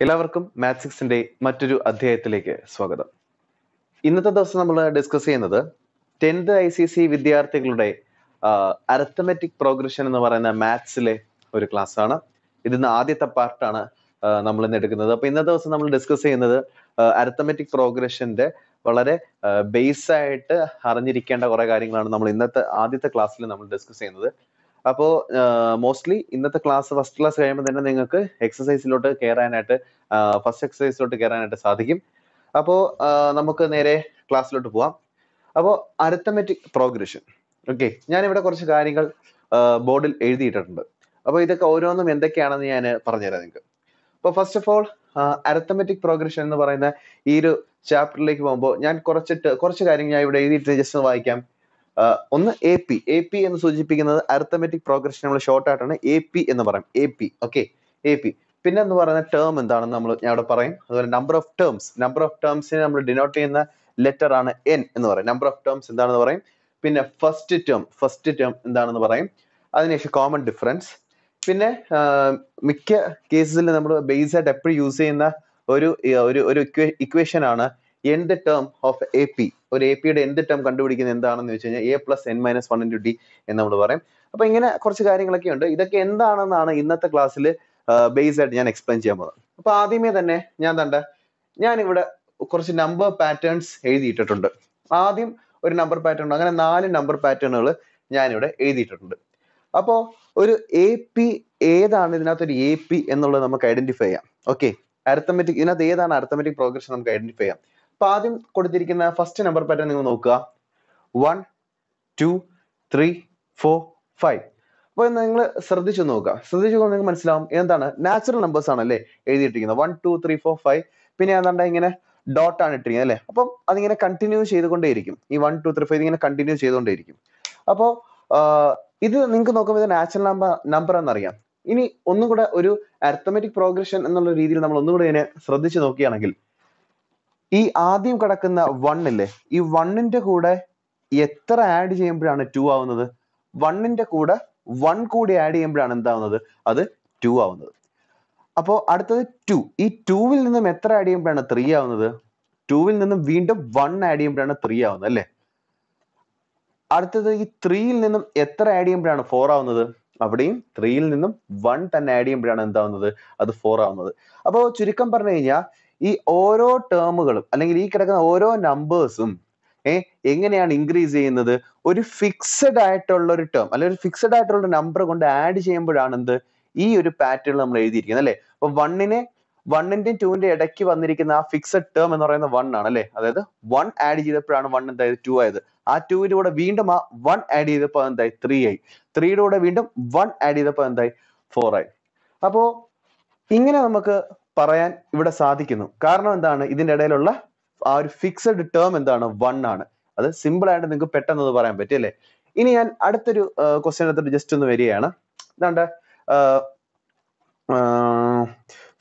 എല്ലാവർക്കും മാത്സിക്സിന്റെ മറ്റൊരു അധ്യായത്തിലേക്ക് സ്വാഗതം. ഇന്നത്തെ ദിവസം നമ്മൾ ഡിസ്കസ് ചെയ്യുന്നത് ടെൻത്ത് ഐ സി സി വിദ്യാർത്ഥികളുടെ അരത്തമെറ്റിക് പ്രോഗ്രഷൻ എന്ന് പറയുന്ന മാത്സിലെ ഒരു ക്ലാസ് ആണ്. ഇതിന്ന് ആദ്യത്തെ പാർട്ടാണ് നമ്മൾ ഇന്ന് എടുക്കുന്നത്. അപ്പൊ ഇന്നത്തെ ദിവസം നമ്മൾ ഡിസ്കസ് ചെയ്യുന്നത് അരത്തമെറ്റിക് പ്രോഗ്രഷന്റെ വളരെ ബേസ് ആയിട്ട് അറിഞ്ഞിരിക്കേണ്ട കുറെ കാര്യങ്ങളാണ് നമ്മൾ ഇന്നത്തെ ആദ്യത്തെ ക്ലാസ്സിൽ നമ്മൾ ഡിസ്കസ് ചെയ്യുന്നത്. അപ്പോൾ മോസ്റ്റ്ലി ഇന്നത്തെ ക്ലാസ് ഫസ്റ്റ് ക്ലാസ് കഴിയുമ്പോൾ തന്നെ നിങ്ങൾക്ക് എക്സസൈസിലോട്ട് കയറാനായിട്ട് ഫസ്റ്റ് എക്സസൈസിലോട്ട് കയറാനായിട്ട് സാധിക്കും. അപ്പോൾ നമുക്ക് നേരെ ക്ലാസ്സിലോട്ട് പോവാം. അപ്പോൾ അരിത്തമെറ്റിക് പ്രോഗ്രഷൻ ഓക്കെ ഞാനിവിടെ കുറച്ച് കാര്യങ്ങൾ ബോർഡിൽ എഴുതിയിട്ടുണ്ട് അപ്പോൾ ഇതൊക്കെ ഓരോന്നും എന്തൊക്കെയാണെന്ന് ഞാൻ പറഞ്ഞുതരാം നിങ്ങൾക്ക്. അപ്പോൾ first of all arithmetic progression എന്ന് പറയുന്ന ഈ ഒരു ചാപ്റ്ററിലേക്ക് പോകുമ്പോൾ ഞാൻ കുറച്ചിട്ട് കുറച്ച് കാര്യങ്ങൾ ഞാൻ ഇവിടെ എഴുതിയിട്ട് ജസ്റ്റ് വായിക്കാം. ഒന്ന് എ പി എ പി എന്ന് സൂചിപ്പിക്കുന്നത് അരിത്തമെറ്റിക് പ്രോഗ്രഷൻ നമ്മൾ ഷോർട്ട് ആയിട്ടാണ് എ പി എന്ന് പറയും. A P okay A P പിന്നെ എന്ന് പറയുന്ന ടേം എന്താണെന്ന് നമ്മൾ ഞാൻ ഇവിടെ പറയും. അതുപോലെ number of terms number of ടേംസിനെ നമ്മൾ ഡിനോട്ട് ചെയ്യുന്ന ലെറ്റർ ആണ് എൻ എന്ന് പറയും. നമ്പർ ഓഫ് ടേംസ് എന്താണെന്ന് പറയും. പിന്നെ ഫസ്റ്റ് ടേം ഫസ്റ്റ് ടേം എന്താണെന്ന് പറയും. അതിനുശേഷം കോമൺ ഡിഫറൻസ് പിന്നെ മിക്ക കേസസിൽ നമ്മൾ ബേസ് ആയിട്ട് എപ്പോഴും യൂസ് ചെയ്യുന്ന ഒരു ഒരു ഒരു ഇക്വേഷൻ ആണ് എന്ത് ടേം ഓഫ് എ പി ഒരു എ പിയുടെ എന്ത് ടേം കണ്ടുപിടിക്കുന്നത് എന്താണെന്ന് വെച്ച് കഴിഞ്ഞാൽ A plus N minus one into D എന്ന് നമ്മൾ പറയും. അപ്പൊ ഇങ്ങനെ കുറച്ച് കാര്യങ്ങളൊക്കെ ഉണ്ട്. ഇതൊക്കെ എന്താണെന്നാണ് ഇന്നത്തെ ക്ലാസ്സിൽ ബേസ് ആയിട്ട് ഞാൻ എക്സ്പ്ലെയിൻ ചെയ്യാൻ പോകുന്നത്. അപ്പൊ ആദ്യമേ തന്നെ ഞാൻ തണ്ട ഞാൻ ഇവിടെ കുറച്ച് നമ്പർ പാറ്റേൺസ് എഴുതിയിട്ടിട്ടുണ്ട്. ആദ്യം ഒരു നമ്പർ പാറ്റേൺ അങ്ങനെ നാല് നമ്പർ പാറ്റേണുകൾ ഞാനിവിടെ എഴുതിയിട്ടുണ്ട് അപ്പോൾ ഒരു എ പി ഏതാണ് ഇതിനകത്ത് ഒരു എ പി എന്നുള്ളത് നമുക്ക് ഐഡന്റിഫൈ ചെയ്യാം. ഓക്കെ അരത്തമെറ്റിക് ഇതിനകത്ത് ഏതാണ് അരത്തമെറ്റിക് പ്രോഗ്രഷൻ നമുക്ക് ഐഡന്റിഫൈ ചെയ്യാം. അപ്പൊ ആദ്യം കൊടുത്തിരിക്കുന്ന ഫസ്റ്റ് നമ്പർ പാറ്റേൺ നിങ്ങൾ നോക്കുക. One two three four five അപ്പൊ നിങ്ങൾ ശ്രദ്ധിച്ചു നോക്കുക. ശ്രദ്ധിച്ചു നിങ്ങൾക്ക് മനസ്സിലാവും എന്താണ്? നാച്ചുറൽ നമ്പേഴ്സ് ആണല്ലേ എഴുതിയിട്ടിരിക്കുന്നത്. One two three four five പിന്നെ ഏതാണ്ട് ഇങ്ങനെ ഡോട്ട് ആണ് ഇട്ടിരിക്കുന്നത് അല്ലേ? അപ്പം അതിങ്ങനെ കണ്ടിന്യൂ ചെയ്തുകൊണ്ടേയിരിക്കും. ഈ വൺ ടു ത്രീ ഫൈവ് ഇങ്ങനെ കണ്ടിന്യൂ ചെയ്തുകൊണ്ടേയിരിക്കും. അപ്പോൾ ഇത് നിങ്ങൾക്ക് നോക്കുമ്പോൾ ഇത് നാച്ചുറൽ നമ്പർ നമ്പർ എന്നറിയാം. ഇനി ഒന്നും കൂടെ ഒരു അരിത്തമെറ്റിക് പ്രോഗ്രഷൻ എന്നുള്ള രീതിയിൽ നമ്മൾ ഒന്നുകൂടെ ഇതിനെ ശ്രദ്ധിച്ചു നോക്കുകയാണെങ്കിൽ ഈ ആദ്യം കിടക്കുന്ന ഇല്ലേ? ഈ വണ്ണിന്റെ കൂടെ എത്ര ആഡ് ചെയ്യുമ്പോഴാണ് ടു ആവുന്നത്? വണ്ണിന്റെ കൂടെ വൺ കൂടി ആഡ് ചെയ്യുമ്പോഴാണ് എന്താവുന്നത്? അത് ടു ആവുന്നത്. അപ്പോ അടുത്തത് ടു ഈ ടൂവിൽ നിന്നും എത്ര ആഡ് ചെയ്യുമ്പോഴാണ് ത്രീ ആവുന്നത്? ടൂവിൽ നിന്നും വീണ്ടും വൺ ആഡ് ചെയ്യുമ്പോഴാണ് ത്രീ ആവുന്നത് അല്ലേ? അടുത്തത് ഈ ത്രീയിൽ നിന്നും എത്ര ആഡ് ചെയ്യുമ്പോഴാണ് ഫോർ ആവുന്നത്? അവിടെയും ത്രീയിൽ നിന്നും വൺ തന്നെ ആഡ് ചെയ്യുമ്പോഴാണ് എന്താവുന്നത്? അത് ഫോർ ആവുന്നത്. അപ്പോൾ ചുരുക്കം പറഞ്ഞു കഴിഞ്ഞാൽ ഈ ഓരോ ടേമുകളും അല്ലെങ്കിൽ ഈ കിടക്കുന്ന ഓരോ നമ്പേഴ്സും ഏ എങ്ങനെയാണ് ഇൻക്രീസ് ചെയ്യുന്നത്? ഒരു ഫിക്സഡ് ആയിട്ടുള്ള ഒരു ടേം അല്ലെങ്കിൽ ഒരു ഫിക്സഡ് ആയിട്ടുള്ള നമ്പർ കൊണ്ട് ആഡ് ചെയ്യുമ്പോഴാണ് എന്ത്? ഈ ഒരു പാറ്റേൺ നമ്മൾ എഴുതിയിരിക്കുന്നത് അല്ലെ? അപ്പൊ വണ്ണിനെ വണ്ണിന്റെയും ടൂവിന്റെ ഇടയ്ക്ക് വന്നിരിക്കുന്ന ആ ഫിക്സഡ് ടേം എന്ന് പറയുന്ന വൺ ആണ് അല്ലെ? അതായത് വൺ ആഡ് ചെയ്തപ്പോഴാണ് വൺ എന്തായത്? ടു ആയത്. ആ ടൂവിന്റെ കൂടെ വീണ്ടും ആ വൺ ആഡ് ചെയ്തപ്പോൾ എന്തായി ത്രീ ആയി. ത്രീയുടെ കൂടെ വീണ്ടും വൺ ആഡ് ചെയ്തപ്പോൾ എന്തായി ഫോർ ആയി. അപ്പോ ഇങ്ങനെ നമുക്ക് പറയാൻ ഇവിടെ സാധിക്കുന്നു. കാരണം എന്താണ്? ഇതിന്റെ ഇടയിലുള്ള ആ ഒരു ഫിക്സഡ് ടേം എന്താണ്? വൺ ആണ്. അത് സിമ്പിൾ ആയിട്ട് നിങ്ങൾക്ക് പെട്ടെന്ന് അത് പറയാൻ പറ്റും അല്ലേ? ഇനി ഞാൻ അടുത്തൊരു ക്വസ്റ്റ്യൻ എടുത്തിട്ട് ജസ്റ്റ് ഒന്ന് വരികയാണ്. എന്താണ്ട്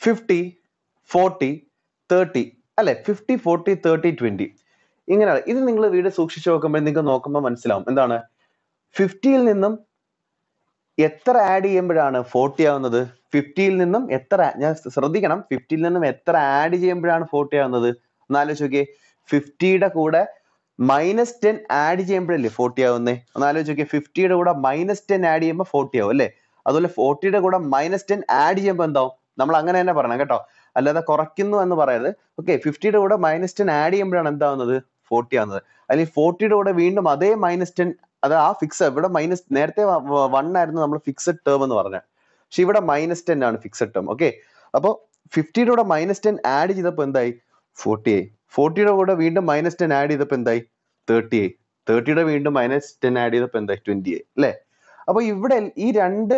ഫിഫ്റ്റി ഫോർട്ടി തേർട്ടി അല്ലെ? ഫിഫ്റ്റി ഫോർട്ടി തേർട്ടി ട്വന്റി ഇങ്ങനെയാണ് ഇത് നിങ്ങൾ വീട് സൂക്ഷിച്ചു നോക്കുമ്പോൾ നിങ്ങൾക്ക് നോക്കുമ്പോൾ മനസ്സിലാവും. എന്താണ്? ഫിഫ്റ്റിയിൽ നിന്നും എത്ര ആഡ് ചെയ്യുമ്പോഴാണ് ഫോർട്ടി ആവുന്നത്? ഫിഫ്റ്റിയിൽ നിന്നും എത്ര ഞാൻ ശ്രദ്ധിക്കണം. ഫിഫ്റ്റിയിൽ നിന്നും എത്ര ആഡ് ചെയ്യുമ്പോഴാണ് ഫോർട്ടി ആവുന്നത്? ഒന്നാലോചിച്ച് നോക്കിയേ. ഫിഫ്റ്റിയുടെ കൂടെ മൈനസ് ടെൻ ആഡ് ചെയ്യുമ്പോഴല്ലേ ഫോർട്ടി ആവുന്നേ? ഒന്നാലോചിച്ച് നോക്കിയേ. ഫിഫ്റ്റിയുടെ കൂടെ മൈനസ് ടെൻ ആഡ് ചെയ്യുമ്പോൾ ഫോർട്ടി ആവും അല്ലേ? അതുപോലെ ഫോർട്ടിയുടെ കൂടെ മൈനസ് ടെൻ ആഡ് ചെയ്യുമ്പോൾ എന്താവും? നമ്മൾ അങ്ങനെ തന്നെ പറയണം കേട്ടോ. അല്ലാതെ കുറയ്ക്കുന്നു എന്ന് പറയരുത്. ഓക്കെ ഫിഫ്റ്റിയുടെ കൂടെ മൈനസ് ടെൻ ആഡ് ചെയ്യുമ്പോഴാണ് എന്താവുന്നത്? ഫോർട്ടി ആവുന്നത്. അല്ലെങ്കിൽ ഫോർട്ടിയുടെ കൂടെ വീണ്ടും അതേ മൈനസ് ടെൻ അത് ആ ഫിക്സ് ഇവിടെ മൈനസ് നേരത്തെ വൺ ആയിരുന്നു നമ്മൾ ഫിക്സഡ് ടേം എന്ന് പറഞ്ഞ. പക്ഷെ ഇവിടെ മൈനസ് ടെൻ ആണ് ഫിക്സഡ് ടേം ഓക്കെ അപ്പോൾ ഫിഫ്റ്റിയുടെ കൂടെ മൈനസ് ടെൻ ആഡ് ചെയ്തപ്പോൾ എന്തായി? ഫോർട്ടി ആയി. ഫോർട്ടിയുടെ കൂടെ വീണ്ടും മൈനസ് ടെൻ ആഡ് ചെയ്തപ്പോൾ എന്തായി? തേർട്ടി ആയി. തേർട്ടിയുടെ വീണ്ടും മൈനസ് ടെൻ ആഡ് ചെയ്തപ്പോൾ എന്തായി? ട്വന്റി ആയി അല്ലേ? അപ്പൊ ഇവിടെ ഈ രണ്ട്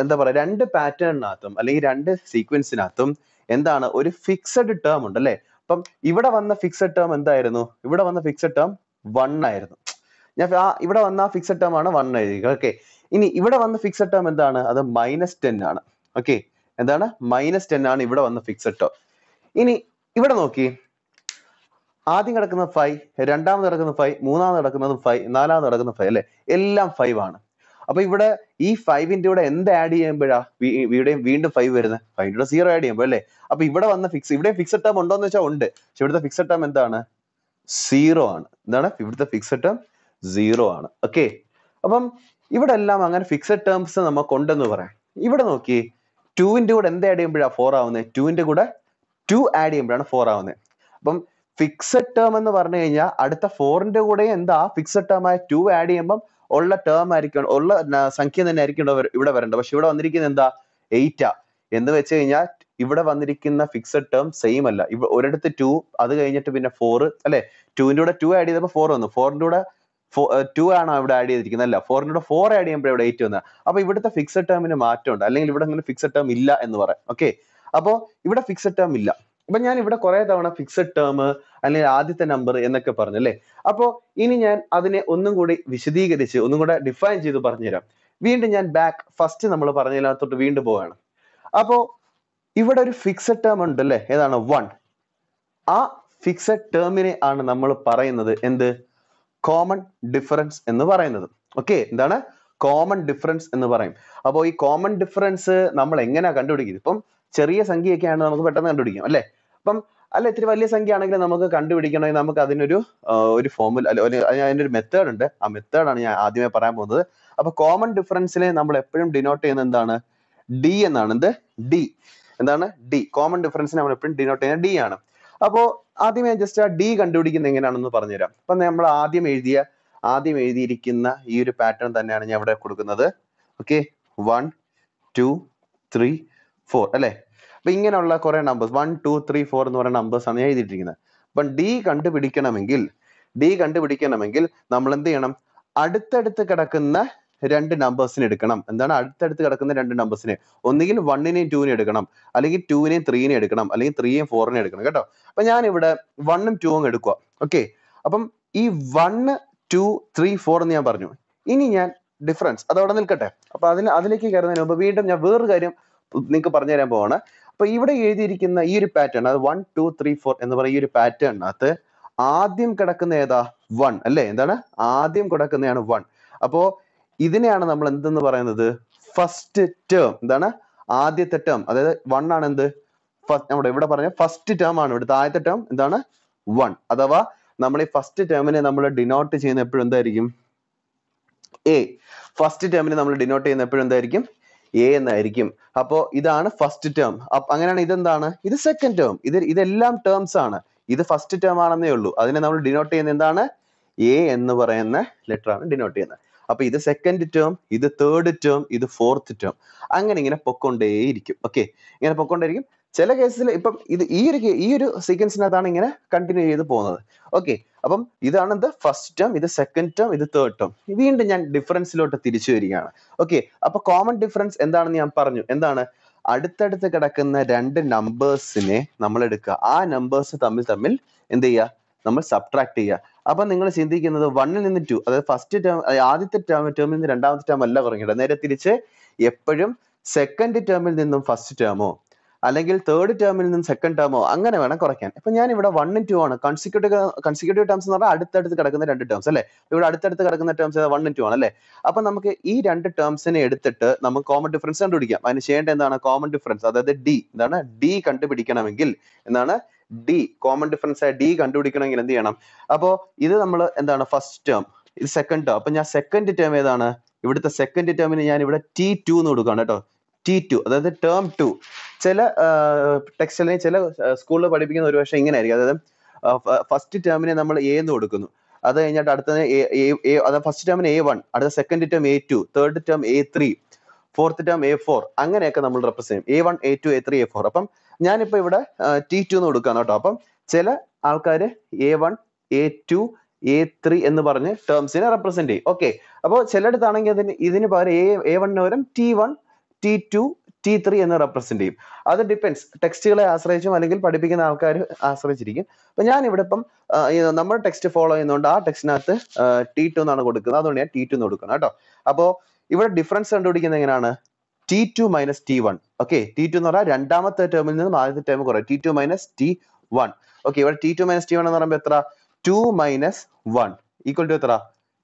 എന്താ പറയാ രണ്ട് പാറ്റേണിനകത്തും അല്ലെങ്കിൽ രണ്ട് സീക്വൻസിനകത്തും എന്താണ്? ഒരു ഫിക്സഡ് ടേം ഉണ്ട് അല്ലെ? അപ്പം ഇവിടെ വന്ന ഫിക്സഡ് ടേം എന്തായിരുന്നു? ഇവിടെ വന്ന ഫിക്സഡ് ടേം വൺ ആയിരുന്നു. ഞാൻ ഇവിടെ വന്ന ഫിക്സഡ് ടേം ആണ് വൺ എഴുതിയത് ഓക്കെ ഇനി ഇവിടെ വന്ന ഫിക്സഡ് ടേം എന്താണ്? അത് മൈനസ് ടെൻ ആണ്. ഓക്കെ എന്താണ്? മൈനസ് ടെൻ ആണ് ഇവിടെ വന്ന ഫിക്സഡ് ടേം ഇനി ഇവിടെ നോക്കി. ആദ്യം കിടക്കുന്ന ഫൈവ് രണ്ടാമത് കിടക്കുന്ന ഫൈവ് മൂന്നാമത് കിടക്കുന്നത് ഫൈവ് നാലാമത് കിടക്കുന്ന ഫൈവ് അല്ലേ? എല്ലാം ഫൈവ് ആണ്. അപ്പൊ ഇവിടെ ഈ ഫൈവിന്റെ കൂടെ എന്ത് ആഡ് ചെയ്യുമ്പോഴാ? ഇവിടെയും വീണ്ടും ഫൈവ് വരുന്നത് ഫൈവിന്റെ കൂടെ സീറോ ആഡ് ചെയ്യുമ്പോൾ അല്ലേ? അപ്പൊ ഇവിടെ വന്ന ഫിക്സ് ഇവിടെ ഫിക്സഡ് ടേം ഉണ്ടോ എന്ന് വെച്ചാൽ ഉണ്ട്. പക്ഷെ ഇവിടുത്തെ ഫിക്സഡ് ടേം എന്താണ്? സീറോ ആണ്. എന്താണ്? ഇവിടുത്തെ ഫിക്സഡ് ടേം സീറോ ആണ്. ഓക്കെ അപ്പം ഇവിടെ എല്ലാം അങ്ങനെ ഫിക്സഡ് ടേംസ് നമുക്ക് ഉണ്ടെന്ന് പറയാം. ഇവിടെ നോക്കി ടുവിന്റെ കൂടെ എന്ത് ആഡ് ചെയ്യുമ്പോഴാണ് ഫോർ ആവുന്നത് ടുവിന്റെ കൂടെ ടു ആഡ് ചെയ്യുമ്പോഴാണ് ഫോർ ആവുന്നത് അപ്പം ഫിക്സഡ് ടേം എന്ന് പറഞ്ഞു കഴിഞ്ഞാൽ അടുത്ത ഫോറിന്റെ കൂടെ എന്താ? ഫിക്സഡ് ടേം ആയ ടു ആഡ് ചെയ്യുമ്പം ഉള്ള ടേം ആയിരിക്കും ഉള്ള സംഖ്യ തന്നെ ആയിരിക്കും ഇവിടെ വര- ഇവിടെ വരേണ്ടത്. പക്ഷെ ഇവിടെ വന്നിരിക്കുന്നത് എന്താ? എയ്റ്റാ എന്ന് വെച്ച് കഴിഞ്ഞാൽ ഇവിടെ വന്നിരിക്കുന്ന ഫിക്സഡ് ടേം സെയിം അല്ല. ഇവ ഒരിടത്ത് ടു അത് കഴിഞ്ഞിട്ട് പിന്നെ ഫോർ അല്ലെ? ടുവിന്റെ കൂടെ ടു ആഡ് ചെയ്തപ്പോൾ ഫോർ വന്നു. ഫോറിന്റെ കൂടെ ടു ആണ് ഇവിടെ ആഡ് ചെയ്തിരിക്കുന്നത്? അല്ല ന്റെ കൂടെ ഫോർ ആഡ് ചെയ്യുമ്പോൾ ഇവിടെ എയ്റ്റ് വന്നത് അപ്പൊ ഇവിടുത്തെ ഫിക്സഡ് ടേമിന് മാറ്റമുണ്ട്. അല്ലെങ്കിൽ ഇവിടെ അങ്ങനെ ഫിക്സഡ് ടേം ഇല്ല എന്ന് പറയാം. ഓക്കെ അപ്പോ ഇവിടെ ഫിക്സഡ് ടേം ഇല്ല. അപ്പൊ ഞാൻ ഇവിടെ കുറെ തവണ ഫിക്സഡ് ടേം അല്ലെങ്കിൽ ആദ്യത്തെ നമ്പർ എന്നൊക്കെ പറഞ്ഞു അല്ലേ? അപ്പോ ഇനി ഞാൻ അതിനെ ഒന്നും കൂടി വിശദീകരിച്ച് ഒന്നും കൂടെ ഡിഫൈൻ ചെയ്ത് പറഞ്ഞുതരാം. വീണ്ടും ഞാൻ ബാക്ക് ഫസ്റ്റ് നമ്മൾ പറഞ്ഞതിനകത്തോട്ട് വീണ്ടും പോവാണ് അപ്പോ ഇവിടെ ഒരു ഫിക്സഡ് ടേം ഉണ്ട് അല്ലേ? ഏതാണ്? വൺ ആ ഫിക്സഡ് ടേമിനെ ആണ് നമ്മൾ പറയുന്നത് എന്ത്? കോമൺ ഡിഫറൻസ് എന്ന് പറയുന്നത്. ഓക്കെ എന്താണ്? കോമൺ ഡിഫറൻസ് എന്ന് പറയും. അപ്പോൾ ഈ കോമൺ ഡിഫറൻസ് നമ്മൾ എങ്ങനെയാ കണ്ടുപിടിക്കുന്നത്? ഇപ്പം ചെറിയ സംഖ്യയൊക്കെയാണ് നമുക്ക് പെട്ടെന്ന് കണ്ടുപിടിക്കാം അല്ലേ? അപ്പം അല്ല ഇത്തിരി വലിയ സംഖ്യ ആണെങ്കിൽ നമുക്ക് കണ്ടുപിടിക്കണമെങ്കിൽ നമുക്ക് അതിനൊരു ഒരു ഫോമുല അല്ല ഒരു മെത്തേഡ് ഉണ്ട്. ആ മെത്തേഡാണ് ഞാൻ ആദ്യമേ പറയാൻ പോകുന്നത്. അപ്പൊ കോമൺ ഡിഫറൻസിനെ നമ്മൾ എപ്പോഴും ഡിനോട്ട് ചെയ്യുന്നത് എന്താണ്? ഡി എന്നാണ്. എന്ത്? ഡി എന്താണ്? ഡി കോമൺ ഡിഫറൻസിനെ നമ്മൾ എപ്പോഴും ഡിനോട്ട് ചെയ്യുന്നത് ഡി ആണ്. അപ്പോ ആദ്യം ഞാൻ ജസ്റ്റ് ആ ഡി കണ്ടുപിടിക്കുന്നത് എങ്ങനെയാണെന്ന് പറഞ്ഞുതരാം. അപ്പം നമ്മൾ ആദ്യം എഴുതിയ ആദ്യം എഴുതിയിരിക്കുന്ന ഈ ഒരു പാറ്റേൺ തന്നെയാണ് ഞാൻ ഇവിടെ കൊടുക്കുന്നത്. Okay one two three four അല്ലേ? അപ്പൊ ഇങ്ങനെയുള്ള കുറെ numbers one two three four എന്ന് പറയുന്ന നമ്പേഴ്സ് ആണ് ഞാൻ എഴുതിയിട്ടിരിക്കുന്നത് അപ്പം ഡി കണ്ടുപിടിക്കണമെങ്കിൽ ഡി കണ്ടുപിടിക്കണമെങ്കിൽ നമ്മൾ എന്ത് ചെയ്യണം? അടുത്തടുത്ത് കിടക്കുന്ന രണ്ട് നമ്പേഴ്സിന് എടുക്കണം. എന്താണ്? അടുത്തടുത്ത് കിടക്കുന്ന രണ്ട് നമ്പേഴ്സിനെ ഒന്നുകിൽ വണ്ണിനെയും ടൂവിനെയും എടുക്കണം. അല്ലെങ്കിൽ ടൂവിനെയും ത്രീനെയും എടുക്കണം. അല്ലെങ്കിൽ ത്രീയും ഫോറിനെയും എടുക്കണം. കേട്ടോ? അപ്പൊ ഞാൻ ഇവിടെ വണ്ണും ടൂവും എടുക്കുക ഓക്കെ അപ്പം ഈ വണ്ണ് ടു ത്രീ ഫോർ എന്ന് ഞാൻ പറഞ്ഞു. ഇനി ഞാൻ ഡിഫറൻസ് അതവിടെ നിൽക്കട്ടെ. അപ്പൊ അതിന് അതിലേക്ക് കയറുന്നതിന് മുമ്പ് വീണ്ടും ഞാൻ വേറൊരു കാര്യം നിങ്ങൾക്ക് പറഞ്ഞു തരാൻ പോവാണ്. അപ്പൊ ഇവിടെ എഴുതിയിരിക്കുന്ന ഈ ഒരു പാറ്റേൺ അത് വൺ ടു ത്രീ ഫോർ എന്ന് പറയുന്ന ഈ ഒരു പാറ്റേണിനകത്ത് ആദ്യം കിടക്കുന്ന ഏതാ? വൺ അല്ലേ? എന്താണ്? ആദ്യം കിടക്കുന്നതാണ് വൺ അപ്പോ ഇതിനെയാണ് നമ്മൾ എന്തെന്ന് പറയുന്നത്? ഫസ്റ്റ് ടേം എന്താണ്? ആദ്യത്തെ ടേം അതായത് വൺ ആണ് എന്ത്? നമ്മുടെ ഇവിടെ പറഞ്ഞ ഫസ്റ്റ് ടേം ആണ്. ഇവിടുത്തെ ആദ്യത്തെ ടേം എന്താണ്? വൺ അഥവാ നമ്മൾ ഈ ഫസ്റ്റ് ടേമിനെ നമ്മൾ ഡിനോട്ട് ചെയ്യുന്ന എപ്പോഴും എന്തായിരിക്കും? എ ഫസ്റ്റ് ടേമിനെ നമ്മൾ ഡിനോട്ട് ചെയ്യുന്ന എപ്പോഴും എന്തായിരിക്കും? എ എന്നായിരിക്കും. അപ്പോ ഇതാണ് ഫസ്റ്റ് ടേം അങ്ങനെയാണ് ഇതെന്താണ്? ഇത് സെക്കൻഡ് ടേം ഇത് ഇതെല്ലാം ടേംസ് ആണ്. ഇത് ഫസ്റ്റ് ടേം ആണെന്നേ ഉള്ളൂ. അതിനെ നമ്മൾ ഡിനോട്ട് ചെയ്യുന്ന എന്താണ്? എ എന്ന് പറയുന്ന ലെറ്റർ ആണ് ഡിനോട്ട് ചെയ്യുന്നത്. അപ്പൊ ഇത് സെക്കൻഡ് ടേം ഇത് തേർഡ് ടേം ഇത് ഫോർത്ത് ടേം അങ്ങനെ ഇങ്ങനെ പൊക്കൊണ്ടേയിരിക്കും. ഓക്കെ ഇങ്ങനെ പൊക്കൊണ്ടേയിരിക്കും. ചില കേസിൽ ഇപ്പം ഇത് ഈ ഒരു ഈ ഒരു സീക്വൻസിനകത്താണ് ഇങ്ങനെ കണ്ടിന്യൂ ചെയ്ത് പോകുന്നത്. ഓക്കെ അപ്പം ഇതാണ് ഇത് ഫസ്റ്റ് ടേം ഇത് സെക്കൻഡ് ടേം ഇത് തേർഡ് ടേം വീണ്ടും ഞാൻ ഡിഫറൻസിലോട്ട് തിരിച്ചു വരികയാണ്. ഓക്കെ അപ്പൊ കോമൺ ഡിഫറൻസ് എന്താണെന്ന് ഞാൻ പറഞ്ഞു. എന്താണ്? അടുത്തടുത്ത് കിടക്കുന്ന രണ്ട് നമ്പേഴ്സിനെ നമ്മൾ എടുക്കുക ആ നമ്പേഴ്സ് തമ്മിൽ തമ്മിൽ എന്ത് ചെയ്യുക? നമ്മൾ സബ്ട്രാക്ട് ചെയ്യുക. അപ്പൊ നിങ്ങൾ ചിന്തിക്കുന്നത് വണ്ണിൽ നിന്ന് ടു അതായത് ഫസ്റ്റ് ടേം ആദ്യത്തെ ടേം ടേമിൽ നിന്ന് രണ്ടാമത്തെ ടേം അല്ല കുറഞ്ഞിട്ട് നേരെ തിരിച്ച് എപ്പോഴും സെക്കൻഡ് ടേമിൽ നിന്നും ഫസ്റ്റ് ടേമോ അല്ലെങ്കിൽ തേർഡ് ടേമിൽ നിന്ന് സെക്കൻഡ് ടേമോ അങ്ങനെ വേണം കുറയ്ക്കാൻ. ഇപ്പൊ ഞാൻ ഇവിടെ വണ്ണും ടു ആണ്. കൺസിക്യൂട്ടീവ് കൺസിക്യൂട്ടീവ് ടേംസ് എന്ന് പറഞ്ഞാൽ അടുത്തടുത്ത് കിടക്കുന്ന രണ്ട് ടേംസ് അല്ലേ? ഇവിടെ അടുത്തടുത്ത് കിടക്കുന്ന ടേംസ് വണ്ണും ടു ആണ് അല്ലേ അപ്പൊ നമുക്ക് ഈ രണ്ട് ടേംസിനെ എടുത്തിട്ട് നമുക്ക് കോമൺ ഡിഫറൻസ് കണ്ടുപിടിക്കാം. അതിന് ചെയ്യേണ്ട എന്താണ്? കോമൺ ഡിഫറൻസ് അതായത് ഡി എന്താണ്? ഡി കണ്ടുപിടിക്കണമെങ്കിൽ എന്താണ്? ഡി കോമൺ ഡിഫറൻസ് ആയ ഡി കണ്ടുപിടിക്കണമെങ്കിൽ എന്ത് ചെയ്യണം? അപ്പോ ഇത് നമ്മൾ എന്താണ്? ഫസ്റ്റ് ടേം ഇത് സെക്കൻഡ് ടേം അപ്പൊ ഞാൻ സെക്കൻഡ് ടേം ഏതാണ്? ഇവിടുത്തെ സെക്കൻഡ് ടേമിന് ഞാൻ ഇവിടെ ടി ടു എന്ന് കൊടുക്കുകയാണ് കേട്ടോ. ടി ടു അതായത് ടേം ടു ചില ടെക്സ്റ്റ് അല്ലെങ്കിൽ ചില സ്കൂളിൽ പഠിപ്പിക്കുന്ന ഒരു പക്ഷേ ഇങ്ങനെ ആയിരിക്കും അതായത് ഫസ്റ്റ് ടേമിനെ നമ്മൾ എ എന്ന് കൊടുക്കുന്നു. അത് കഴിഞ്ഞിട്ട് അടുത്തത് അതായത് ഫസ്റ്റ് ടേമിന് എ വൺ അടുത്ത second term A two third term A three fourth term A four അങ്ങനെയൊക്കെ നമ്മൾ റെപ്രസെന്റ് ചെയ്യും. A one A two A three A four അപ്പം ഞാനിപ്പോൾ ഇവിടെ ടി ടു എന്ന് കൊടുക്കുകയാണ് കേട്ടോ. അപ്പം ചില ആൾക്കാർ A one A two A three എന്ന് പറഞ്ഞ് ടേംസിനെ റെപ്രസെന്റ് ചെയ്യും. ഓക്കെ അപ്പോൾ ചിലയിടത്താണെങ്കിൽ അതിന് ഇതിന് പകരം എ എ വണ്ണിന് പകരം T one T two T three എന്ന് റെപ്രസെന്റ് ചെയ്യും. അത് ഡിപ്പെൻസ് ടെക്സ്റ്റുകളെ ആശ്രയിച്ചും അല്ലെങ്കിൽ പഠിപ്പിക്കുന്ന ആൾക്കാർ ആശ്രയിച്ചിരിക്കും. അപ്പൊ ഞാൻ ഇവിടെ ഇപ്പം നമ്മൾ ടെക്സ്റ്റ് ഫോളോ ചെയ്യുന്നതുകൊണ്ട് ആ ടെക്സ്റ്റിനകത്ത് ടി ടു എന്നാണ് കൊടുക്കുന്നത്. അതുകൊണ്ട് ഞാൻ ടി ടു എന്ന് കൊടുക്കണം കേട്ടോ. അപ്പോ ഇവിടെ ഡിഫറൻസ് കണ്ടുപിടിക്കുന്നത് എങ്ങനെയാണ്? T two minus T one okay T two എന്ന് പറഞ്ഞാൽ രണ്ടാമത്തെ ടേമിൽ നിന്നും ആദ്യത്തെ ടേം കുറയും. T two minus T one okay ഇവിടെ T two minus T one എന്ന് പറയുമ്പോൾ എത്ര? Two minus one equal to എത്ര?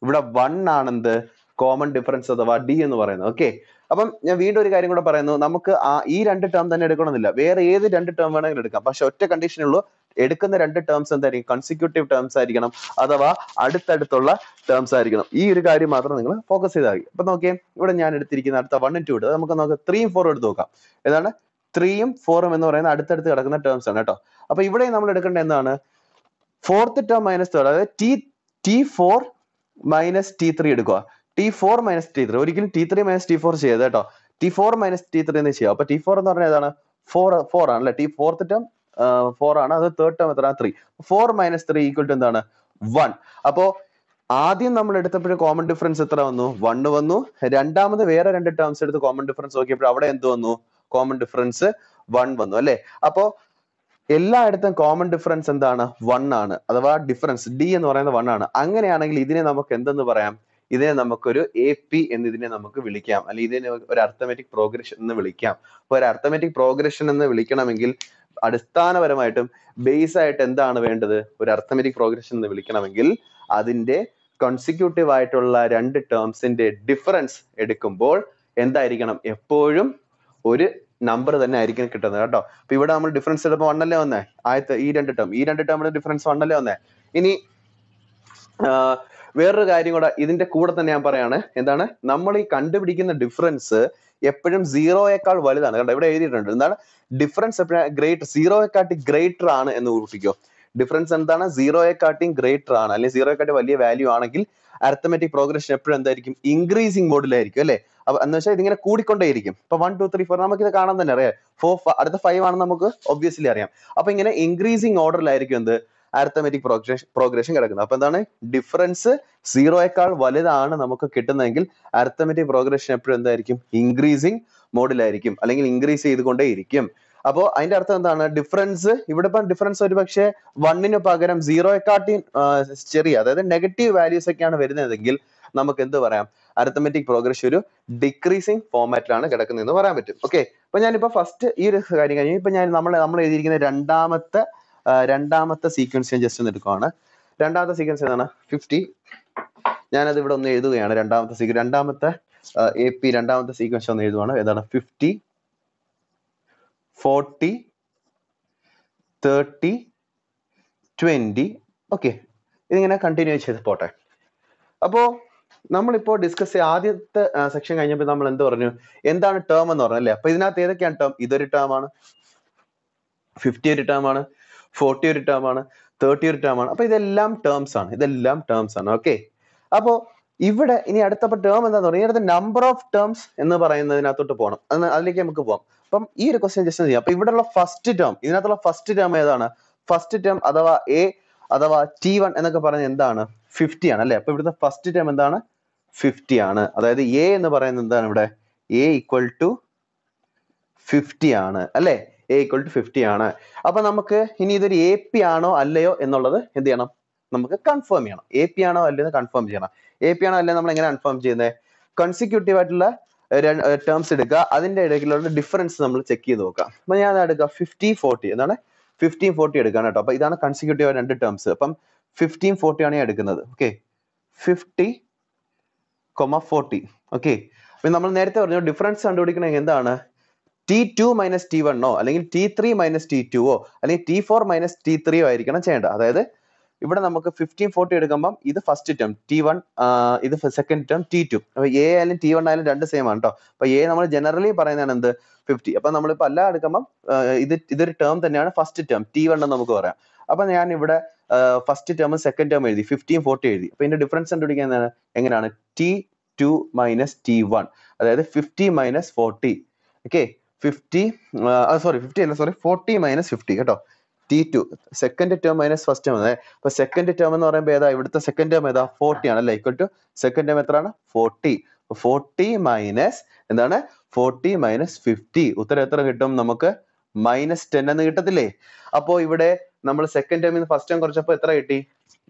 ഇവിടെ വൺ ആണെന്ത്? കോമൺ ഡിഫറൻസ് അഥവാ ഡി എന്ന് പറയുന്നത്. ഓക്കെ അപ്പം ഞാൻ വീണ്ടും ഒരു കാര്യം കൂടെ പറയുന്നു. നമുക്ക് ആ ഈ രണ്ട് ടേം തന്നെ എടുക്കണമെന്നില്ല. വേറെ ഏത് രണ്ട് ടേം വേണമെങ്കിലും എടുക്കാം. പക്ഷെ ഒറ്റ കണ്ടീഷനേ ഉള്ളൂ. എടുക്കുന്ന രണ്ട് ടേംസ് എന്തായിരിക്കും? കൺസിക്യൂട്ടീവ് ടേംസ് ആയിരിക്കണം. അഥവാ അടുത്തടുത്തുള്ള ടേംസ് ആയിരിക്കണം. ഈ ഒരു കാര്യം മാത്രം നിങ്ങൾ ഫോക്കസ് ചെയ്താൽ മതി. അപ്പൊ നോക്കിയേ ഇവിടെ ഞാൻ എടുത്തിരിക്കുന്ന അടുത്ത വൺ ടു എടുത്ത് നമുക്ക് നോക്കാം. ത്രീയും ഫോറും എടുത്ത് നോക്കാം. ഏതാണ് ത്രീയും ഫോറും എന്ന് പറയുന്ന അടുത്തടുത്ത് കിടക്കുന്ന ടേംസ് ആണ് കേട്ടോ. അപ്പൊ ഇവിടെ നമ്മൾ എടുക്കേണ്ട എന്താണ്? ഫോർത്ത് ടേം മൈനസ് തേർഡ് അതായത് T T four minus T three എടുക്കുക. T four minus T three ഒരിക്കലും T three minus T four ചെയ്ത് കേട്ടോ. T four minus T three എന്ന് ചെയ്യാം. അപ്പൊ ടി ഫോർ എന്ന് പറഞ്ഞാൽ ഏതാണ്? ഫോർ ഫോർ ആണ് അല്ലെ? ടി ഫോർത്ത് ടേം ഫോർ ആണ്. അത് തേർഡ് ടേം എത്ര three four minus three equal two എന്താണ്? വൺ അപ്പോ ആദ്യം നമ്മൾ എടുത്തപ്പോഴും കോമൺ ഡിഫറൻസ് എത്ര വന്നു? വൺ വന്നു. രണ്ടാമത് വേറെ രണ്ട് ടേംസ് എടുത്ത് കോമൺ ഡിഫറൻസ് നോക്കിയപ്പോൾ അവിടെ എന്ത് വന്നു? കോമൺ ഡിഫറൻസ് വൺ വന്നു അല്ലെ? അപ്പോ എല്ലായിടത്തും കോമൺ ഡിഫറൻസ് എന്താണ്? വൺ ആണ്. അഥവാ ഡിഫറൻസ് ഡി എന്ന് പറയുന്നത് വൺ ആണ്. അങ്ങനെയാണെങ്കിൽ ഇതിനെ നമുക്ക് എന്തെന്ന് പറയാം? ഇതിനെ നമുക്കൊരു എ പി എന്ന് ഇതിനെ നമുക്ക് വിളിക്കാം. അല്ലെങ്കിൽ ഇതിനെ ഒരു അർത്ഥമെറ്റിക് പ്രോഗ്രഷൻ എന്ന് വിളിക്കാം. അപ്പൊ ഒരു അർത്ഥമെറ്റിക് പ്രോഗ്രഷൻ എന്ന് വിളിക്കണമെങ്കിൽ അടിസ്ഥാനപരമായിട്ടും ബേസ് ആയിട്ട് എന്താണ് വേണ്ടത്? ഒരു അർത്ഥമെറ്റിക് പ്രോഗ്രഷൻ എന്ന് വിളിക്കണമെങ്കിൽ അതിന്റെ കോൺസിക്യൂട്ടീവ് ആയിട്ടുള്ള രണ്ട് ടേംസിന്റെ ഡിഫറൻസ് എടുക്കുമ്പോൾ എന്തായിരിക്കണം? എപ്പോഴും ഒരു നമ്പർ തന്നെ ആയിരിക്കും കിട്ടുന്നത് കേട്ടോ. അപ്പൊ ഇവിടെ നമ്മൾ ഡിഫറൻസ് എടുക്കുമ്പോൾ വണ്ണല്ലേ വന്നേ? ആദ്യത്തെ ഈ രണ്ട് ടേം ഈ രണ്ട് ടേമിന്റെ ഡിഫറൻസ് വണ്ണല്ലേ വന്നേ? ഇനി വേറൊരു കാര്യം കൂടെ ഇതിന്റെ കൂടെ തന്നെ ഞാൻ പറയാണ്. എന്താണ്? നമ്മൾ ഈ കണ്ടുപിടിക്കുന്ന ഡിഫറൻസ് എപ്പോഴും സീറോയേക്കാൾ വലുതാണ്. കണ്ടോ? ഇവിടെ എഴുതിയിട്ടുണ്ട്. എന്താണ്? ഡിഫറൻസ് എപ്പോഴും? ഗ്രേറ്റർ സീറോയെക്കാട്ടി ഗ്രേറ്റർ ആണ് എന്ന് ഓർപ്പിക്കോ ഡിഫറൻസ് എന്താണ്? സീറോയെക്കാട്ടി ഗ്രേറ്റർ ആണ്. അല്ലെങ്കിൽ സീറോയെക്കാട്ടി വലിയ വാല്യൂ ആണെങ്കിൽ അർത്ഥമെറ്റിക് പ്രോഗ്രഷൻ എപ്പോഴും എന്തായിരിക്കും? ഇൻക്രീസിങ് മോഡിലായിരിക്കും അല്ലെ? അപ്പൊ എന്ന് വെച്ചാൽ ഇതിങ്ങനെ കൂടിക്കൊണ്ടേയിരിക്കും. ഇപ്പൊ വൺ ടു ത്രീ ഫോർ നമുക്ക് ഇത് കാണാൻ തന്നെ അറിയാം. ഫോർ അടുത്ത ഫൈവ് ആണെന്ന് നമുക്ക് ഒബ്വിയസ്ലി അറിയാം. അപ്പൊ ഇങ്ങനെ ഇൻക്രീസിങ് ഓർഡറിലായിരിക്കും എന്ത്? അർത്ഥമെറ്റിക് പ്രോഗ്രഷൻ പ്രോഗ്രഷൻ കിടക്കുന്നത്. അപ്പൊ എന്താണ്? ഡിഫറൻസ് സീറോയേക്കാൾ വലുതാണ് നമുക്ക് കിട്ടുന്നതെങ്കിൽ അർത്ഥമെറ്റിക് പ്രോഗ്രഷൻ എപ്പോഴും എന്തായിരിക്കും? ഇൻക്രീസിങ് മോഡിലായിരിക്കും അല്ലെങ്കിൽ ഇൻക്രീസ് ചെയ്തുകൊണ്ടേ ഇരിക്കും അപ്പോ അതിന്റെ അർത്ഥം എന്താണ്? ഡിഫറൻസ് ഇവിടെ ഇപ്പം ഡിഫറൻസ് ഒരു പക്ഷേ വണ്ണിന് പകരം സീറോയെക്കാട്ടി ചെറിയ അതായത് നെഗറ്റീവ് വാല്യൂസ് ഒക്കെയാണ് വരുന്നതെങ്കിൽ നമുക്ക് എന്ത് പറയാം? അരിത്തമെറ്റിക് പ്രോഗ്രഷൻ ഒരു ഡിക്രീസിങ് ഫോമാറ്റിലാണ് കിടക്കുന്നതെന്ന് പറയാൻ പറ്റും. ഓക്കെ അപ്പൊ ഞാനിപ്പോ ഫസ്റ്റ് ഈ ഒരു കാര്യം കഴിഞ്ഞു. ഇപ്പൊ ഞാൻ നമ്മൾ നമ്മൾ എഴുതിയിരിക്കുന്ന രണ്ടാമത്തെ രണ്ടാമത്തെ സീക്വൻസ് ഞാൻ ജസ്റ്റ് ഒന്ന് എടുക്കുവാണ്. രണ്ടാമത്തെ സീക്വൻസ് ഏതാണ്? ഫിഫ്റ്റി ഞാനത് ഇവിടെ ഒന്ന് എഴുതുകയാണ്. രണ്ടാമത്തെ സീക്വൻസ് രണ്ടാമത്തെ എ പി രണ്ടാമത്തെ സീക്വൻസ് ഒന്ന് എഴുതുവാണ്. ഏതാണ്? Fifty forty thirty twenty okay ഇതിങ്ങനെ കണ്ടിന്യൂ ചെയ്ത് പോട്ടെ. അപ്പോ നമ്മളിപ്പോ ഡിസ്കസ് ചെയ്യുക ആദ്യത്തെ സെക്ഷൻ കഴിഞ്ഞപ്പോൾ നമ്മൾ എന്ത് പറഞ്ഞു? എന്താണ് ടേം എന്ന് പറഞ്ഞു അല്ലേ? അപ്പൊ ഇതിനകത്ത് ഏതൊക്കെയാണ് ടേം ഇതൊരു ടേം ആണ്. ഫിഫ്റ്റി ഒരു ടേം ആണ്. ഫോർട്ടി ഒരു ടേം ആണ് തേർട്ടി ഒരു ടേം ആണ്. അപ്പൊ ഇതെല്ലാം ടേംസ് ആണ്. ഇതെല്ലാം ടേംസ് ആണ്. ഓക്കെ അപ്പോ ഇവിടെ ഇനി അടുത്ത ടേം എന്താന്ന് പറയുക അടുത്ത നമ്പർ ഓഫ് ടേംസ് എന്ന് പറയുന്നതിനകത്തോട്ട് പോകണം അതിലേക്ക് നമുക്ക് പോകാം അപ്പം ഈ ഒരു ക്വസ്റ്റ്യൻ ജസ്റ്റ് ചെയ്യാം. അപ്പൊ ഇവിടെയുള്ള ഫസ്റ്റ് ടേം ഇതിനകത്തുള്ള ഫസ്റ്റ് ടേം ഏതാണ്? ഫസ്റ്റ് ടേം അഥവാ എ അഥവാ ടി വൺ എന്നൊക്കെ പറയുന്നത് എന്താണ്? ഫിഫ്റ്റി ആണ് അല്ലെ? അപ്പൊ ഇവിടുത്തെ ഫസ്റ്റ് ടേം എന്താണ്? ഫിഫ്റ്റി ആണ്. അതായത് എ എന്ന് പറയുന്നത് എന്താണ് ഇവിടെ? എ ഈക്വൽ ടു ഫിഫ്റ്റി ആണ്. അല്ലെ? എ ഈക്വൽ ടു ഫിഫ്റ്റി ആണ്. അപ്പൊ നമുക്ക് ഇനി ഇതൊരു എ പി ആണോ അല്ലയോ എന്നുള്ളത് എന്ത് ചെയ്യണം? നമുക്ക് കൺഫേം ചെയ്യണം. എ പി ആണോ അല്ലയോ കൺഫേം ചെയ്യണം. എ പി ആണോ അല്ലയോ നമ്മൾ എങ്ങനെ കൺഫേം ചെയ്യുന്നത് കൺസിക്യൂട്ടീവ് ആയിട്ടുള്ള ടേംസ് എടുക്കുക. അതിന്റെ ഇടയിലുള്ള ഡിഫറൻസ് നമ്മൾ ചെക്ക് ചെയ്ത് നോക്കാം അപ്പൊ ഞാൻ എടുക്കുക. ഫിഫ്റ്റി ഫോർട്ടി എന്താണ്? ഫിഫ്റ്റീൻ ഫോർട്ടി എടുക്കാൻ കേട്ടോ. അപ്പൊ ഇതാണ് കൺസിക്യൂട്ടീവ് രണ്ട് ടേംസ് അപ്പം ഫിഫ്റ്റീൻ ഫോർട്ടി ആണ് ഞാൻ എടുക്കുന്നത്. Okay fifty comma forty okay നമ്മൾ നേരത്തെ പറഞ്ഞു ഡിഫറൻസ് കണ്ടുപിടിക്കണമെങ്കിൽ എന്താണ്? ടി ടു മൈനസ് ടി വണ്ണോ അല്ലെങ്കിൽ ടി ത്രീ മൈനസ് ടി ടുവോ അല്ലെങ്കിൽ ടി ഫോർ മൈനസ് ടി ത്രീയോ ആയിരിക്കണം ചെയ്യേണ്ടത് അതായത് ഇവിടെ നമുക്ക് ഫിഫ്റ്റീൻ ഫോർട്ടി എടുക്കുമ്പം ഇത് ഫസ്റ്റ് ടേം ടി വൺ ഇത് സെക്കൻഡ് ടേം ടി ടു അപ്പൊ എ ആയാലും ടി വൺ ആയാലും രണ്ട് സെയിം ആണ് കേട്ടോ അപ്പൊ എ നമ്മൾ ജനറലി പറയുന്നതാണ് എന്ത്? ഫിഫ്റ്റി അപ്പൊ നമ്മളിപ്പോ എല്ലാം എടുക്കുമ്പം ഇത് ഇതൊരു ടേം തന്നെയാണ് ഫസ്റ്റ് ടേം ടി വൺ എന്ന് നമുക്ക് പറയാം. അപ്പൊ ഞാൻ ഇവിടെ ഫസ്റ്റ് ടേം സെക്കൻഡ് ടേം എഴുതി ഫിഫ്റ്റീൻ ഫോർട്ടി എഴുതി. അപ്പൊ ഇതിന്റെ ഡിഫറൻസ് കണ്ടുപിടിക്കാൻ എങ്ങനെയാണ്? T two minus T one അതായത് fifty minus forty okay fifty sorry fifty അല്ല സോറി ഫോർട്ടി മൈനസ് ഫിഫ്റ്റി കേട്ടോ. T two second term minus first term അതെ അപ്പൊ സെക്കൻഡ് ടേം എന്ന് പറയുമ്പോൾ ഏതാ? ഇവിടുത്തെ സെക്കൻഡ് ടേം ഏതാ? ഫോർട്ടി ആണ് അല്ലേ? ഈക്വൽ ടു സെക്കൻഡ് ടേം എത്രയാണ്? ഫോർട്ടി ഫോർട്ടി മൈനസ് എന്താണ്? ഫോർട്ടി മൈനസ് ഫിഫ്റ്റി ഉത്തരം എത്ര കിട്ടും നമുക്ക്? മൈനസ് ടെൻ എന്ന് കിട്ടത്തില്ലേ? അപ്പോ ഇവിടെ നമ്മൾ സെക്കൻഡ് ടേമിൽ നിന്ന് ഫസ്റ്റ് ടേം കുറച്ചപ്പോൾ എത്ര കിട്ടി?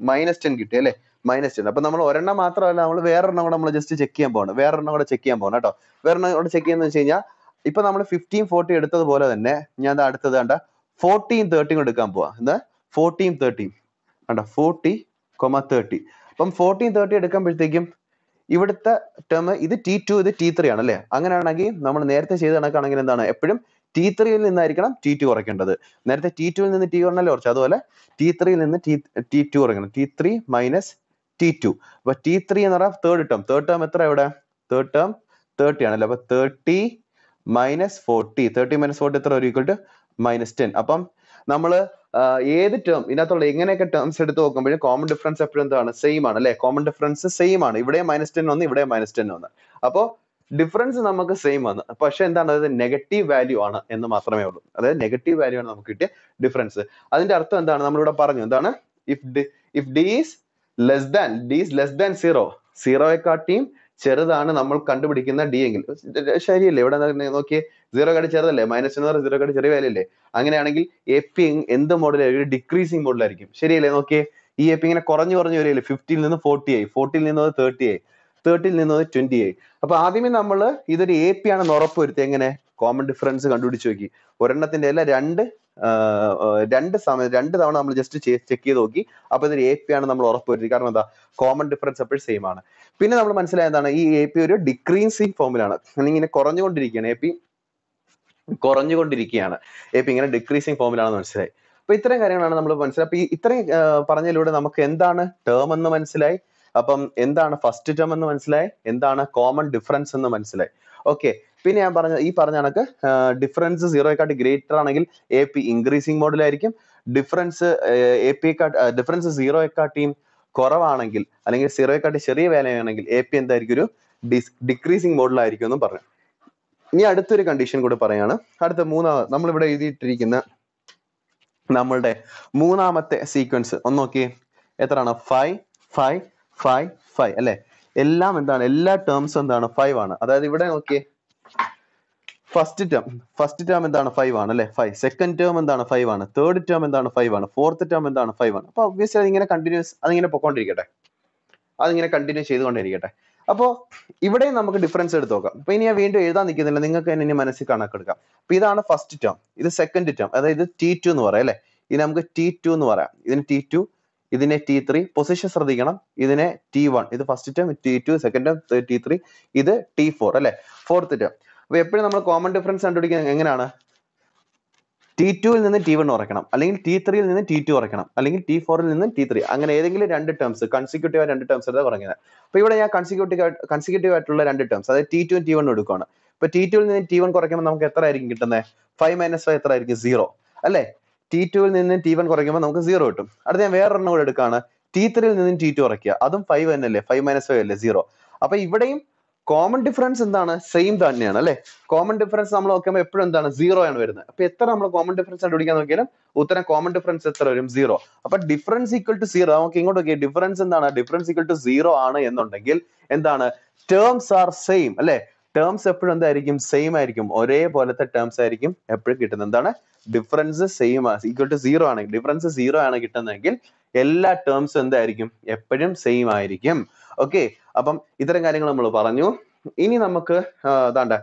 മൈനസ് ടെൻ കിട്ടി അല്ലേ? മൈനസ് ടെൻ അപ്പൊ നമ്മൾ ഒരെണ്ണം മാത്രമല്ല നമ്മൾ വേറെ വേറൊരെണ്ണം കൂടെ നമ്മൾ ജസ്റ്റ് ചെക്ക് ചെയ്യാൻ പോകണം വേറൊരെണ്ണം കൂടെ ചെക്ക് ചെയ്യാൻ പോകണം കേട്ടോ. വേറൊരെണ്ണം കൂടെ ചെക്ക് ചെയ്യുന്നത് വെച്ച് കഴിഞ്ഞാൽ ഇപ്പൊ നമ്മൾ ഫിഫ്റ്റീൻ ഫോർട്ടി എടുത്തതുപോലെ തന്നെ ഞാൻ അടുത്തത് കണ്ട ഫോർട്ടീൻ തേർട്ടീൻ എടുക്കാൻ പോവാ. എന്താ? ഫോർട്ടീൻ തേർട്ടീൻ കണ്ട? ഫോർട്ടി കൊമ തേർട്ടി അപ്പം ഫോർട്ടീൻ തേർട്ടി എടുക്കുമ്പോഴത്തേക്കും ഇവിടുത്തെ ടേം ഇത് ടി ടു ഇത് ടി ത്രീ ആണ് അല്ലേ? അങ്ങനെയാണെങ്കിൽ നമ്മൾ നേരത്തെ ചെയ്ത കണക്കാണെങ്കിൽ എന്താണ്? എപ്പോഴും ടി ത്രീയിൽ നിന്നായിരിക്കണം ടി ടു കുറയ്ക്കേണ്ടത്. നേരത്തെ ടി ടുവിൽ നിന്ന് ടി വണ്ണല്ലേ കുറച്ച്? അതുപോലെ ടി ത്രീയിൽ നിന്ന് ടി ടി ടു കുറയ്ക്കണം. T three minus T two അപ്പൊ ടി ത്രീ എന്ന് പറഞ്ഞാൽ തേർഡ് ടേം തേർഡ് ടേം എത്ര ഇവിടെ? തേർഡ് ടേം തേർട്ടി ആണല്ലേ? അപ്പൊ thirty minus forty thirty minus forty എത്ര വരും ഈക്വൽ ടു മൈനസ് ടെൻ അപ്പം നമ്മൾ ഏത് ടേം ഇതിനകത്തുള്ള എങ്ങനെയൊക്കെ ടേംസ് എടുത്ത് നോക്കുമ്പോഴും കോമൺ ഡിഫറൻസ് എപ്പോഴും എന്താണ്? സെയിം ആണ് അല്ലെ? കോമൺ ഡിഫറൻസ് സെയിം ആണ്. ഇവിടെ മൈനസ് ടെൻ ഒന്ന് ഇവിടെ മൈനസ് ടെൻ ഒന്ന് അപ്പോൾ ഡിഫറൻസ് നമുക്ക് സെയിം വന്ന്. പക്ഷെ എന്താണ്? അതായത് നെഗറ്റീവ് വാല്യൂ ആണ് എന്ന് മാത്രമേ ഉള്ളൂ. അതായത് നെഗറ്റീവ് വാല്യൂ ആണ് നമുക്ക് കിട്ടിയ ഡിഫറൻസ് അതിന്റെ അർത്ഥം എന്താണ്? നമ്മളിവിടെ പറഞ്ഞു. എന്താണ്? If if D is less than D is less than zero സീറോയെക്കാട്ടിയും ചെറുതാണ് നമ്മൾ കണ്ടുപിടിക്കുന്ന ഡി എങ്കിൽ. ശരിയല്ലേ? ഇവിടെ നോക്കിയേ സീറോ കാർഡ് ചെറുതല്ലേ? മൈനസ് എന്ന് പറഞ്ഞാൽ സീറോ കാർഡ് ചെറിയ വാല്യൂ അല്ലേ അങ്ങനെയാണെങ്കിൽ എ എന്ത് മോഡലായിരിക്കും ഡിക്രീസിങ് മോഡലായിരിക്കും ശരിയല്ലേ? നോക്കിയേ ഈ എ ഇങ്ങനെ കുറഞ്ഞു കുറഞ്ഞു വരികയല്ലേ? ഫിഫ്റ്റിയിൽ നിന്ന് ഫോർട്ടി ആയി. ഫോർട്ടിയിൽ നിന്ന് തേർട്ടി ആയി. തേർട്ടിയിൽ നിന്ന് ട്വന്റി ആയി. അപ്പൊ ആദ്യമേ നമ്മൾ ഇതൊരു എ പി ആണെന്ന് ഉറപ്പ് വരുത്തി എങ്ങനെ? കോമൺ ഡിഫറൻസ് കണ്ടുപിടിച്ച് നോക്കി. ഒരെണ്ണത്തിന്റെ അല്ല രണ്ട് രണ്ട് സമയം രണ്ട് തവണ നമ്മൾ ജസ്റ്റ് ചെക്ക് ചെയ്ത് നോക്കി. അപ്പൊ ഇതൊരു എ പി ആണ് നമ്മൾ ഉറപ്പ് വരുത്തി. കാരണം എന്താ? കോമൺ ഡിഫറൻസ് എപ്പോഴും സെയിം ആണ്. പിന്നെ നമ്മൾ മനസ്സിലായ എന്താണ്? ഈ എ പി ഒരു ഡിക്രീസിങ് ഫോമിലാണ് ഇങ്ങനെ കുറഞ്ഞുകൊണ്ടിരിക്കുകയാണ് എ പി കുറഞ്ഞുകൊണ്ടിരിക്കുകയാണ്. എ പി ഇങ്ങനെ ഡിക്രീസിങ് ഫോമിലാണെന്ന് മനസ്സിലായി. അപ്പൊ ഇത്തരം കാര്യങ്ങളാണ് നമ്മൾ മനസ്സിലായി അപ്പൊ ഇത്രയും പറഞ്ഞതിലൂടെ നമുക്ക് എന്താണ് ടേം എന്ന് മനസ്സിലായി. അപ്പം എന്താണ് ഫസ്റ്റ് ടേം എന്ന് മനസ്സിലായി? എന്താണ് കോമൺ ഡിഫറൻസ് എന്ന് മനസ്സിലായി. ഓക്കെ പിന്നെ ഞാൻ പറഞ്ഞ ഈ പറഞ്ഞ കണക്ക് ഡിഫറൻസ് സീറോയെക്കാട്ടി ഗ്രേറ്റർ ആണെങ്കിൽ എ പി ഇൻക്രീസിംഗ് മോഡിലായിരിക്കും ഡിഫറൻസ് എ പി ഡിഫറൻസ് സീറോയെക്കാട്ടിയും കുറവാണെങ്കിൽ അല്ലെങ്കിൽ സീറോയെക്കാട്ടി ചെറിയ വാല്യൂ എ പി എന്തായിരിക്കും? ഒരു ഡിക്രീസിങ് മോഡിലായിരിക്കും എന്നും പറഞ്ഞു. ഇനി അടുത്തൊരു കണ്ടീഷൻ കൂടി പറയാണ്. അടുത്ത മൂന്നാമത് നമ്മളിവിടെ എഴുതിയിട്ടിരിക്കുന്ന നമ്മളുടെ മൂന്നാമത്തെ സീക്വൻസ് ഒന്ന് നോക്കിയേ. എത്രയാണ്? ഫൈവ് ഫൈവ് ഫൈവ് ഫൈവ് അല്ലെ? എല്ലാം എന്താണ്? എല്ലാ ടേംസും എന്താണ്? ഫൈവ് ആണ്. അതായത് ഇവിടെ നോക്കിയേ ഫസ്റ്റ് ടേം ഫസ്റ്റ് ടേം എന്താണ് ഫൈവ് ആണ് അല്ലെ? ഫൈവ് സെക്കൻഡ് ടേം എന്താണ് ഫൈവ് ആണ്? തേർഡ് ടേം എന്താണ് ഫൈവ് ആണ്? ഫോർത്ത് ടേം എന്താണ് ഫൈവ് ആണ്? അപ്പൊ ഒബ്വിയസ്ലി അതിങ്ങനെ കണ്ടിന്യൂസ് അതിങ്ങനെ പൊക്കോണ്ടിരിക്കട്ടെ. അതിങ്ങനെ കണ്ടിന്യൂ ചെയ്തുകൊണ്ടിരിക്കട്ടെ അപ്പോൾ ഇവിടെ നമുക്ക് ഡിഫറൻസ് എടുത്ത് നോക്കാം. അപ്പൊ ഇനി ഞാൻ വീണ്ടും എഴുതാൻ നിൽക്കുന്നില്ല. നിങ്ങൾക്ക് എന്നെ മനസ്സിൽ കണക്കെടുക്കാം. അപ്പൊ ഇതാണ് ഫസ്റ്റ് ടേം ഇത് സെക്കൻഡ് ടേം അതായത് ടി ടു എന്ന് പറയാം അല്ലെ? ഇത് നമുക്ക് ടി ടു എന്ന് പറയാം. ഇതിന് ടി ടു ഇതിനെ ടി ത്രീ പൊസിഷൻ ശ്രദ്ധിക്കണം. ഇതിനെ ടി വൺ ഇത് first term T two second term T three ഇത് ടി ഫോർ അല്ലെ? ഫോർത്ത് ടേം അപ്പൊ എപ്പോഴും നമ്മൾ കോമൺ ഡിഫറൻസ് കണ്ടുപിടിക്കുന്നത് എങ്ങനെയാണ്? ടി ടുവിൽ നിന്ന് ടി വൺ കുറയ്ക്കണം അല്ലെങ്കിൽ ടി ത്രീയിൽ നിന്ന് ടി ടു കുറയ്ക്കണം അല്ലെങ്കിൽ ടി ഫോറിൽ നിന്ന് ടി ത്രീ അങ്ങനെ ഏതെങ്കിലും രണ്ട് ടേംസ് കൺസിക്യൂട്ടീവ് രണ്ട് ടേംസ് എടുത്താൽ കുറഞ്ഞത് അപ്പോൾ ഇവിടെ ഞാൻ കൺസിക്യൂട്ടീവ് കൺസിക്യൂട്ടീവ് ആയിട്ടുള്ള രണ്ട് ടേംസ് അതായത് ടി ടു ടി വൺ എടുക്കുകയാണ് ഇപ്പൊ ടി ടുവിൽ നിന്ന് ടി വൺ കുറയ്ക്കുമ്പോൾ നമുക്ക് എത്ര ആയിരിക്കും കിട്ടുന്നത് ഫൈവ് മൈനസ് ഫൈവ് എത്ര ആയിരിക്കും? സീറോ അല്ലേ? ടി ടുവിൽ നിന്ന് ടി വൺ കുറയ്ക്കുമ്പോൾ നമുക്ക് സീറോ കിട്ടും. അടുത്ത ഞാൻ വേറൊരെണ്ണം കൂടെ എടുക്കുകയാണ് ടി ത്രീയിൽ നിന്നും ടി ടു കുറയ്ക്കുക അതും ഫൈവ് തന്നെയല്ലേ? ഫൈവ് മൈനസ് ഫൈവ് അല്ലേ? സീറോ അപ്പോൾ ഇവിടെയും കോമൺ ഡിഫറൻസ് എന്താണ്? സെയിം തന്നെയാണ് അല്ലെ? കോമൺ ഡിഫറൻസ് നമ്മൾ നോക്കുമ്പോൾ എപ്പോഴും എന്താണ്? സീറോ ആണ് വരുന്നത്. അപ്പൊ എത്ര നമ്മൾ കോമൺ ഡിഫറൻസ് കണ്ടുപിടിക്കാൻ നോക്കിയാലും ഉത്തരം കോമൺ ഡിഫറൻസ് എത്ര വരും? സീറോ അപ്പൊ ഡിഫറൻസ് ഈക്വൽ ടു സീറോ നമുക്ക് ഇങ്ങോട്ട് നോക്കിയാൽ ഡിഫറൻസ് എന്താണ്? ഡിഫറൻസ് ഈക്വൽ ടു സീറോ ആണ് എന്നുണ്ടെങ്കിൽ എന്താണ്? ടേംസ് ആർ സെയിം അല്ലെ? ടേംസ് എപ്പോഴും എന്തായിരിക്കും? സെയിം ആയിരിക്കും. ഒരേപോലത്തെ ടേംസ് ആയിരിക്കും എപ്പോഴും കിട്ടുന്നത്. എന്താണ്? Difference same equal to zero ആണെങ്കിൽ ഡിഫറൻസ് സീറോ ആണ് കിട്ടുന്നതെങ്കിൽ എല്ലാ ടേംസും എന്തായിരിക്കും? എപ്പോഴും സെയിം ആയിരിക്കും. ഓക്കെ അപ്പം ഇത്തരം കാര്യങ്ങൾ നമ്മൾ പറഞ്ഞു. ഇനി നമുക്ക് എന്താണ്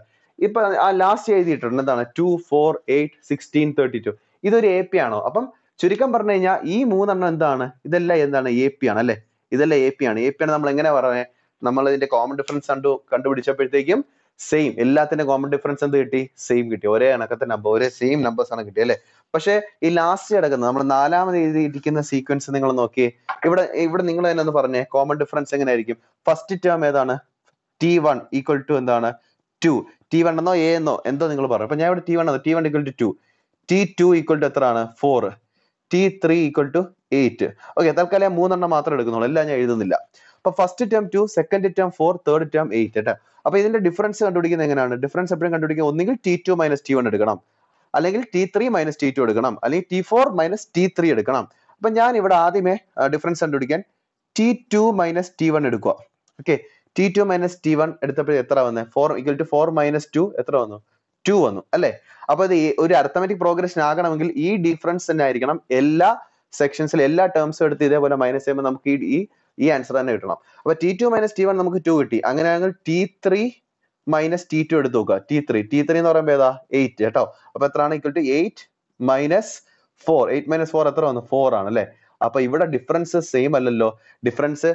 ഇപ്പൊ ആ ലാസ്റ്റ് എഴുതിയിട്ടുണ്ട്. എന്താണ്? Two four eight sixteen thirty two ഇതൊരു എ പി ആണോ? അപ്പം ചുരുക്കം പറഞ്ഞു കഴിഞ്ഞാൽ ഈ മൂന്നെണ്ണം എന്താണ്? ഇതെല്ലാം എന്താണ്? എ പി ആണ് അല്ലെ? ഇതെല്ലാം എ പി ആണ്. എ പി ആണ് നമ്മൾ എങ്ങനെ പറഞ്ഞത് നമ്മൾ ഇതിന്റെ കോമൺ ഡിഫറൻസ് കണ്ടു കണ്ടുപിടിച്ചപ്പോഴത്തേക്കും സെയിം എല്ലാത്തിന്റെ കോമൺ ഡിഫറൻസ് എന്ത് കിട്ടി? സെയിം കിട്ടി. ഒരേ കണക്കത്തെ നമ്പർ ഒരേ സെയിം നമ്പേഴ്സ് ആണ് കിട്ടിയത് അല്ലെ? പക്ഷെ ഈ ലാസ്റ്റ് കിടക്കുന്നത് നമ്മൾ നാലാമത് എഴുതിയിരിക്കുന്ന സീക്വൻസ് നിങ്ങൾ നോക്കിയേ. ഇവിടെ ഇവിടെ നിങ്ങൾ തന്നെ ഒന്ന് പറഞ്ഞേ കോമൺ ഡിഫറൻസ് എങ്ങനെയായിരിക്കും? ഫസ്റ്റ് ടേം ഏതാണ്? ടി വൺ ഈക്വൽ ടു എന്താണ്? ടു ടി വൺ എന്നോ എ എന്നോ എന്തോ നിങ്ങൾ പറഞ്ഞു അപ്പൊ ഞാൻ ഇവിടെ T one T one equal to two T two equal to എത്രയാണ്? Four T three equal to eight okay തൽക്കാലം മൂന്നെണ്ണം മാത്രമേ എടുക്കുന്നുള്ളൂ. എല്ലാം ഞാൻ എഴുതുന്നില്ല. അപ്പൊ first term two second term four third term eight കേട്ടോ അപ്പൊ ഇതിന്റെ ഡിഫറൻസ് കണ്ടുപിടിക്കുന്നത് എങ്ങനെയാണ്? ഡിഫറൻസ് എപ്പോഴും കണ്ടുപിടിക്കുക ഒന്നുകിൽ T two minus T one എടുക്കണം. അല്ലെങ്കിൽ T three minus T two എടുക്കണം. അല്ലെങ്കിൽ T four minus T three എടുക്കണം. അപ്പൊ ഞാൻ ഇവിടെ ആദ്യമേ ഡിഫറൻസ് കണ്ടുപിടിക്കാൻ T two minus T one എടുക്കുക okay T two minus T one എടുത്തപ്പോൾ എത്ര വന്നത് four equal to four minus two എത്ര വന്നു? ടു വന്നു. അല്ലെ? അപ്പൊ ഇത് ഒരു അർത്ഥമെറ്റിക് പ്രോഗ്രഷൻ ആകണമെങ്കിൽ ഈ ഡിഫറൻസ് തന്നെ ആയിരിക്കണം. എല്ലാ സെക്ഷൻസിൽ എല്ലാ ടേംസും എടുത്ത് ഇതേപോലെ മൈനസ് ചെയ്യുമ്പോൾ നമുക്ക് ഈ ഈ ആൻസർ തന്നെ കിട്ടണം. അപ്പൊ T two minus T one നമുക്ക് ടു കിട്ടി. അങ്ങനെയാണെങ്കിൽ T three minus T two എടുത്ത് നോക്കുക. ടി ത്രീ ടി ത്രീ എന്ന് പറയുമ്പോൾ ഏതാ? എയ്റ്റ് കേട്ടോ. അപ്പൊ എത്രയാണ് equal to eight minus four eight minus four എത്ര വന്നു? ഫോർ ആണ് അല്ലെ? അപ്പൊ ഇവിടെ ഡിഫറൻസ് സെയിം അല്ലല്ലോ. ഡിഫറൻസ്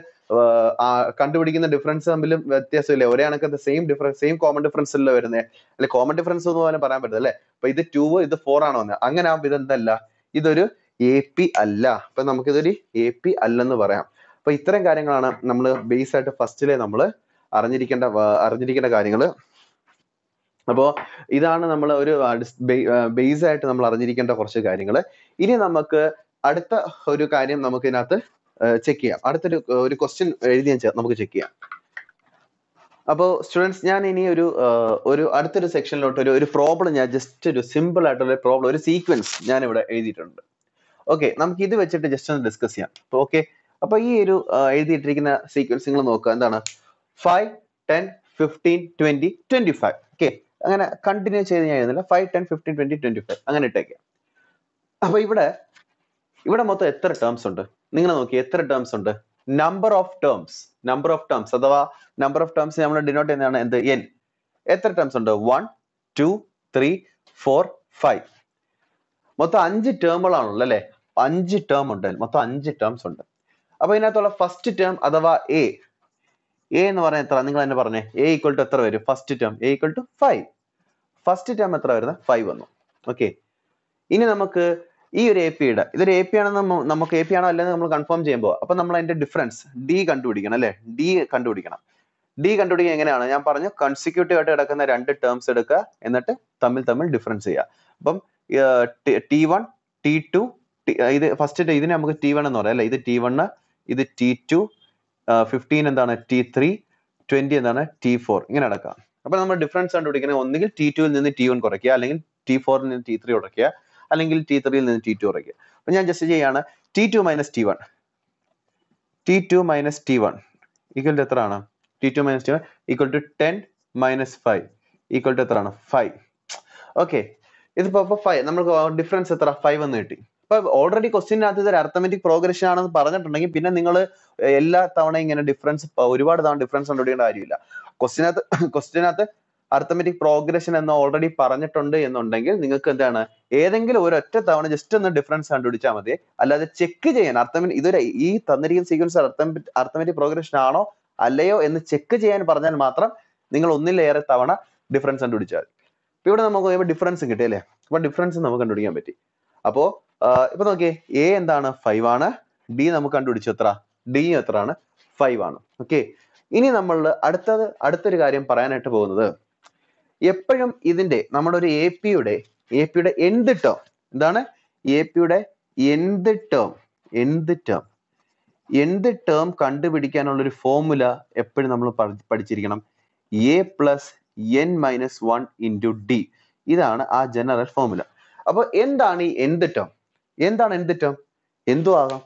കണ്ടുപിടിക്കുന്ന ഡിഫറൻസ് തമ്മിലും വ്യത്യാസമില്ല? ഒരേ കണക്കത്തെ same difference same common difference അല്ലേ വരുന്നത് അല്ലെ കോമൺ ഡിഫറൻസ് എന്ന് പോലും പറയാൻ പറ്റില്ല അല്ലേ? അപ്പൊ ഇത് ടു ഇത് ഫോർ ആണ് വന്നത് അങ്ങനെ ആവുമ്പോൾ ഇതെന്തല്ല? ഇതൊരു എ പി അല്ല. അപ്പൊ നമുക്കിതൊരു എ പി അല്ലെന്ന് പറയാം. അപ്പൊ ഇത്തരം കാര്യങ്ങളാണ് നമ്മൾ ബേസ് ആയിട്ട് ഫസ്റ്റിലെ നമ്മൾ അറിഞ്ഞിരിക്കേണ്ട അറിഞ്ഞിരിക്കേണ്ട കാര്യങ്ങൾ അപ്പോൾ ഇതാണ് നമ്മൾ ഒരു ബേസ് ആയിട്ട് നമ്മൾ അറിഞ്ഞിരിക്കേണ്ട കുറച്ച് കാര്യങ്ങൾ ഇനി നമുക്ക് അടുത്ത ഒരു കാര്യം നമുക്ക് ഇതിനകത്ത് ചെക്ക് ചെയ്യാം. അടുത്തൊരു ഒരു ക്വസ്റ്റ്യൻ എഴുതി നമുക്ക് ചെക്ക് ചെയ്യാം. അപ്പോൾ സ്റ്റുഡൻസ് ഞാൻ ഇനി ഒരു ഒരു അടുത്തൊരു സെക്ഷനിലോട്ട് ഒരു ഒരു പ്രോബ്ലം ഞാൻ ജസ്റ്റ് ഒരു സിമ്പിൾ ആയിട്ടുള്ള പ്രോബ്ലം ഒരു സീക്വൻസ് ഞാൻ ഇവിടെ എഴുതിയിട്ടുണ്ട്. ഓക്കെ നമുക്ക് ഇത് വെച്ചിട്ട് ജസ്റ്റ് ഒന്ന് ഡിസ്കസ് ചെയ്യാം. ഓക്കെ അപ്പൊ ഈ ഒരു എഴുതിയിട്ടിരിക്കുന്ന സീക്വൻസ് നിങ്ങൾ നോക്കുക. എന്താണ്? Five ten fifteen twenty twenty five okay അങ്ങനെ കണ്ടിന്യൂ ചെയ്ത് ഞാൻ എഴുതുന്നില്ല. Five ten fifteen twenty twenty five അങ്ങനെ ഇട്ടേക്കുക അപ്പൊ ഇവിടെ ഇവിടെ മൊത്തം എത്ര ടേംസ് ഉണ്ട്? നിങ്ങൾ നോക്കി എത്ര ടേംസ് ഉണ്ട്? Number of terms number of terms അഥവാ നമ്പർ ഓഫ് ടേംസ് നമ്മൾ ഡിനോട്ട് ചെയ്യുന്നതാണ് എന്ത്? എൻ എത്ര ടേംസ് ഉണ്ട്? One two three four five മൊത്തം അഞ്ച് ടേമുകളാണുള്ളത് അല്ലെ? അഞ്ച് ടേം ഉണ്ട്. മൊത്തം അഞ്ച് ടേംസ് ഉണ്ട്. അപ്പൊ ഇതിനകത്തുള്ള ഫസ്റ്റ് ടേം അഥവാ എ എ എന്ന് പറഞ്ഞാൽ എത്ര? നിങ്ങൾ തന്നെ പറഞ്ഞേ. എ ഈക്വൽ ടു എത്ര വരും? First term A equal to five first term എത്ര വരുന്നത് ഫൈവ് വന്നു. ഓക്കെ ഇനി നമുക്ക് ഈ ഒരു എ പിയുടെ ഇതൊരു എ പി ആണെന്ന് നമുക്ക് എ പി ആണോ അല്ലെന്ന് നമ്മൾ കൺഫേം ചെയ്യുമ്പോൾ അപ്പൊ നമ്മൾ അതിന്റെ ഡിഫറൻസ് ഡി കണ്ടുപിടിക്കണം അല്ലെ? ഡി കണ്ടുപിടിക്കണം. ഡി കണ്ടുപിടിക്കുക എങ്ങനെയാണ്? ഞാൻ പറഞ്ഞു കൺസിക്യൂട്ടീവ് ആയിട്ട് കിടക്കുന്ന രണ്ട് ടേംസ് എടുക്കുക എന്നിട്ട് തമ്മിൽ തമ്മിൽ ഡിഫറൻസ് ചെയ്യുക. അപ്പം ടി വൺ ടി ടു ഇത് ഫസ്റ്റ് ഇതിനെ നമുക്ക് ടി വൺ എന്ന് പറയാം അല്ലെ? ഇത് ടി വണ് ഇത് ടി ടു ഫിഫ്റ്റീൻ എന്താണ് ടി ത്രീ ട്വന്റി എന്താണ് ടി ഫോർ ഇങ്ങനെ അടക്കാം അപ്പൊ നമ്മൾ ഡിഫറൻസ് കണ്ടുപിടിക്കുന്നത് ഒന്നുകിൽ ടി ടുവിൽ നിന്ന് ടി വൺ കുറയ്ക്കുക അല്ലെങ്കിൽ ടി ഫോറിൽ നിന്ന് ടി ത്രീ കുറയ്ക്കുക അല്ലെങ്കിൽ ടി ത്രീയിൽ നിന്ന് ടി ടു കുറയ്ക്കുക. അപ്പൊ ഞാൻ ജസ്റ്റ് ചെയ്യാണ് T two minus T one T two minus T one equal to എത്രയാണ്? T two minus T one equal to ten minus five equal to എത്രയാണ്? ഫൈവ് ഓക്കെ ഇതിപ്പോ ഫൈവ് നമുക്ക് ഡിഫറൻസ് എത്ര? Five എന്ന് കിട്ടി. അപ്പൊ ഓൾറെഡി ക്വസ്റ്റിനകത്ത് ഇതൊരു അർത്ഥമെറ്റിക് പ്രോഗ്രഷൻ ആണെന്ന് പറഞ്ഞിട്ടുണ്ടെങ്കിൽ പിന്നെ നിങ്ങൾ എല്ലാ തവണ ഇങ്ങനെ ഡിഫറൻസ് ഒരുപാട് തവണ ഡിഫറൻസ് കണ്ടുപിടിക്കേണ്ട കാര്യമില്ല. ക്വസ്റ്റിനകത്ത് ക്വസ്റ്റിനകത്ത് അർത്ഥമെറ്റിക് പ്രോഗ്രഷൻ എന്ന് ഓൾറെഡി പറഞ്ഞിട്ടുണ്ട് എന്നുണ്ടെങ്കിൽ നിങ്ങൾക്ക് എന്താണ്? ഏതെങ്കിലും ഒരു ഒറ്റ തവണ ജസ്റ്റ് ഒന്ന് ഡിഫറൻസ് കണ്ടുപിടിച്ചാൽ മതി. അല്ലാതെ ചെക്ക് ചെയ്യാൻ അർത്ഥം ഇതൊരു ഈ തന്നിരിക്കുന്ന സീക്വൻസ് അർത്ഥം അർത്ഥമെറ്റിക് പ്രോഗ്രഷൻ ആണോ അല്ലയോ എന്ന് ചെക്ക് ചെയ്യാൻ പറഞ്ഞാൽ മാത്രം നിങ്ങൾ ഒന്നിലേറെ തവണ ഡിഫറൻസ് കണ്ടുപിടിച്ചാൽ മതി. ഇവിടെ നമുക്ക് ഡിഫറൻസ് കിട്ടിയല്ലേ? അപ്പൊ ഡിഫറൻസ് നമുക്ക് കണ്ടുപിടിക്കാൻ പറ്റി. അപ്പോ ആഹ് ഇപ്പൊ നോക്കിയേ എ എന്താണ്? ഫൈവ് ആണ്. ഡി നമുക്ക് കണ്ടുപിടിച്ചു എത്ര? ഡി എത്ര ആണ് ഫൈവ് ആണ്. ഓക്കെ ഇനി നമ്മൾ അടുത്തത് അടുത്തൊരു കാര്യം പറയാനായിട്ട് പോകുന്നത്. എപ്പോഴും ഇതിന്റെ നമ്മുടെ ഒരു എ പിയുടെ എ പിയുടെ എന്ത് ടേം എന്താണ്? എ പിയുടെ എന്ത് term nth term nth term കണ്ടുപിടിക്കാനുള്ള ഒരു ഫോർമുല എപ്പോഴും നമ്മൾ പഠിച്ചിരിക്കണം. A plus N minus one into D ഇതാണ് ആ ജനറൽ ഫോർമുല അപ്പൊ എന്താണ് ഈ എന്ത് ടേം എന്താണ് എന്ത് ടേം എന്തു ആകാം.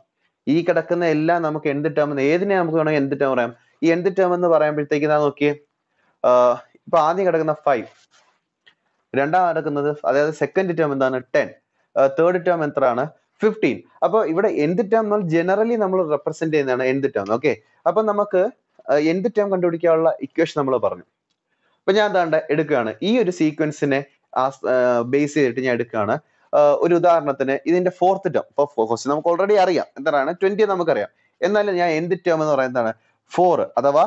ഈ കിടക്കുന്ന എല്ലാം നമുക്ക് എന്ത് ടേം എന്ന് ഏതിനെ നമുക്ക് വേണമെങ്കിൽ എന്ത് ടേം പറയാം? ഈ എന്ത് ടേം എന്ന് പറയുമ്പോഴത്തേക്ക് ഞാൻ നോക്കിയേ. ഇപ്പൊ ആദ്യം കിടക്കുന്ന ഫൈവ് രണ്ടാം കിടക്കുന്നത് അതായത് സെക്കൻഡ് ടേം എന്താണ്? ടെൻ തേർഡ് ടേം എത്രയാണ്? ഫിഫ്റ്റീൻ അപ്പൊ ഇവിടെ എന്ത് ടേം എന്നാൽ ജനറലി നമ്മൾ റെപ്രസെന്റ് ചെയ്യുന്നതാണ് എന്ത് ടേം ഓക്കെ അപ്പൊ നമുക്ക് എന്ത് ടേം കണ്ടുപിടിക്കാനുള്ള ഇക്വേഷൻ നമ്മൾ പറഞ്ഞു. അപ്പൊ ഞാൻ എന്താണ്ട് എടുക്കുകയാണ്. ഈ ഒരു സീക്വൻസിനെ ബേസ് ചെയ്തിട്ട് ഞാൻ എടുക്കുകയാണ്. ഒരു ഉദാഹരണത്തിന് ഇതിന്റെ ഫോർത്ത് ടേം ഇപ്പൊ ക്വസ്റ്റ്യൻ നമുക്ക് ഓൾറെഡി അറിയാം എന്താണ് ട്വന്റി നമുക്കറിയാം. എന്നാലും ഞാൻ എന്ത് ടേം എന്ന് പറയുന്നതാണ് ഫോർ അഥവാ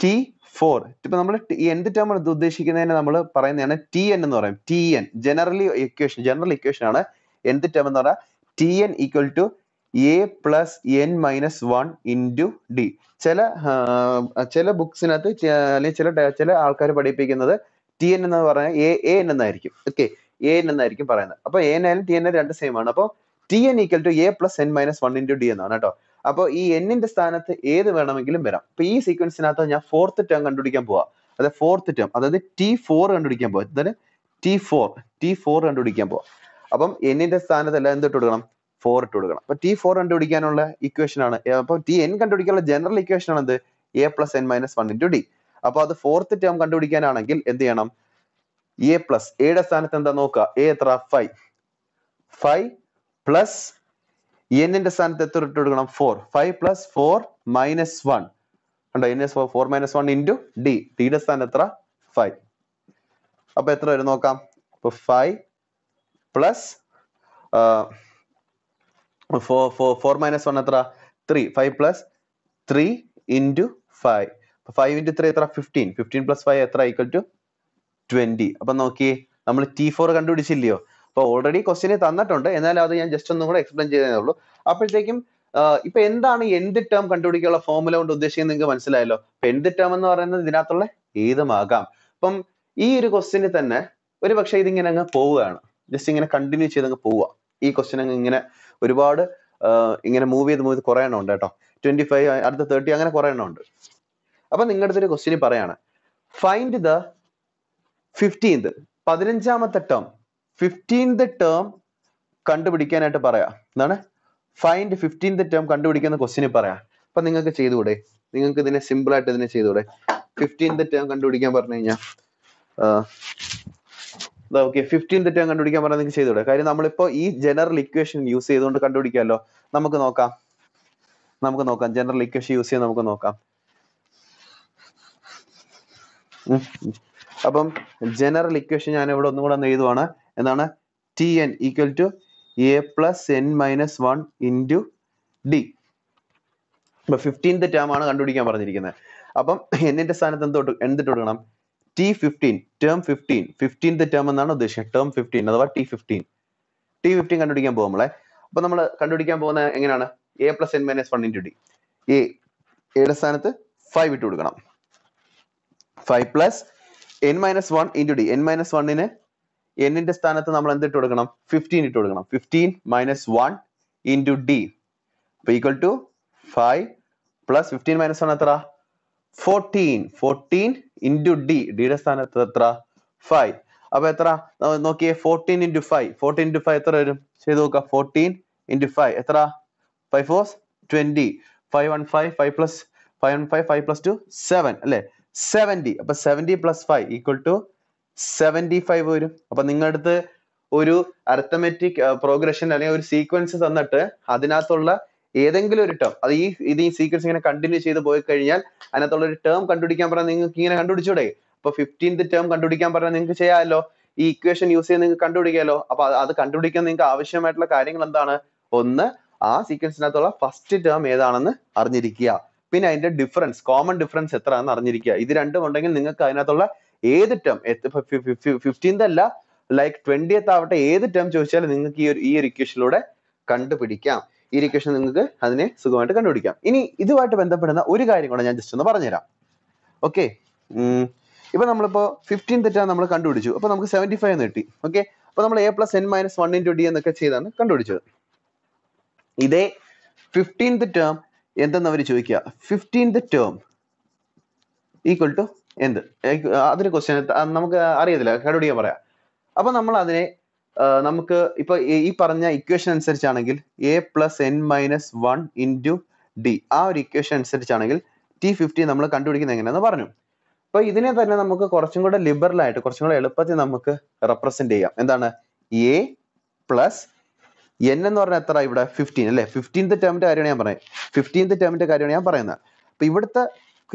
ടി ഫോർ ഇപ്പൊ നമ്മൾ എന്ത് ടേം ഉദ്ദേശിക്കുന്നതിന് നമ്മൾ പറയുന്നതാണ് ടി എൻ എന്ന് പറയും. T N generally equation general equation ആണ് എന്ത് ടേം എന്ന് പറഞ്ഞാൽ T N equal to A plus N minus one into D ചില ചില ബുക്സിനകത്ത് അല്ലെങ്കിൽ ചില ചില ആൾക്കാർ പഠിപ്പിക്കുന്നത് ടി എൻ എന്ന് പറഞ്ഞാൽ എ എ എന്നായിരിക്കും. ഓക്കെ എൻ എന്നായിരിക്കും പറയുന്നത്. അപ്പൊ എ എൻ ആയാലും ടി എൻ രണ്ട് സെയിം ആണ്. അപ്പൊ T N equal to A plus N minus one into D എന്നാണ് കേട്ടോ. അപ്പൊ ഈ എന്നിന്റെ സ്ഥാനത്ത് ഏത് വേണമെങ്കിലും വരാം. അപ്പൊ ഈ സീക്വൻസിനകത്ത് ഞാൻ ഫോർത്ത് ടേം കണ്ടുപിടിക്കാൻ പോവാ. അതായത് ഫോർത്ത് ടേം അതായത് ടി ഫോർ കണ്ടുപിടിക്കാൻ പോവാ. അതായത് ടി ഫോർ ടി ഫോർ കണ്ടുപിടിക്കാൻ പോവാ. അപ്പം എന്നിന്റെ സ്ഥാനത്ത് എല്ലാം എന്തിട്ട് കൊടുക്കണം? ഫോർ ഇട്ട് കൊടുക്കണം. അപ്പൊ ടി ഫോർ കണ്ടുപിടിക്കാനുള്ള ഇക്വേഷൻ ആണ്. ഏ, അപ്പൊ ടി എൻ കണ്ടുപിടിക്കാനുള്ള ജനറൽ ഇക്വേഷൻ ആണ് എന്ത്? A plus N minus one into D അപ്പൊ അത് ഫോർത്ത് ടേം കണ്ടുപിടിക്കാനാണെങ്കിൽ എന്ത് ചെയ്യണം? എ പ്ലസ് എയുടെ സ്ഥാനത്ത് എന്താ നോക്കുക? എ എത്ര? ഫൈവ് ഫൈവ് പ്ലസ് എന്നിന്റെ സ്ഥാനത്ത് എത്ര ഇട്ട് കൊടുക്കണം? Four five plus four minus one കണ്ടോ? N is four minus one into D ഡിയുടെ സ്ഥാനം എത്ര? ഫൈവ് അപ്പൊ എത്ര വരും നോക്കാം? അപ്പൊ five plus four four four minus one എത്ര? Three five plus three into five five into three എത്ര? ഫിഫ്റ്റീൻ ഫിഫ്റ്റീൻ പ്ലസ് ഫൈവ് എത്ര? ഈക്വൽ ടു ട്വന്റി അപ്പൊ നോക്കി നമ്മൾ ടി ഫോർ കണ്ടുപിടിച്ചില്ലയോ? അപ്പൊ ഓൾറെഡി ക്വസ്റ്റ്യൻ തന്നിട്ടുണ്ട്. എന്നാൽ അത് ഞാൻ ജസ്റ്റ് ഒന്നും കൂടെ എക്സ്പ്ലെയിൻ ചെയ്തേ ഉള്ളൂ. അപ്പോഴത്തേക്കും ഇപ്പൊ എന്താണ് എന്ത് ടേം കണ്ടുപിടിക്കാനുള്ള ഫോർമുല കൊണ്ട് ഉദ്ദേശിക്കുന്നത് നിങ്ങൾക്ക് മനസ്സിലായല്ലോ? അപ്പൊ എന്ത് ടേം എന്ന് പറയുന്നത് ഇതിനകത്തുള്ള ഏതുമാകാം? അപ്പം ഈ ഒരു ക്വസ്റ്റ്യന് തന്നെ ഒരു പക്ഷേ ഇതിങ്ങനെ അങ്ങ് പോവുകയാണ്. ജസ്റ്റ് ഇങ്ങനെ കണ്ടിന്യൂ ചെയ്ത് അങ്ങ് പോവുക. ഈ ക്വസ്റ്റ്യൻ അങ്ങ് ഇങ്ങനെ ഒരുപാട് ഇങ്ങനെ മൂവ് ചെയ്ത് മൂവ് ചെയ്ത് കുറേ എണ്ണം ഉണ്ട് കേട്ടോ. ട്വന്റി ഫൈവ് അടുത്ത തേർട്ടി അങ്ങനെ കുറേ എണ്ണം ഉണ്ട്. അപ്പൊ നിങ്ങളുടെ അടുത്തൊരു ക്വസ്റ്റ്യൻ പറയാണ്. ഫൈൻഡ് ദ ഫിഫ്റ്റീൻത് പതിനഞ്ചാമത്തെ ടേം ഫിഫ്റ്റീൻത് ടേം കണ്ടുപിടിക്കാനായിട്ട് പറയാം. എന്താണ്? ഫൈൻഡ് ഫിഫ്റ്റീൻത് ടേം കണ്ടുപിടിക്കുന്ന ക്വസ്റ്റ്യൻ പറയാം. അപ്പൊ നിങ്ങൾക്ക് ചെയ്തുകൂടെ? നിങ്ങൾക്ക് ഇതിനെ സിമ്പിൾ ആയിട്ട് ഇതിനെ ചെയ്തുകൂടെ? ഫിഫ്റ്റീൻത് ടേം കണ്ടുപിടിക്കാൻ പറഞ്ഞു കഴിഞ്ഞാൽ ഓക്കെ ഫിഫ്റ്റീൻത് ടേം കണ്ടുപിടിക്കാൻ പറഞ്ഞാൽ നിങ്ങൾക്ക് ചെയ്തുകൂടെ? കാര്യം നമ്മളിപ്പോ ഈ ജനറൽ ഇക്വേഷൻ യൂസ് ചെയ്തുകൊണ്ട് കണ്ടുപിടിക്കാമല്ലോ. നമുക്ക് നോക്കാം. നമുക്ക് നോക്കാം. ജനറൽ ഇക്വേഷൻ യൂസ് ചെയ്ത് നമുക്ക് നോക്കാം. അപ്പം ജനറൽ ഇക്വേഷൻ ഞാൻ ഇവിടെ ഒന്നും കൂടെ ഒന്ന് എഴുതുവാണ്. എന്താണ്? T N equal to A plus N minus one into D അപ്പൊ ഫിഫ്റ്റീൻത് ടേം ആണ് കണ്ടുപിടിക്കാൻ പറഞ്ഞിരിക്കുന്നത്. അപ്പം എന്നിന്റെ സ്ഥാനത്ത് എന്തോട്ട് എന്തിട്ട് കൊടുക്കണം? T fifteen term fifteen fifteenth term എന്നാണ് ഉദ്ദേശിക്കുന്നത്. ടേം ഫിഫ്റ്റീൻ അഥവാ ടി ഫിഫ്റ്റീൻ ടി ഫിഫ്റ്റീൻ കണ്ടുപിടിക്കാൻ പോകും നമ്മളെ. അപ്പൊ നമ്മൾ കണ്ടുപിടിക്കാൻ പോകുന്ന എങ്ങനെയാണ്? A plus N minus one into D A എയുടെ സ്ഥാനത്ത് ഫൈവ് ഇട്ട് കൊടുക്കണം. Five plus N minus one into D N minus വണ്ണിന് എന്നിന്റെ സ്ഥാനത്ത് നമ്മൾ എന്തിട്ട് കൊടുക്കണം? ഫിഫ്റ്റീൻ ഇട്ട് കൊടുക്കണം. Fifteen minus one into D അപ്പൊ equal to five plus fifteen minus one എത്ര ഫോർട്ടീൻ ഫോർട്ടീൻ ഇന്റു ഡി ഡിയുടെ സ്ഥാനത്ത് എത്ര ഫൈവ് അപ്പൊ എത്ര നോക്കിയേ fourteen into five fourteen into five എത്ര വരും? ചെയ്ത് നോക്കുക ഫോർട്ടീൻ ഇന്റു ഫൈവ് എത്ര five four twenty five one five five plus five one five five plus two seven അല്ലെ? സെവന്റി അപ്പൊ seventy plus five equal to seventy five വരും. അപ്പൊ നിങ്ങളടുത്ത് ഒരു അർത്തമെറ്റിക് പ്രോഗ്രഷൻ അല്ലെങ്കിൽ ഒരു സീക്വൻസ് തന്നിട്ട് അതിനകത്തുള്ള ഏതെങ്കിലും ഒരു ടേം അത് ഈ ഇത് ഈ സീക്വൻസ് ഇങ്ങനെ കണ്ടിന്യൂ ചെയ്ത് പോയി കഴിഞ്ഞാൽ അതിനകത്തുള്ള ഒരു ടേം കണ്ടുപിടിക്കാൻ പറഞ്ഞാൽ നിങ്ങൾക്ക് ഇങ്ങനെ കണ്ടുപിടിച്ചൂടെ? അപ്പൊ ഫിഫ്റ്റീൻത് ടേം കണ്ടുപിടിക്കാൻ പറഞ്ഞാൽ നിങ്ങൾക്ക് ചെയ്യാമല്ലോ? ഈ ഇക്വേഷൻ യൂസ് ചെയ്ത് നിങ്ങൾക്ക് കണ്ടുപിടിക്കാമല്ലോ? അപ്പൊ അത് അത് കണ്ടുപിടിക്കാൻ നിങ്ങൾക്ക് ആവശ്യമായിട്ടുള്ള കാര്യങ്ങൾ എന്താണ്? ഒന്ന് ആ സീക്വൻസിനകത്തുള്ള ഫസ്റ്റ് ടേം ഏതാണെന്ന് അറിഞ്ഞിരിക്കുക. പിന്നെ അതിന്റെ ഡിഫറൻസ് കോമൺ ഡിഫറൻസ് എത്രയാണെന്ന് അറിഞ്ഞിരിക്കുക. ഇത് രണ്ടും ഉണ്ടെങ്കിൽ നിങ്ങൾക്ക് അതിനകത്തുള്ള ഏത് ടേം ഫിഫ്റ്റീൻത് അല്ല ലൈക്ക് ട്വന്റിയത്ത് ആവട്ടെ ഏത് ടേം ചോദിച്ചാലും നിങ്ങൾക്ക് ഈ ഒരു ഈ ഒരു ഇക്വേഷനിലൂടെ കണ്ടുപിടിക്കാം. ഈ ഒരു ഇക്വേഷൻ നിങ്ങൾക്ക് അതിനെ സുഖമായിട്ട് കണ്ടുപിടിക്കാം. ഇനി ഇതുമായിട്ട് ബന്ധപ്പെടുന്ന ഒരു കാര്യം കൂടെ ഞാൻ ജസ്റ്റ് ഒന്ന് പറഞ്ഞുതരാം. ഓക്കെ ഇപ്പൊ നമ്മളിപ്പോ ഫിഫ്റ്റീൻ തെറ്റാണ് നമ്മൾ കണ്ടുപിടിച്ചു. അപ്പൊ നമുക്ക് സെവന്റി ഫൈവ് എന്ന് കിട്ടി. ഓക്കെ അപ്പൊ നമ്മൾ A plus N minus one into D എന്നൊക്കെ ചെയ്താണ് കണ്ടുപിടിച്ചത്. ഇതേ ഫിഫ്റ്റീൻത് ടേം എന്തെന്ന് അവർ ചോദിക്കുക ഫിഫ്റ്റീൻത് ടേം ഈക്വൽ ടു എന്ത്? അതിന് ക്വസ്റ്റ്യൻ നമുക്ക് അറിയത്തില്ല. കണ്ടുപിടിക്കാൻ പറയാം. അപ്പൊ നമ്മൾ അതിനെ നമുക്ക് ഇപ്പൊ ഈ പറഞ്ഞ equation അനുസരിച്ചാണെങ്കിൽ A plus N minus one into D ആ ഒരു ഇക്വേഷൻ അനുസരിച്ചാണെങ്കിൽ ടി ഫിഫ്റ്റി നമ്മൾ കണ്ടുപിടിക്കുന്നത് എങ്ങനെയാന്ന് പറഞ്ഞു. അപ്പൊ ഇതിനെ തന്നെ നമുക്ക് കുറച്ചും കൂടെ ലിബറൽ ആയിട്ട് കുറച്ചും കൂടെ എളുപ്പത്തിൽ നമുക്ക് റെപ്രസെന്റ് ചെയ്യാം. എന്താണ്? എ പ്ലസ് എൻ എന്ന് പറഞ്ഞാൽ എത്ര ഇവിടെ? ഫിഫ്റ്റീൻ അല്ലെ? ഫിഫ്റ്റീൻത്ത് ടേമിന്റെ കാര്യമാണ് ഞാൻ പറയുന്നത്. ഫിഫ്റ്റീൻത്ത് ടേമിന്റെ കാര്യമാണ് ഞാൻ പറയുന്നത്. അപ്പൊ ഇവിടുത്തെ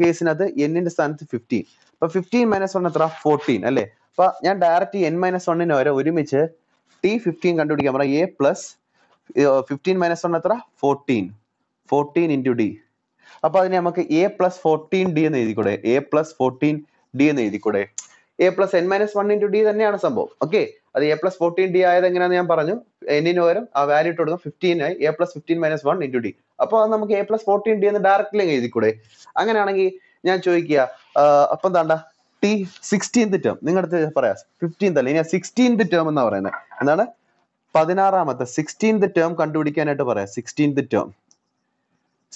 കേസിനകത്ത് എന്നിന്റെ സ്ഥാനത്ത് ഫിഫ്റ്റീൻ അപ്പൊ ഫിഫ്റ്റീൻ മൈനസ് വൺ എത്ര ഫോർട്ടീൻ അല്ലേ? അപ്പൊ ഞാൻ ഡയറക്റ്റ് എൻ മൈനസ് വണ്ണിന് വരെ ഒരുമിച്ച് ടി ഫിഫ്റ്റീൻ കണ്ടുപിടിക്കാൻ പറയാം A plus fifteen minus one എത്ര ഫോർട്ടീൻ ഫോർട്ടീൻ ഇന്റു ഡി അപ്പൊ അതിനെ നമുക്ക് എ പ്ലസ് ഫോർട്ടീൻ ഡി എന്ന് എഴുതിക്കൂടെ? എ പ്ലസ് ഫോർട്ടീൻ ഡി എന്ന് എഴുതിക്കൂടെ? A plus N minus one into D തന്നെയാണ് സംഭവം. ഓക്കെ അത് എ പ്ലസ് ഫോർട്ടീൻ ഡി ആയത് എങ്ങനെയാണെന്ന് ഞാൻ പറഞ്ഞു. എന്നിന് പകരം ആ വാല്യൂ ഇട്ട് കൊടുക്കും ഫിഫ്റ്റീൻ ആയി. A plus fifteen minus one into D അപ്പൊ അത് നമുക്ക് എ പ്ലസ് ഫോർട്ടീൻ ഡി എന്ന് ഡയറക്റ്റ്ലി എഴുതിക്കൂടെ? അങ്ങനെയാണെങ്കിൽ ഞാൻ ചോദിക്കുക അപ്പം എന്താണ്ട? ടി സിക്സ്റ്റീൻത് ടേം നിങ്ങളുടെ പറയാം. ഫിഫ്റ്റീൻത് അല്ല? ഇനി സിക്സ്റ്റീൻത് ടേം എന്നാ പറയുന്നത് എന്താണ്? പതിനാറാമത്തെ സിക്സ്റ്റീൻത് ടേം കണ്ടുപിടിക്കാനായിട്ട് പറയാം. സിക്സ്റ്റീൻത് ടേം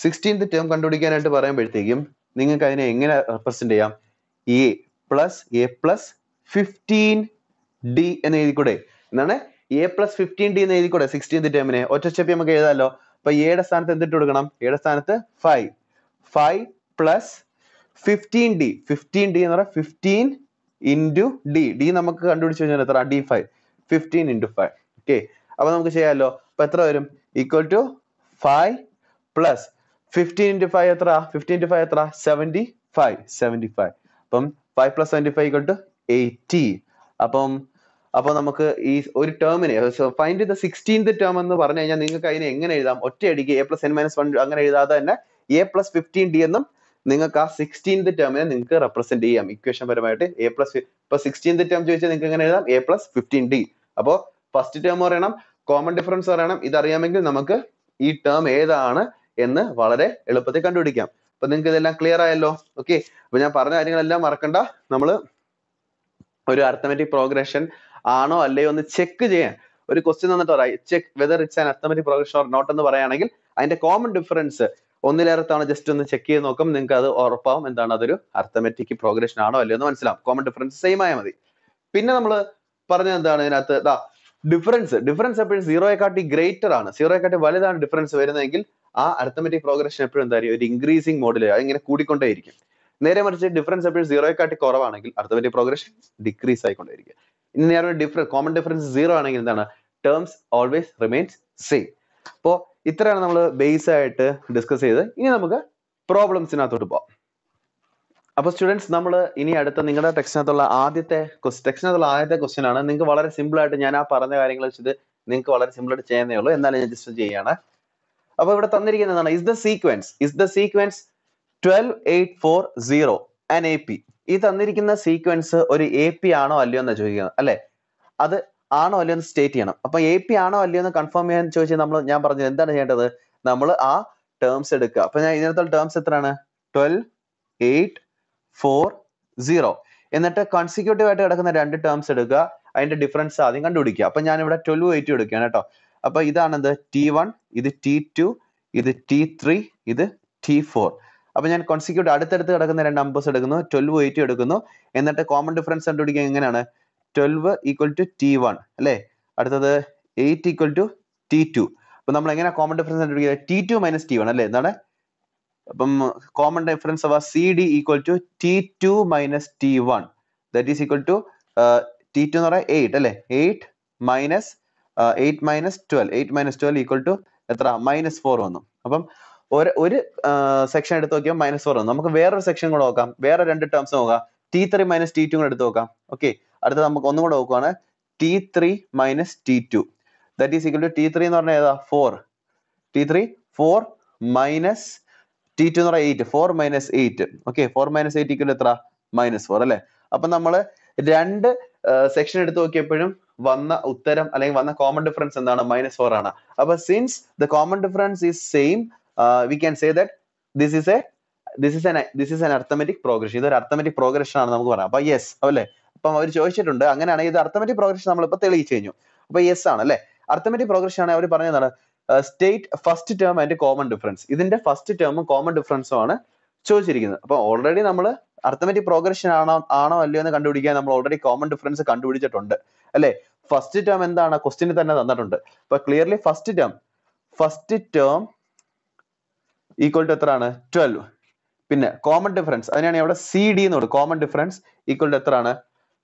സിക്സ്റ്റീൻത് ടേം കണ്ടുപിടിക്കാനായിട്ട് പറയുമ്പോഴത്തേക്കും നിങ്ങൾക്ക് അതിനെ എങ്ങനെ റെപ്രസെന്റ് ചെയ്യാം? A plus A plus fifteen D എന്ന് എഴുതിക്കൂടെ? എന്താണ്? എ പ്ലസ് ഫിഫ്റ്റീൻ ഡി എന്ന് എഴുതിക്കൂടെ? സിക്സ്റ്റീൻത് ടേമിനെ ഒറ്റ സ്റ്റെപ്പ് നമുക്ക് എഴുതാമല്ലോ അപ്പൊ എയുടെ സ്ഥാനത്ത് എന്തിട്ട് കൊടുക്കണം? എയുടെ സ്ഥാനത്ത് five five plus fifteen D fifteen D എന്ന് പറഞ്ഞാൽ ഫിഫ്റ്റീൻ ഇന്റു ഡി ഡി നമുക്ക് കണ്ടുപിടിച്ച് കഴിഞ്ഞാൽ എത്ര? D five fifteen into five okay അപ്പൊ നമുക്ക് ചെയ്യാമല്ലോ അപ്പൊ എത്ര വരും? Equal to five plus fifteen into five എത്ര? ഫിഫ്റ്റീൻ ഇന്റു ഫൈവ് എത്ര? സെവന്റി ഫൈവ് സെവന്റി ഫൈവ് അപ്പം five plus seventy five equal to eighty അപ്പം അപ്പൊ നമുക്ക് ഈ ഒരു ടേമിനെ ഫൈൻഡ് ദ സിക്സ്റ്റീൻത് ടേം എന്ന് പറഞ്ഞു കഴിഞ്ഞാൽ നിങ്ങൾക്ക് അതിനെ എങ്ങനെ എഴുതാം? ഒറ്റയടിക്ക് A plus N minus one അങ്ങനെ എഴുതാതെ തന്നെ എ പ്ലസ് ഫിഫ്റ്റീൻ ഡി എന്നും നിങ്ങൾക്ക് ആ സിക്സ്റ്റീൻത് ടേമിനെ നിങ്ങൾക്ക് റെപ്രസെന്റ് ചെയ്യാം. ഇക്വേഷൻ പരമായിട്ട് എ പ്ലസ് ഇപ്പൊ സിക്സ്റ്റീൻത് ടേം ചോദിച്ചാൽ നിങ്ങൾക്ക് എങ്ങനെ എഴുതാം? എ പ്ലസ് ഫിഫ്റ്റീൻ ഡി അപ്പോ ഫസ്റ്റ് ടേം പറയണം കോമൺ ഡിഫറൻസ് പറയണം. ഇതറിയാമെങ്കിൽ നമുക്ക് ഈ ടേം ഏതാണ് എന്ന് വളരെ എളുപ്പത്തിൽ കണ്ടുപിടിക്കാം. അപ്പൊ നിങ്ങൾക്ക് ഇതെല്ലാം ക്ലിയർ ആയല്ലോ? ഓക്കെ അപ്പൊ ഞാൻ പറഞ്ഞ കാര്യങ്ങളെല്ലാം മറക്കണ്ട. നമ്മൾ ഒരു അർത്ഥമെറ്റിക് പ്രോഗ്രഷൻ ആണോ അല്ലയോ എന്ന് ചെക്ക് ചെയ്യാൻ. ഒരു ക്വസ്റ്റ്യൻ തന്നിട്ട് പറയാം. Check whether it's an arithmetic progression or not എന്ന് പറയുകയാണെങ്കിൽ അതിന്റെ കോമൺ ഡിഫറൻസ് ഒന്നിലേറെ തവണ ജസ്റ്റ് ഒന്ന് ചെക്ക് ചെയ്ത് നോക്കും നിങ്ങൾക്ക് അത് ഉറപ്പാവും. എന്താണ് അതൊരു അർത്ഥമെറ്റിക് പ്രോഗ്രഷൻ ആണോ അല്ലയോ എന്ന് മനസ്സിലാവും. കോമൺ ഡിഫറൻസ് സെയിം ആയാൽ മതി. പിന്നെ നമ്മൾ പറഞ്ഞത് എന്താണ് ഇതിനകത്ത്? ഡിഫറൻസ് ഡിഫറൻസ് എപ്പോഴും സീറോയെക്കാട്ടി ഗ്രേറ്റർ ആണ്. സീറോയെക്കാട്ടി വലുതാണ് ഡിഫറൻസ് വരുന്നതെങ്കിൽ ആ അർത്ഥമെറ്റിക് പ്രോഗ്രഷൻ എപ്പോഴും എന്തായിരിക്കും? ഒരു ഇൻക്രീസിംഗ് മോഡിൽ അതിങ്ങനെ കൂടിക്കൊണ്ടേയിരിക്കും. നേരെ മറിച്ച് ഡിഫറൻസ് എപ്പോഴും സീറോയെക്കാട്ടി കുറവാണെങ്കിൽ അർത്ഥമെറ്റിക് പ്രോഗ്രഷൻ ഡിക്രീസ് ആയിക്കൊണ്ടേയിരിക്കും. ഇനി നേരെ ഡിഫറൻസ് കോമൺ ഡിഫറൻസ് സീറോ ആണെങ്കിൽ എന്താണ്? ടേംസ് ഓൾവേസ് റിമെയിൻസ് സെയിം അപ്പോൾ ഇത്രയാണ് നമ്മൾ ബേസ് ആയിട്ട് ഡിസ്കസ് ചെയ്ത് ഇനി നമുക്ക് പ്രോബ്ലംസിനകത്തോട്ട് പോവാം. അപ്പൊ സ്റ്റുഡൻസ് നമ്മൾ ഇനി അടുത്ത നിങ്ങളുടെ ടെക്സ്റ്റിനകത്തുള്ള ആദ്യത്തെ ടെക്സ്റ്റിനകത്തുള്ള ആദ്യത്തെ ക്വസ്റ്റ്യൻ ആണ്. നിങ്ങൾക്ക് വളരെ സിമ്പിൾ ആയിട്ട് ഞാൻ ആ പറഞ്ഞ കാര്യങ്ങൾ വെച്ചിട്ട് നിങ്ങൾക്ക് വളരെ സിമ്പിൾ ആയിട്ട് ചെയ്യുന്നേ ഉള്ളൂ. എന്നാലും ഞാൻ ജസ്റ്റ് ചെയ്യാണ് അപ്പൊ ഇവിടെ തന്നിരിക്കുന്നതാണ് is the sequence is the sequence twelve eight four zero an A P ഈ തന്നിരിക്കുന്ന സീക്വൻസ് ഒരു എ പി ആണോ അല്ലയോ എന്ന് ചോദിക്കുന്നത് അല്ലെ? അത് ആണോ അല്ലയോ എന്ന് സ്റ്റേറ്റ് ചെയ്യണം. അപ്പൊ എ പി ആണോ അല്ലയോ എന്ന് കൺഫേം ചെയ്യാൻ ചോദിച്ചാൽ നമ്മൾ ഞാൻ പറഞ്ഞത് എന്താണ് ചെയ്യേണ്ടത്? നമ്മൾ ആ ടേംസ് എടുക്കുക. അപ്പൊ ഞാൻ ഇതിനകത്തുള്ള ടേംസ് എത്രയാണ്? ട്വൽവ് എയ്റ്റ് ഫോർ സീറോ എന്നിട്ട് കൺസിക്യൂട്ടീവ് ആയിട്ട് കിടക്കുന്ന രണ്ട് ടേംസ് എടുക്കുക. അതിന്റെ ഡിഫറൻസ് ആദ്യം കണ്ടുപിടിക്കുക. അപ്പൊ ഞാൻ ഇവിടെ ട്വൽവ് എയ്റ്റ് എടുക്കുകയാണ് കേട്ടോ. അപ്പൊ ഇതാണെന്ത്? ടി വൺ ഇത് ടി ടു ഇത് ടി ത്രീ ഇത് ടി ഫോർ അപ്പൊ ഞാൻ കോൺസിക്യൂട്ട് അടുത്തടുത്ത് കിടക്കുന്ന രണ്ട് നമ്പേഴ്സ് എടുക്കുന്നു. ട്വൽവ് എയ്റ്റ് എടുക്കുന്നു. എന്നിട്ട് കോമൺ ഡിഫറൻസ് കണ്ടുപിടിക്കുക എങ്ങനെയാണ്? Twelve equal to T one അല്ലേ? അടുത്തത് eight equal to T two അപ്പൊ നമ്മൾ എങ്ങനെ കോമൺ ഡിഫറൻസ് കണ്ടുപിടിക്കുക? T two minus T one അല്ലേ? എന്താണ്? അപ്പം കോമൺ ഡിഫറൻസ് അവ C D equal to T two minus T one that is equal to T two എന്ന് പറയാം എയ്റ്റ് അല്ലേ? Eight minus eight minus twelve eight minus twelve equal to എത്ര? Minus four വന്നു. അപ്പം ഒരു ഒരു സെക്ഷൻ എടുത്ത് നോക്കിയാൽ മൈനസ് ഫോർ വന്നു. നമുക്ക് വേറൊരു സെക്ഷൻ കൂടെ നോക്കാം. വേറെ രണ്ട് ടേംസ് നോക്കാം. T three minus T two എടുത്ത് നോക്കാം. ഓക്കെ അടുത്ത നമുക്ക് ഒന്നും കൂടെ നോക്കുവാണ്. T three minus T two that is equal to T three എന്ന് പറഞ്ഞാൽ ഏതാ? Four T three four minus T two എന്ന് പറഞ്ഞാൽ eight four minus eight okay four minus eight equal എത്ര? മൈനസ് ഫോർ അല്ലേ? അപ്പൊ നമ്മൾ രണ്ട് സെക്ഷൻ എടുത്ത് നോക്കിയപ്പോഴും വന്ന ഉത്തരം അല്ലെങ്കിൽ വന്ന കോമൺ ഡിഫറൻസ് എന്താണ്? മൈനസ് ഫോർ ആണ്. അപ്പൊ since the common difference is same we can say that this is a this an this is an arithmetic progression ഇതൊരു അർത്ഥമെറ്റിക് പ്രോഗ്രഷൻ ആണ് നമുക്ക് പറയാം. അപ്പൊ യെസ് അല്ലേ? അപ്പം അവർ ചോദിച്ചിട്ടുണ്ട് അങ്ങനെയാണെങ്കിൽ ഇത് അർത്ഥമെറ്റിക് പ്രോഗ്രഷൻ നമ്മളിപ്പോൾ തെളിയിച്ചു കഴിഞ്ഞു. അപ്പൊ യെസ് ആണ് അല്ലേ? അർത്ഥമെറ്റിക് പ്രോഗ്രഷൻ ആണ് അവർ പറഞ്ഞതാണ് state first term and common difference ഇതിന്റെ ഫസ്റ്റ് ടേമും കോമൺ ഡിഫറൻസും ആണ് ചോദിച്ചിരിക്കുന്നത്. അപ്പൊ ഓൾറെഡി നമ്മൾ അർത്ഥമെറ്റിക് പ്രോഗ്രഷൻ ആണോ ആണോ അല്ലയോ എന്ന് കണ്ടുപിടിക്കാൻ നമ്മൾ ഓൾറെഡി കോമൺ ഡിഫറൻസ് കണ്ടുപിടിച്ചിട്ടുണ്ട്. അല്ലെ? ഫസ്റ്റ് ടേം എന്താണ്? ക്വസ്റ്റിന് തന്നെ തന്നിട്ടുണ്ട്. അപ്പൊ clearly first term first term equal to എത്രയാണ്? ട്വൽവ് പിന്നെ കോമൺ ഡിഫറൻസ് അതിനാണ് ഇവിടെ സി ഡി എന്ന് കൊടുക്കും കോമൺ ഡിഫറൻസ് ഈക്വൽ ടു എത്രയാണ്?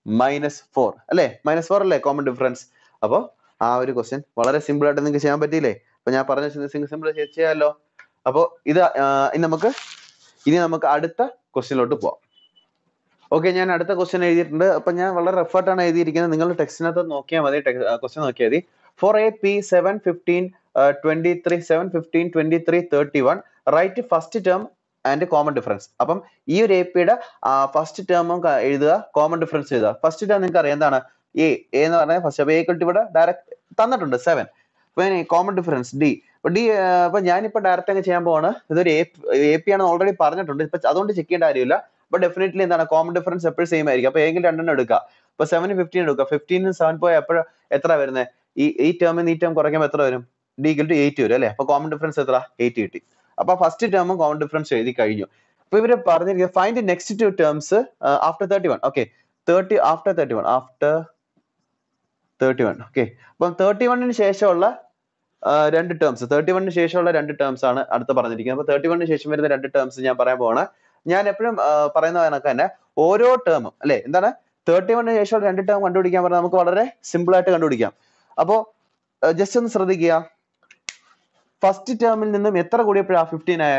മൈനസ് ഫോർ അല്ലേ? മൈനസ് ഫോർ അല്ലേ കോമൺ ഡിഫറൻസ് അപ്പോൾ ആ ഒരു ക്വസ്റ്റ്യൻ വളരെ സിമ്പിൾ ആയിട്ട് നിങ്ങൾക്ക് ചെയ്യാൻ പറ്റിയില്ലേ? അപ്പൊ ഞാൻ പറഞ്ഞ സിമ്പിൾ ചെയ്യാമല്ലോ. അപ്പോൾ ഇത് ഇനി നമുക്ക് ഇനി നമുക്ക് അടുത്ത ക്വസ്റ്റ്യനിലോട്ട് പോവാം. ഓക്കെ ഞാൻ അടുത്ത ക്വസ്റ്റ്യൻ എഴുതിയിട്ടുണ്ട്. അപ്പൊ ഞാൻ വളരെ റെഫർട്ടാണ് എഴുതിയിരിക്കുന്നത്. നിങ്ങൾ ടെക്സ്റ്റിനകത്ത് നോക്കിയാൽ മതി. ക്വസ്റ്റ്യൻ നോക്കിയാൽ മതി. For A P seven fifteen twenty three seven fifteen twenty three thirty one write first term and common difference അപ്പം ഈ ഒരു എ പിയുടെ ഫസ്റ്റ് ടേമും എഴുതുക കോമൺ ഡിഫറൻസ് എഴുതുക. ഫസ്റ്റ് ടേം നിങ്ങൾക്ക് അറിയാം എന്താണ്? എ എന്ന് പറഞ്ഞാൽ ഫസ്റ്റ് അപ്പൊ എ ഇവിടെ ഡയറക്റ്റ് തന്നിട്ടുണ്ട് സെവൻ അപ്പൊ കോമൺ ഡിഫറൻസ് ഡി അപ്പോൾ ഡി അപ്പൊ ഞാനിപ്പോ ഡയറക്റ്റ് അങ്ങ് ചെയ്യാൻ പോവാണ്. ഇതൊരു എ പി ആണെന്ന് ഓൾറെഡി പറഞ്ഞിട്ടുണ്ട്. ഇപ്പൊ അതുകൊണ്ട് ചെക്ക് ചെയ്യേണ്ട കാര്യമില്ല. അപ്പൊ ഡെഫിനറ്റ്ലി എന്താണ് കോമൺ ഡിഫറൻസ് എപ്പോഴും സെയിം ആയിരിക്കും. അപ്പൊ ഏതെങ്കിലും രണ്ടെണ്ണം എടുക്കുക. ഇപ്പൊ സെവൻ ഫിഫ്റ്റീൻ എടുക്കുക. ഫിഫ്റ്റീനും സെവൻ പോയി എപ്പോഴും എത്ര വരുന്നത് ഈ ഈ ടേമിൽ ഈ ടേം കുറയ്ക്കുമ്പോൾ എത്ര വരും? ഡി ഈക്വൽ ടു എയ്റ്റ് വരും അല്ലെ? അപ്പൊ കോമൺ ഡിഫറൻസ് എത്ര? എയ്റ്റ് കിട്ടി. അപ്പൊ ഫസ്റ്റ് ടേമും കോമൺ ഡിഫറൻസ് എഴുതി കഴിഞ്ഞു. അപ്പൊ ഇവർ പറഞ്ഞിരിക്കുന്നത് find next two terms after thirty one okay thirty after thirty one after thirty one okay അപ്പം തേർട്ടി വണ്ണിന് ശേഷമുള്ള രണ്ട് ടേംസ് തേർട്ടി വണ്ണിന് ശേഷമുള്ള രണ്ട് ടേംസ് ആണ് അടുത്ത് പറഞ്ഞിരിക്കുന്നത്. അപ്പൊ തേർട്ടി വണ്ണിന് ശേഷം വരുന്ന രണ്ട് ടേംസ് ഞാൻ പറയാൻ പോവാണ്. ഞാൻ എപ്പോഴും പറയുന്ന കണക്ക് തന്നെ ഓരോ ടേമും അല്ലെ? എന്താണ്? തേർട്ടി വണ്ണിന് ശേഷം രണ്ട് ടേം കണ്ടുപിടിക്കാൻ പറഞ്ഞാൽ നമുക്ക് വളരെ സിമ്പിൾ ആയിട്ട് കണ്ടുപിടിക്കാം. അപ്പോ ജസ്റ്റ് ഒന്ന് ശ്രദ്ധിക്കുക. ഫസ്റ്റ് ടേമിൽ നിന്നും എത്ര കൂടിയപ്പോഴാണ് ഫിഫ്റ്റീൻ ആയ?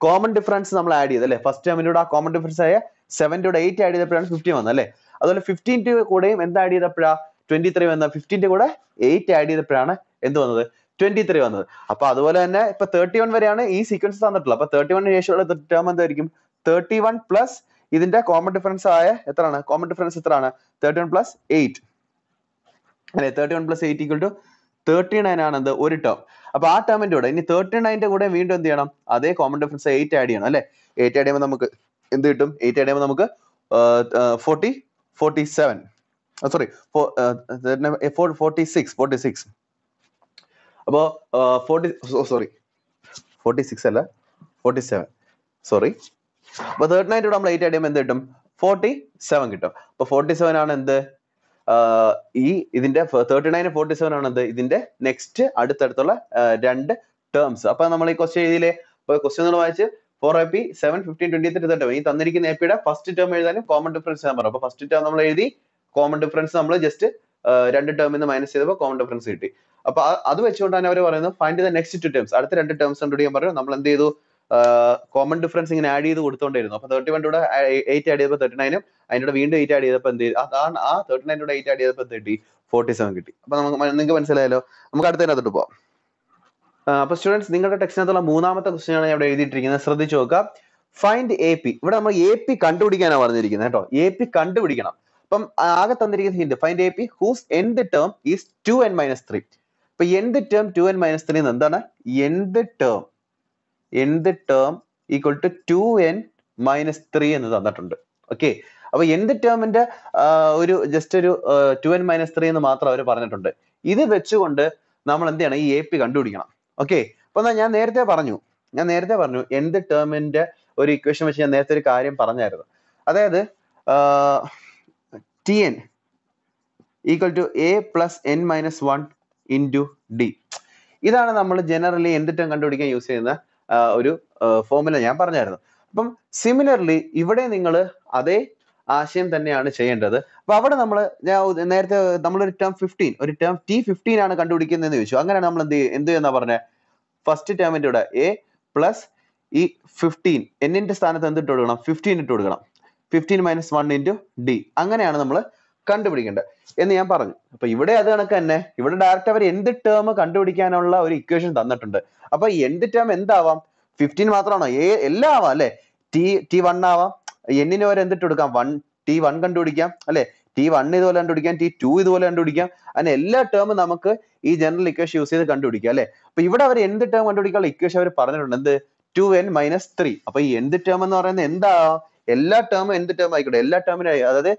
കോമൺ ഡിഫറൻസ് നമ്മൾ ആഡ് ചെയ്ത് അല്ലേ? ഫസ്റ്റ് ടേമിലൂടെ ആ കോമൺ ഡിഫറൻസ് ആയ സെവന്റെ കൂടെ എയ്റ്റ് ആഡ് ചെയ്തപ്പോഴാണ് ഫിഫ്റ്റീൻ വന്നത് അല്ലേ? അതുപോലെ ഫിഫ്റ്റീന്റെ കൂടെയും എന്ത് ആഡ് ചെയ്തപ്പോഴാ? ട്വന്റി ത്രീ വന്ന ഫിഫ്റ്റീന്റെ കൂടെ എയ്റ്റ് ആഡ് ചെയ്തപ്പോഴാണ് എന്ത് വന്നത്? ട്വന്റി ത്രീ വന്നത്. അപ്പൊ അതുപോലെ തന്നെ ഇപ്പൊ തേർട്ടി വൺ വരെയാണ് ഈ സീക്വൻസ് തന്നിട്ടുള്ളത്. അപ്പൊ തേർട്ടി വണ്ണിന് ശേഷമുള്ള ടേം എന്തായിരിക്കും? തേർട്ടി വൺ പ്ലസ് ഇതിന്റെ കോമൺ ഡിഫറൻസ് ആയ എത്രയാണ്? കോമൺ ഡിഫറൻസ് എത്രയാണ്? തേർട്ടി വൺ പ്ലസ് എയ്റ്റ് അല്ലെ? Thirty one plus eight equal to thirty nine ആണ് എന്ത് ഒരു ടേം അപ്പൊ ആ ടേമിന്റെ കൂടെ ഇനി തേർട്ടി നയന്റെ കൂടെ വീണ്ടും എന്ത് ചെയ്യണം? അതേ കോമൺ ഡിഫറൻസ് എയ്റ്റ് ആഡ് ചെയ്യണം അല്ലെ? എയ്റ്റ് ആഡ് ചെയ്യുമ്പോൾ നമുക്ക് എന്ത് കിട്ടും? എയ്റ്റ് ആഡ് ചെയ്യുമ്പോൾ നമുക്ക് forty forty seven sorry forty six forty six അപ്പോ ഫോർട്ടി സോറി ഫോർട്ടി സിക്സ് അല്ല. ഫോർട്ടി സെവൻ സോറി അപ്പൊ നൈറ്റ് ഇവിടെ നമ്മൾ എയ്റ്റ് ആഡ് എന്ത് കിട്ടും? ഫോർട്ടി സെവൻ കിട്ടും. അപ്പൊ ഫോർട്ടി സെവൻ ആണ് എന്ത്? ഈ ഇതിന്റെ തേർട്ടി നയൻ ഫോർട്ടി സെവൻ ആണ് എന്ത്? ഇതിന്റെ നെക്സ്റ്റ് അടുത്തടുത്തുള്ള രണ്ട് ടേംസ് അപ്പൊ നമ്മൾ ഈ ക്വസ്റ്റ്യൻ അപ്പൊ ക്വസ്റ്റ്യൻ വായിച്ച് for A P seven fifteen twenty three thirty ഈ തന്നിരിക്കുന്ന എ പിയുടെ ഫസ്റ്റ് ടേം എഴുതാനും കോമൺ ഡിഫറൻസ് ഞാൻ പറഞ്ഞു അപ്പൊ ഫസ്റ്റ് ടേം നമ്മൾ എഴുതി കോമൺ ഡിഫറൻസ് നമ്മൾ ജസ്റ്റ് രണ്ട് ടേമിൽ നിന്ന് മൈനസ് ചെയ്തപ്പോൾ കോമൺ ഡിഫറൻസ് കിട്ടി. അപ്പൊ അത് വെച്ചുകൊണ്ടാണ് അവർ പറയുന്നത് find the next two terms അടുത്ത രണ്ട് ടേംസ് കണ്ടുപിടിക്കാൻ പറഞ്ഞു നമ്മൾ എന്ത് ചെയ്തു? കോമൺ ഡിഫറൻസ് ഇങ്ങനെ ആഡ് ചെയ്ത് കൊടുത്തോണ്ടായിരുന്നു അപ്പൊ തേർട്ടി വൺ കൂടെ എയ്റ്റ് ആഡ് ചെയ്തപ്പോൾ തേർട്ടി നയനും അതിനോട് വീണ്ടും എയ്റ്റ് ആഡ് ചെയ്തപ്പോൾ എന്ത് ചെയ്തു? അതാണ് ആ തേർട്ടി നയനോട് എയ്റ്റ് ആഡ് ചെയ്തപ്പോൾ തേർട്ടി ഫോർട്ടി സെവൻ കിട്ടി. അപ്പൊ നമുക്ക് നിങ്ങൾക്ക് മനസ്സിലായല്ലോ? നമുക്ക് അടുത്തതിനകത്തോട്ട് പോവാം. അപ്പൊ സ്റ്റുഡൻസ് നിങ്ങളുടെ ടെക്സ്റ്റിനകത്തുള്ള മൂന്നാമത്തെ ക്വസ്റ്റ്യൻ ആണ് ഇവിടെ എഴുതിയിട്ടിരിക്കുന്നത്. ശ്രദ്ധിച്ചു നോക്കുക. ഫൈൻഡ് എ പി ഇവിടെ നമ്മൾ എ പി കണ്ടുപിടിക്കാനാണ് പറഞ്ഞിരിക്കുന്നത് കേട്ടോ. എ പി കണ്ടുപിടിക്കണം. അപ്പം ആകെ തന്നിരിക്കുന്ന hint find A P whose nth term is two N minus three അപ്പൊ nth term two N minus three എന്താണ്? Nth term nth term equal to two N minus three എന്ന് തന്നിട്ടുണ്ട്. ഓക്കെ അപ്പൊ എന്ത് ടേമിന്റെ ഒരു ജസ്റ്റ് ഒരു ടു എൻ മൈനസ് ത്രീ എന്ന് മാത്രം അവർ പറഞ്ഞിട്ടുണ്ട്. ഇത് വെച്ചുകൊണ്ട് നമ്മൾ എന്ത് ചെയ്യണം? ഈ എ പി കണ്ടുപിടിക്കണം. ഓക്കെ അപ്പൊ എന്നാ ഞാൻ നേരത്തെ പറഞ്ഞു. ഞാൻ നേരത്തെ പറഞ്ഞു എന്ത് ടേമിന്റെ ഒരു ഇക്വേഷൻ വെച്ച് ഞാൻ നേരത്തെ ഒരു കാര്യം പറഞ്ഞായിരുന്നു. അതായത് T N equal to A plus N minus one into D ഇതാണ് നമ്മൾ ജനറലി എന്ത് ടേം കണ്ടുപിടിക്കാൻ യൂസ് ചെയ്യുന്ന ഒരു ഫോർമുല ഞാൻ പറഞ്ഞായിരുന്നു. അപ്പം സിമിലർലി ഇവിടെ നിങ്ങൾ അതേ ആശയം തന്നെയാണ് ചെയ്യേണ്ടത്. അപ്പൊ അവിടെ നമ്മൾ ഞാൻ നേരത്തെ നമ്മളൊരു ടേം ഫിഫ്റ്റീൻ ഒരു ടേം ടി ഫിഫ്റ്റീൻ ആണ് കണ്ടുപിടിക്കുന്നതെന്ന് ചോദിച്ചു. അങ്ങനെയാണ് നമ്മൾ എന്ത് എന്ത് എന്നാ പറഞ്ഞത് ഫസ്റ്റ് ടേമിന്റെ കൂടെ എ പ്ലസ് ഈ ഫിഫ്റ്റീൻ എന്നിന്റെ സ്ഥാനത്ത് എന്ത് ഇട്ട് കൊടുക്കണം? ഫിഫ്റ്റീൻ ഇട്ട് കൊടുക്കണം. Fifteen minus one into D അങ്ങനെയാണ് നമ്മൾ കണ്ടുപിടിക്കേണ്ടത്. എന്ന് ഞാൻ പറഞ്ഞു. അപ്പൊ ഇവിടെ അത് കണക്ക് തന്നെ. ഇവിടെ ഡയറക്റ്റ് അവർ എന്ത് ടേം കണ്ടുപിടിക്കാനുള്ള ഒരു ഇക്വേഷൻ തന്നിട്ടുണ്ട്. അപ്പൊ എന്ത് ടേം എന്താവാം? ഫിഫ്റ്റീൻ മാത്രമാണോ? ഏ എല്ലാം ആവാം അല്ലെ? ടി ടി വൺ ആവാം. എന്നിന് വരെ എന്തിട്ട് എടുക്കാം വൺ ടി വൺ കണ്ടുപിടിക്കാം അല്ലെ? ടി വൺ ഇതുപോലെ കണ്ടുപിടിക്കാം ടി ടു ഇതുപോലെ കണ്ടുപിടിക്കാം. അങ്ങനെ എല്ലാ ടേമും നമുക്ക് ഈ ജനറൽ ഇക്വേഷൻ യൂസ് ചെയ്ത് കണ്ടുപിടിക്കാം അല്ലെ? അപ്പൊ ഇവിടെ അവർ എന്ത് ടേം കണ്ടുപിടിക്കാനുള്ള ഇക്വേഷൻ അവർ പറഞ്ഞിട്ടുണ്ട്. എന്ത്? ടു എൻ മൈനസ് ത്രീ അപ്പൊ ഈ എന്ത് ടേം എന്ന് പറയുന്നത് എന്താ? എല്ലാ ടേമും എന്ത് ടേം ആയിക്കോട്ടെ എല്ലാ ടേമിനും അതായത്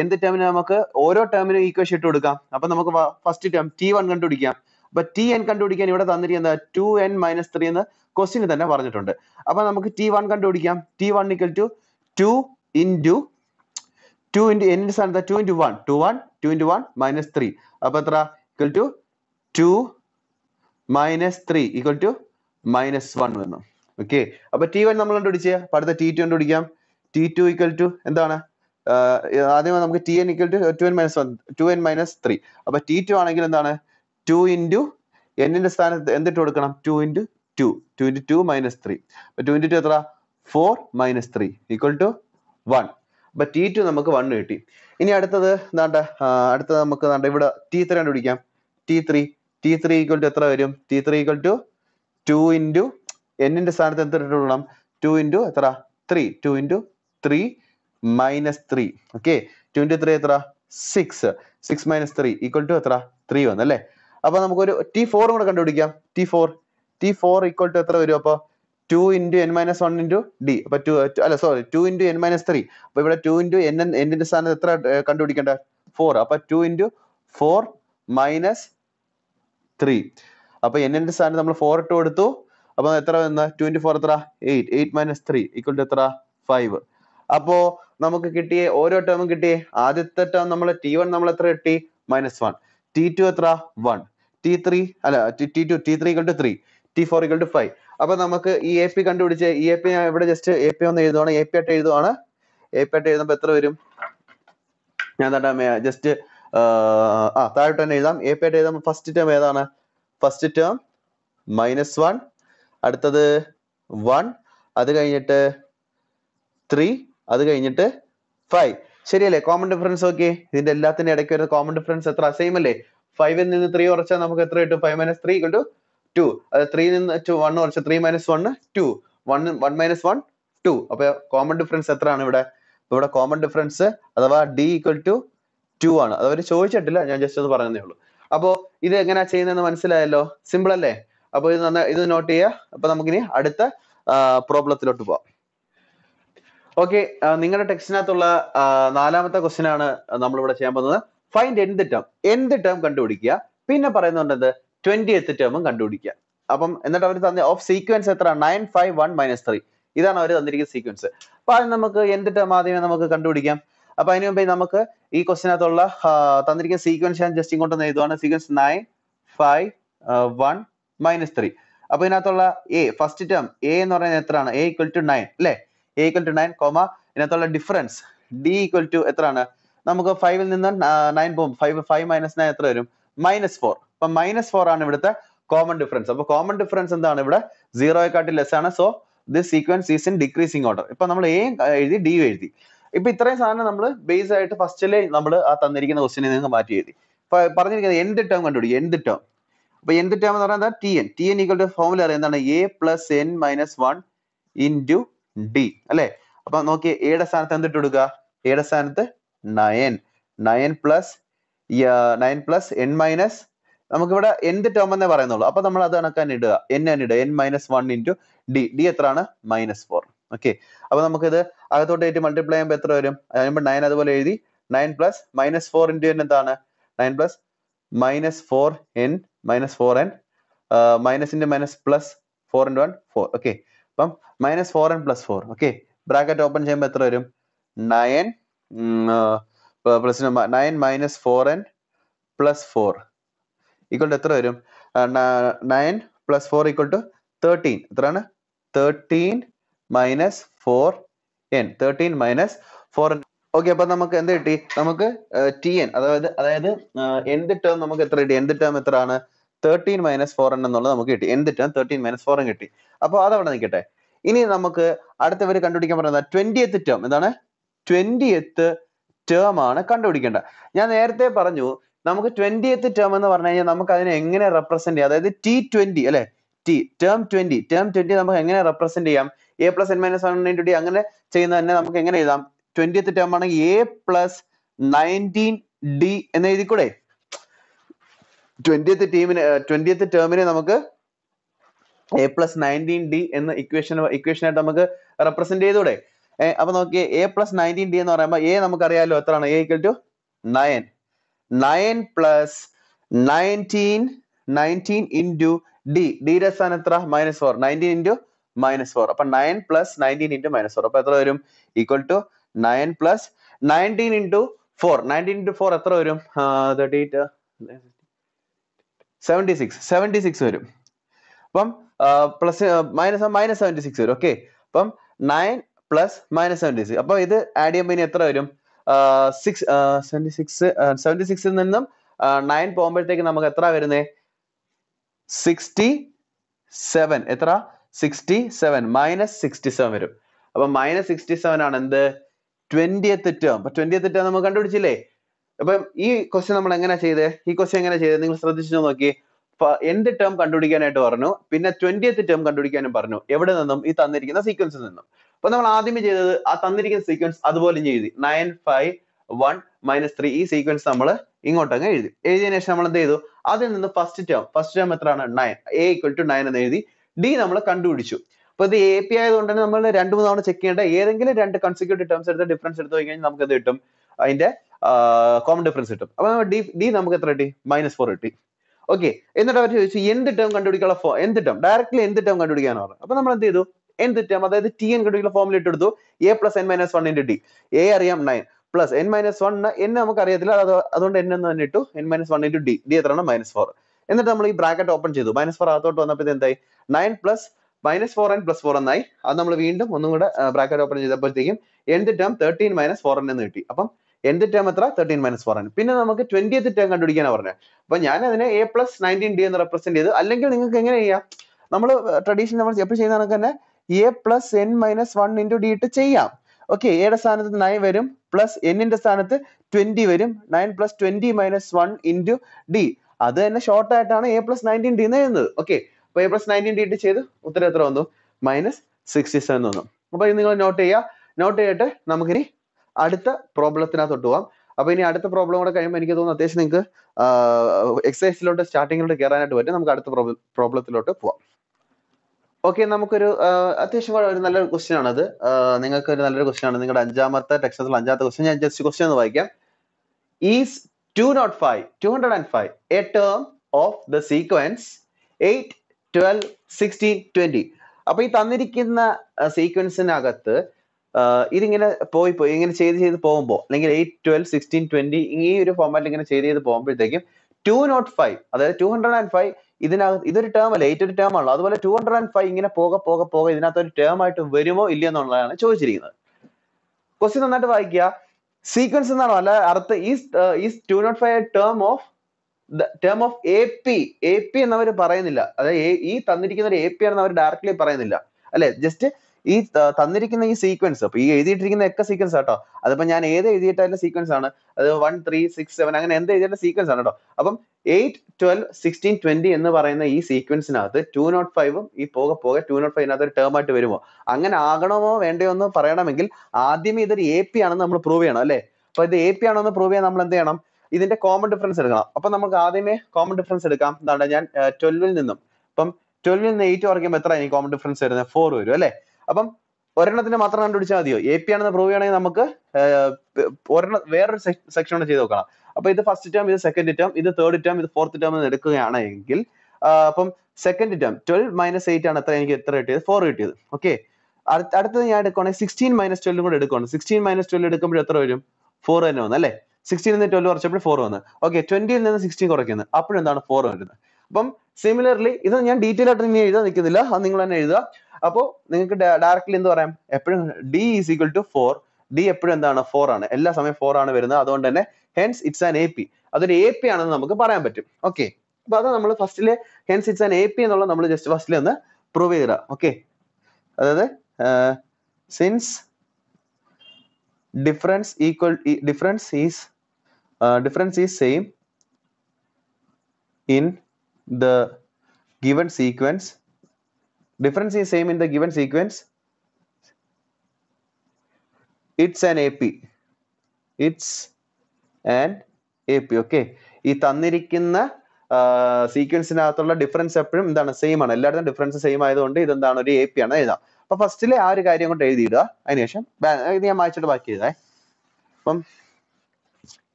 എന്ത് ടേമിന് നമുക്ക് ഓരോ ടേമിനും ഈക്വേഷൻ ഇട്ട് കൊടുക്കാം. അപ്പൊ നമുക്ക് ഫസ്റ്റ് ടേം ടി വൺ കണ്ടുപിടിക്കാം. അപ്പൊ ടി എൻ കണ്ടുപിടിക്കാൻ ഇവിടെ തന്നിരിക്കുന്നത് ടു എൻ മൈനസ് ത്രീ എന്ന് ക്വസ്റ്റിന് തന്നെ പറഞ്ഞിട്ടുണ്ട്. അപ്പൊ നമുക്ക് ടി വൺ കണ്ടുപിടിക്കാം. T one equal to two into two into എന്നിന്റെ സ്ഥാനത്ത് two into one two one two into one minus three അപ്പൊ എത്ര equal to two minus three equal to minus one വന്നു ഓക്കെ അപ്പൊ ടി വൺ നമ്മൾ കണ്ടുപിടിച്ച് അപ്പൊ അടുത്ത ടി ടു കണ്ടുപിടിക്കാം. ടി ടു ഈക്വൽ ടു എന്താണ്? ആദ്യം നമുക്ക് T N equal to two N minus one two N minus three അപ്പൊ ടി ടു ആണെങ്കിൽ എന്താണ്? ടു ഇന്റു എന്നിന്റെ സ്ഥാനത്ത് എന്തിട്ട് കൊടുക്കണം? Two into two two into two minus three അപ്പൊ ടു ഇന്റു ടു എത്ര four minus three equal to one അപ്പൊ ടി ടു നമുക്ക് വൺ കിട്ടി. ഇനി അടുത്തത് എന്താണ്ട്? അടുത്തത് നമുക്ക് എന്താണ്ട്? ഇവിടെ ടി ത്രീ കണ്ടുപിടിക്കാം. T three T three equal to എത്ര വരും? T three equal to two into എന്നിന്റെ സ്ഥാനത്ത് എന്തിട്ട് കൊടുക്കണം? ടു ഇന്റു എത്ര three two into three minus three okay twenty three എത്ര six six minus three equal to എത്ര ത്രീ വന്നു അല്ലേ? അപ്പൊ നമുക്കൊരു ടി ഫോറും കൂടെ കണ്ടുപിടിക്കാം. T four T four equal to എത്ര വരും അപ്പൊ? Two into N minus one into D അപ്പൊ ടു അല്ല sorry two into N minus three അപ്പൊ ഇവിടെ ടു ഇന്റു എൻ എന്നിന്റെ സ്ഥാനത്ത് എത്ര കണ്ടുപിടിക്കേണ്ട? ഫോർ അപ്പൊ two into four minus three അപ്പൊ എന്നിന്റെ സ്ഥാനത്ത് നമ്മൾ ഫോർ ഇട്ട് കൊടുത്തു. അപ്പൊ എത്ര വന്ന? ടു ഇന്റു ഫോർ എത്ര eight eight minus three equal to എത്ര ഫൈവ് അപ്പോ നമുക്ക് കിട്ടിയ ഓരോ ടേമും കിട്ടിയേ? ആദ്യത്തെ ടേം നമ്മൾ ടി വൺ നമ്മൾ എത്ര കിട്ടി? മൈനസ് വൺ ടി ടു എത്ര? വൺ ടി ത്രീ അല്ല T two T three equal to three T four equal five അപ്പൊ നമുക്ക് ഈ എ പി കണ്ടുപിടിച്ച് ഈ എ പി ഞാൻ ഇവിടെ ജസ്റ്റ് എ പി ഒന്ന് എഴുതുവാണ്. എ പി ആയിട്ട് എഴുതുവാണ്. എ പി ആയിട്ട് എഴുതുമ്പോൾ എത്ര വരും? ഞാൻ തന്നെ ജസ്റ്റ് ആ താഴോട്ട് തന്നെ എഴുതാം. എ പി ആയിട്ട് എഴുതുമ്പോൾ ഫസ്റ്റ് ടേം ഏതാണ്? ഫസ്റ്റ് ടേം മൈനസ് വൺ അടുത്തത് വൺ അത് കഴിഞ്ഞിട്ട് ത്രീ അത് കഴിഞ്ഞിട്ട് ഫൈവ് ശരിയല്ലേ? കോമൺ ഡിഫറൻസ് ഓക്കെ ഇതിന്റെ എല്ലാത്തിന്റെ ഇടയ്ക്ക് ഒരു കോമൺ ഡിഫറൻസ് എത്ര? സെയിം അല്ലേ? ഫൈവിൽ നിന്ന് ത്രീ കുറച്ചാൽ നമുക്ക് എത്ര കിട്ടും? Five minus three two two അത് ത്രീ നിന്ന് വൺ കുറച്ച് three minus one two one one minus one two അപ്പൊ കോമൺ ഡിഫറൻസ് എത്രയാണ് ഇവിടെ? ഇവിടെ കോമൺ ഡിഫറൻസ് അഥവാ ഡി ഈക്വൽ ടു ടു ആണ്. അത് അവർ ചോദിച്ചിട്ടില്ല. ഞാൻ ജസ്റ്റ് ഒന്ന് പറഞ്ഞതേ ഉള്ളൂ. അപ്പോ ഇത് എങ്ങനെയാ ചെയ്യുന്നതെന്ന് മനസ്സിലായല്ലോ? സിമ്പിൾ അല്ലേ? അപ്പൊ ഇത് നന്നായി ഇത് നോട്ട് ചെയ്യുക. അപ്പൊ നമുക്കിനി അടുത്ത പ്രോബ്ലത്തിലോട്ട് പോവാം. ഓക്കെ നിങ്ങളുടെ ടെക്സ്റ്റിനകത്തുള്ള നാലാമത്തെ ക്വസ്റ്റ്യൻ ആണ് നമ്മളിവിടെ ചെയ്യാൻ പോകുന്നത്. ഫൈൻഡ് എന്ത് ടേം എന്ത് ടേം കണ്ടുപിടിക്കുക? പിന്നെ പറയുന്നുണ്ട് ട്വന്റി എത്ത് ടേമും കണ്ടുപിടിക്കുക. അപ്പം എന്നിട്ട് അവർ തന്നെ ഓഫ് സീക്വൻസ് എത്ര? Nine five one minus three ഇതാണ് അവർ തന്നിരിക്കുന്ന സീക്വൻസ് അപ്പൊ അതിന് നമുക്ക് എന്ത് ടേം ആദ്യമേ നമുക്ക് കണ്ടുപിടിക്കാം? അപ്പൊ അതിനു മുമ്പേ നമുക്ക് ഈ ക്വസ്റ്റിനകത്തുള്ള തന്നിരിക്കുന്ന സീക്വൻസ് ഞാൻ ജസ്റ്റ് ഇങ്ങോട്ട് എഴുതുവാണ്. Sequence nine five one minus three അപ്പൊ ഇതിനകത്തുള്ള എ ഫസ്റ്റ് ടേം എ എന്ന് പറയുന്നത് എത്രയാണ്? എ ഈക്വൽ ടു നയൻ അല്ലേ? A equal to nine comma ഇതിനകത്തുള്ള ഡിഫറൻസ് ഡി ഈക്വൽ ടു എത്രയാണ്? നമുക്ക് ഫൈവിൽ നിന്ന് നയൻ പോകും. ഫൈവ് ഫൈവ് മൈനസ് നയൻ എത്ര വരും? മൈനസ് ഫോർ അപ്പൊ മൈനസ് ഫോർ ആണ് ഇവിടുത്തെ കോമൺ ഡിഫറൻസ് അപ്പൊ കോമൺ ഡിഫറൻസ് എന്താണ് ഇവിടെ? സീറോയെക്കാട്ടി ലെസ് ആണ്. So this sequence is in decreasing order ഇപ്പൊ നമ്മൾ എ എഴുതി ഡി എഴുതി. ഇപ്പൊ ഇത്രയും സാധനം നമ്മൾ ബേസ് ആയിട്ട് ഫസ്റ്റിലെ നമ്മൾ ആ തന്നിരിക്കുന്ന ക്വസ്റ്റിനെ നിന്ന് മാറ്റി എഴുതി. പറഞ്ഞിരിക്കുന്നത് എന്ത് ടേം കണ്ടുപിടിക്കും? എന്ത് ടേം അപ്പൊ എന്ത് ടേം എന്ന് പറയുന്നത് T N T N equal to formula അറിയാം. എന്താണ്? A plus N minus one into D അല്ലെ? അപ്പൊ നോക്കി എയുടെ സ്ഥാനത്ത് എന്തിട്ട് കൊടുക്കുക എയുടെ സ്ഥാനത്ത് nine. Nine plus nine plus N minus നമുക്കിവിടെ എന്ത് ടേം എന്നേ പറയുന്നുള്ളൂ. അപ്പൊ നമ്മൾ അത് കണക്കാൻ ഇടുക. എൻ ആണ് ഇടുക. N minus one into D D എത്രയാണ്? മൈനസ് ഫോർ ഓക്കെ അപ്പൊ നമുക്കിത് അകത്തോട്ട് ഏറ്റവും മൾട്ടിപ്ലൈ ചെയ്യുമ്പോൾ എത്ര വരും? അതിനുമ്പോൾ നയൻ അതുപോലെ എഴുതി nine plus minus four into N എന്താണ്? Nine plus minus four N minus four N മൈനസിന്റെ minus plus four into one four okay അപ്പം minus four N plus four okay bracket open ചെയ്യുമ്പോൾ എത്ര വരും? Nine plus nine minus four N plus four equal to എത്ര വരും? Nine plus four equal to thirteen എത്രയാണ്? Thirteen minus four N thirteen minus four N okay അപ്പൊ നമുക്ക് എന്ത് കിട്ടി? നമുക്ക് ടി എൻ അതായത് അതായത് എന്ത് ടേം നമുക്ക് എത്ര കിട്ടി? എന്ത് ടേം എത്രയാണ്? തേർട്ടീൻ മൈനസ് ഫോർ എൻ എന്നുള്ളത് നമുക്ക് കിട്ടി. എന്തിട്ടാണ്? തേർട്ടീൻ മൈനസ് എൻ കിട്ടി. അപ്പോൾ അതവിടെ നിൽക്കട്ടെ. ഇനി നമുക്ക് അടുത്ത വരെ കണ്ടുപിടിക്കാൻ പറയുന്നത് ട്വന്റിയത്ത് ടേം എന്താണ്? ട്വന്റിയത്ത് ടേം ആണ് കണ്ടുപിടിക്കേണ്ടത്. ഞാൻ നേരത്തെ പറഞ്ഞു നമുക്ക് ട്വന്റിയത്ത് ടേം എന്ന് പറഞ്ഞു കഴിഞ്ഞാൽ നമുക്ക് അതിനെ എങ്ങനെ റെപ്രസെന്റ് ചെയ്യാം? അതായത് ടി ട്വന്റി അല്ലെ? T term twenty term twenty നമുക്ക് എങ്ങനെ റെപ്രസെന്റ് ചെയ്യാം? A plus N minus one into D അങ്ങനെ ചെയ്യുന്ന തന്നെ നമുക്ക് എങ്ങനെ എഴുതാം? ട്വന്റിയത്ത് ടേം ആണെങ്കിൽ എ പ്ലസ് നയന്റീൻ ഡി എന്ന് എഴുതിക്കൂടെ? ട്വന്റിയത്ത് ടീമിന് ട്വന്റിയത്ത് ടേമിനെ നമുക്ക് എ പ്ലസ് നയന്റീൻ ഡി എന്ന ഇക്വേഷൻ ആയിട്ട് നമുക്ക് റെപ്രസെന്റ് ചെയ്തൂടെ? അപ്പൊ നോക്കിയേ എ പ്ലസ് നയന്റീൻ ഡി എന്ന് പറയുമ്പോൾ എ നമുക്കറിയാലോ എത്രയാണ്? A equal to nine nine plus nineteen nineteen into D ഡിയുടെ സ്ഥാനം എത്ര? Minus four nineteen into minus four അപ്പൊ nine plus nineteen into minus four അപ്പൊ എത്ര വരും? Equal to nine plus nineteen into four nineteen into four എത്ര വരും? Thirty eight seventy six seventy six വരും അപ്പം plus minus minus seventy six വരും. Okay അപ്പം nine plus minus seventy six അപ്പം ഇത് ആഡ് ചെയ്യുമ്പോൾ ഇനി എത്ര വരും? സിക്സ് സെവന്റി സിക്സ് സെവന്റി സിക്സിൽ നിന്നും നയൻ പോകുമ്പോഴത്തേക്ക് നമുക്ക് എത്ര വരുന്നേ? സിക്സ്റ്റി സെവൻ എത്ര? Sixty seven minus sixty seven വരും. അപ്പം മൈനസ് സിക്സ്റ്റി സെവൻ ആണ് എന്ത്? ട്വന്റിയത്ത് ടേം അപ്പൊ ട്വന്റിയത്ത് ടേം നമ്മൾ കണ്ടുപിടിച്ചില്ലേ? അപ്പം ഈ ക്വസ്റ്റ്യൻ നമ്മൾ എങ്ങനെ ചെയ്തേ? ഈ ക്വസ്റ്റ്യൻ എങ്ങനെ ചെയ്തത് നിങ്ങൾ ശ്രദ്ധിച്ചു നോക്കി. എന്ത് ടേം കണ്ടുപിടിക്കാനായിട്ട് പറഞ്ഞു. പിന്നെ ട്വന്റിയത്ത് ടേം കണ്ടുപിടിക്കാനും പറഞ്ഞു. എവിടെ നിന്നും? ഈ തന്നിരിക്കുന്ന സീക്വൻസിൽ നിന്നും. അപ്പൊ നമ്മൾ ആദ്യമേ ചെയ്തത് ആ തന്നിരിക്കുന്ന സീക്വൻസ് അതുപോലെ എഴുതി. Nine five one minus three ഈ സീക്വൻസ് നമ്മൾ ഇങ്ങോട്ട് അങ്ങ് എഴുതി. എഴുതിയതിനു ശേഷം നമ്മൾ എന്ത് ചെയ്തു? അതിൽ നിന്ന് ഫസ്റ്റ് ടേം ഫസ്റ്റ് ടേം എത്രയാണ്? Nine A equal to nine എന്ന് എഴുതി. ഡി നമ്മൾ കണ്ടുപിടിച്ചു. അപ്പൊ ഇത് എ പി ആയതുകൊണ്ട് തന്നെ നമ്മൾ രണ്ട് മൂന്ന് തവണ ചെക്ക് ചെയ്യേണ്ട ഏതെങ്കിലും രണ്ട് കൺസിക്യൂട്ടീവ് ടേംസ് എടുത്ത് ഡിഫറൻസ് എടുത്ത് കഴിഞ്ഞാൽ നമുക്ക് ഇത് കിട്ടും? അതിന്റെ കോമൺ ഡിഫറൻസ് കിട്ടും. അപ്പൊ ഡി ഡി നമുക്ക് എത്ര കിട്ടി? മൈനസ് ഫോർ കിട്ടി. ഓക്കെ എന്നിട്ട് അവർ ചോദിച്ചു എന്ത് ടേം കണ്ടുപിടിക്കാനുള്ള ഫോ എന്ത് ടേം ഡയറക്ട്ലി എന്ത് ടേം കണ്ടുപിടിക്കാന്ന് പറഞ്ഞു അപ്പൊ നമ്മൾ എന്ത് ചെയ്തു? എന്ത് ടേം അതായത് ടി എൻ കണ്ടുപിടിക്കുന്ന ഫോമിൽ ഇട്ടെടുത്തു A plus N minus one into D A അറിയാം nine plus N minus one N നമുക്ക് അറിയത്തില്ല. അത് അതുകൊണ്ട് എൻ എന്ന് തന്നെ ഇട്ടു. N minus one into D D എത്രയാണ്? മൈനസ് ഫോർ എന്നിട്ട് നമ്മൾ ഈ ബ്രാക്കറ്റ് ഓപ്പൺ ചെയ്തു. മൈനസ് ഫോർ അകത്തോട്ട് വന്നപ്പോൾ എന്തായി? Nine plus minus four N plus four എന്നായി. അത് നമ്മൾ വീണ്ടും ഒന്നും കൂടെ ബ്രാക്കറ്റ് ഓപ്പൺ ചെയ്തപ്പോഴത്തേക്കും എന്ത് term thirteen minus four N എന്ന് കിട്ടി. അപ്പം എന്ത് ടേം എത്ര തേർട്ടീൻ മൈനസ് ഫോർ ആണ്. പിന്നെ നമുക്ക് ട്വന്റിയത്ത് ടേം കണ്ടുപിടിക്കാനാണ് പറഞ്ഞത് അപ്പൊ ഞാൻ അതിനെ എ പ്ലസ് നയന്റീൻ ഡി എന്ന് റെപ്രസെന്റ് ചെയ്ത് അല്ലെങ്കിൽ നിങ്ങൾക്ക് എങ്ങനെ ചെയ്യാം? നമ്മൾ ട്രഡീഷണൽ നമ്മൾ എപ്പോഴും ചെയ്യുന്ന കണക്ക് തന്നെ A plus N minus one into D ഇട്ട് ചെയ്യാം. ഓക്കെ എയുടെ സ്ഥാനത്ത് നയൻ വരും പ്ലസ് എന്നിന്റെ സ്ഥാനത്ത് ട്വന്റി വരും nine plus twenty minus one into D അത് തന്നെ ഷോർട്ട് ആയിട്ടാണ് എ പ്ലസ് നയന്റീൻ ഡി എന്ന് എഴുതുന്നത്. ഓക്കെ അപ്പൊ എ പ്ലസ് നയന്റീൻ ഡി ഇട്ട് ചെയ്ത് ഉത്തരം എത്ര വന്നു? മൈനസ് സിക്സ്റ്റി സെവൻ വന്നു. അപ്പൊ ഇത് നിങ്ങൾ നോട്ട് ചെയ്യുക. നോട്ട് ചെയ്തിട്ട് നമുക്കിനി അടുത്ത പ്രോബ്ലത്തിനകത്തോട്ട് പോവാം. അപ്പൊ ഇനി അടുത്ത പ്രോബ്ലം കൂടെ കഴിയുമ്പോൾ എനിക്ക് തോന്നുന്നു അത്യാവശ്യം നിങ്ങൾക്ക് എക്സസൈസിലോട്ട് സ്റ്റാർട്ടിങ്ങിലോട്ട് കയറാനായിട്ട് പറ്റും. നമുക്ക് അടുത്ത പ്രോബ്ലത്തിലോട്ട് പോവാം. ഓക്കെ നമുക്കൊരു അത്യാവശ്യം ഒരു നല്ലൊരു ക്വസ്റ്റ്യൻ ആണത്. നിങ്ങൾക്ക് ഒരു നല്ലൊരു ക്വസ്റ്റ്യൻ ആണ്. നിങ്ങളുടെ അഞ്ചാമത്തെ ടെക്സ്റ്റിൽ അഞ്ചാമത്തെ ക്വസ്റ്റ്യൻ ഞാൻ ജസ്റ്റ് ക്വസ്റ്റ്യൻ ഒന്ന് വായിക്കാം. Is two nought five two hundred and five a term of the sequence eight twelve sixteen twenty അപ്പൊ ഈ തന്നിരിക്കുന്ന സീക്വൻസിനകത്ത് ഇതിങ്ങനെ പോയി പോയി ഇങ്ങനെ ചെയ്ത് ചെയ്ത് പോകുമ്പോൾ അല്ലെങ്കിൽ എയ്റ്റ് ട്വൽവ് സിക്സ്റ്റീൻ ട്വന്റി ഈ ഒരു ഫോമാറ്റിൽ ഇങ്ങനെ ചെയ്ത് ചെയ്ത് പോകുമ്പോഴത്തേക്കും ടു നോട്ട് ഫൈവ് അതായത് ടു ഹൺഡ്രഡ് ആൻഡ് ഫൈവ് ഇതിനകത്ത് ഇതൊരു ടേം അല്ല എയ്റ്റ് ഒരു ടേം ആണല്ലോ. അതുപോലെ ടു ഹൺഡ്രഡ് ആൻഡ് ഫൈവ് ഇങ്ങനെ പോകെ പോകെ പോകെ ഇതിനകത്ത് ഒരു ടേം ആയിട്ട് വരുമോ ഇല്ലയോ എന്നുള്ളതാണ് ചോദിച്ചിരിക്കുന്നത്. ക്വസ്റ്റ്യൻ നന്നായിട്ട് വായിക്കുക. സീക്വൻസ് എന്നാണോ? അല്ല അർത്ഥം ഈ is two nought five term of term of A P A P എന്നവർ പറയുന്നില്ല. അതായത് ഈ തന്നിരിക്കുന്ന ഒരു എ പി ആണെന്ന് അവർ ഡയറക്ട്ലി പറയുന്നില്ല. അല്ലെ? ജസ്റ്റ് ഈ തന്നിരിക്കുന്ന ഈ സീക്വൻസ് അപ്പൊ ഈ എഴുതിയിട്ടിരിക്കുന്ന ഒക്കെ സീക്വൻസ് ആട്ടോ. അതിപ്പോ ഞാൻ ഏത് എഴുതിയിട്ടാലും സീക്വൻസ് ആണ്. അത് വൺ ത്രീ സിക്സ് സെവൻ അങ്ങനെ എന്ത് എഴുതിയാലും സീക്വൻസ് ആണ് കേട്ടോ അപ്പം എയ്റ്റ് ട്വൽവ് സിക്സ്റ്റീൻ ട്വന്റി എന്ന് പറയുന്ന ഈ സീക്വൻസിനകത്ത് ടു നോട്ട് ഫൈവും ഈ പോകെ പോകെ ടു നോട്ട് ഫൈവിനകത്ത് ഒരു ടേം ആയിട്ട് വരുമോ? അങ്ങനെ ആകണമോ വേണ്ടയോ എന്ന് പറയണമെങ്കിൽ ആദ്യമേ ഇതൊരു എ പി ആണെന്ന് നമ്മൾ പ്രൂവ് ചെയ്യണം അല്ലേ? അപ്പൊ ഇത് എ പി ആണോ എന്ന് പ്രൂവ് ചെയ്യാൻ നമ്മൾ എന്ത് ചെയ്യണം? ഇതിന്റെ കോമൺ ഡിഫറൻസ് എടുക്കണം. അപ്പൊ നമുക്ക് ആദ്യമേ കോമൺ ഡിഫറൻസ് എടുക്കാം. എന്താണ് ഞാൻ ട്വൽവിൽ നിന്നും. അപ്പം ട്വൽവിൽ നിന്ന് എയ്റ്റ് കുറയ്ക്കുമ്പോൾ എത്ര കോമൺ ഡിഫറൻസ് വരുന്നത്? ഫോർ വരും അല്ലേ? അപ്പം ഒരെണ്ണത്തിന് മാത്രം കണ്ടുപിടിച്ചാൽ മതിയോ? എ പി ആണെന്ന് പ്രൂവ് ചെയ്യണമെങ്കിൽ നമുക്ക് ഒരെണ്ണം വേറൊരു സെക്ഷൻ കൂടെ ചെയ്ത് നോക്കണം. അപ്പൊ ഇത് ഫസ്റ്റ് ടേം ഇത് സെക്കൻഡ് ടേം ഇത് തേർഡ് ടേം ഇത് ഫോർത്ത് ടേം എന്ന് എടുക്കുകയാണെങ്കിൽ അപ്പം second term twelve minus eight ആണ് എത്ര എനിക്ക് എത്ര കിട്ടിയത്? ഫോർ കിട്ടിയത്. ഓക്കെ അടുത്തത് ഞാൻ എടുക്കുകയാണെങ്കിൽ സിക്സ്റ്റീൻ മൈനസ് ട്വൽവും കൂടെ എടുക്കുകയാണ് സിക്സ്റ്റീൻ മൈനസ് ട്വൽവ് എടുക്കുമ്പോൾ എത്ര വരും? ഫോർ തന്നെ വന്നു അല്ലേ? സിക്സ്റ്റീൻ നിന്ന് ട്വൽവ് കുറച്ചപ്പോൾ ഫോർ വന്നു. ഓക്കെ ട്വന്റിയിൽ നിന്ന് സിക്സ്റ്റീൻ കുറയ്ക്കുന്നത് അപ്പോഴെന്താണ്? ഫോർ വരുന്നത്. അപ്പം സിമിലർലി ഇത് ഞാൻ ഡീറ്റെയിൽ ആയിട്ട് ഇനി എഴുതാൻ നിൽക്കുന്നില്ല. അത് നിങ്ങൾ തന്നെ എഴുതുക. അപ്പോൾ നിങ്ങൾക്ക് ഡയറക്റ്റ്ലി എന്ത് പറയാം? എപ്പോഴും D is equal to four D എപ്പോഴും എന്താണ്? ഫോർ ആണ്. എല്ലാ സമയം ഫോർ ആണ് വരുന്നത്. അതുകൊണ്ട് തന്നെ hence it's an A P അതൊരു എ പി ആണെന്ന് നമുക്ക് പറയാൻ പറ്റും. ഓക്കെ അപ്പൊ അത് നമ്മൾ ഫസ്റ്റിൽ hence it's an A P എന്നുള്ളത് നമ്മൾ ജസ്റ്റ് ഫസ്റ്റിൽ ഒന്ന് പ്രൂവ് ചെയ്തിടാം ഓക്കെ അതായത് since difference equal difference is difference is same in the given sequence. Difference is same in the given sequence. It's an ap it's an ap okay? ഈ തന്നിരിക്കുന്ന സീക്വൻസിനകത്തുള്ള difference എപ്പോഴും എന്താണ് സെയിം ആണ്. എല്ലായിടത്തും ഡിഫറൻസ് സെയിം ആയതുകൊണ്ട് ഇതെന്താണ് ഒരു എ പി ആണ് എഴുതാം. അപ്പൊ ഫസ്റ്റിലെ ആ ഒരു കാര്യം കൊണ്ട് എഴുതിയിടുക. അതിനുശേഷം ഇത് ഞാൻ വായിച്ചിട്ട് ബാക്കി എഴുതാം അപ്പം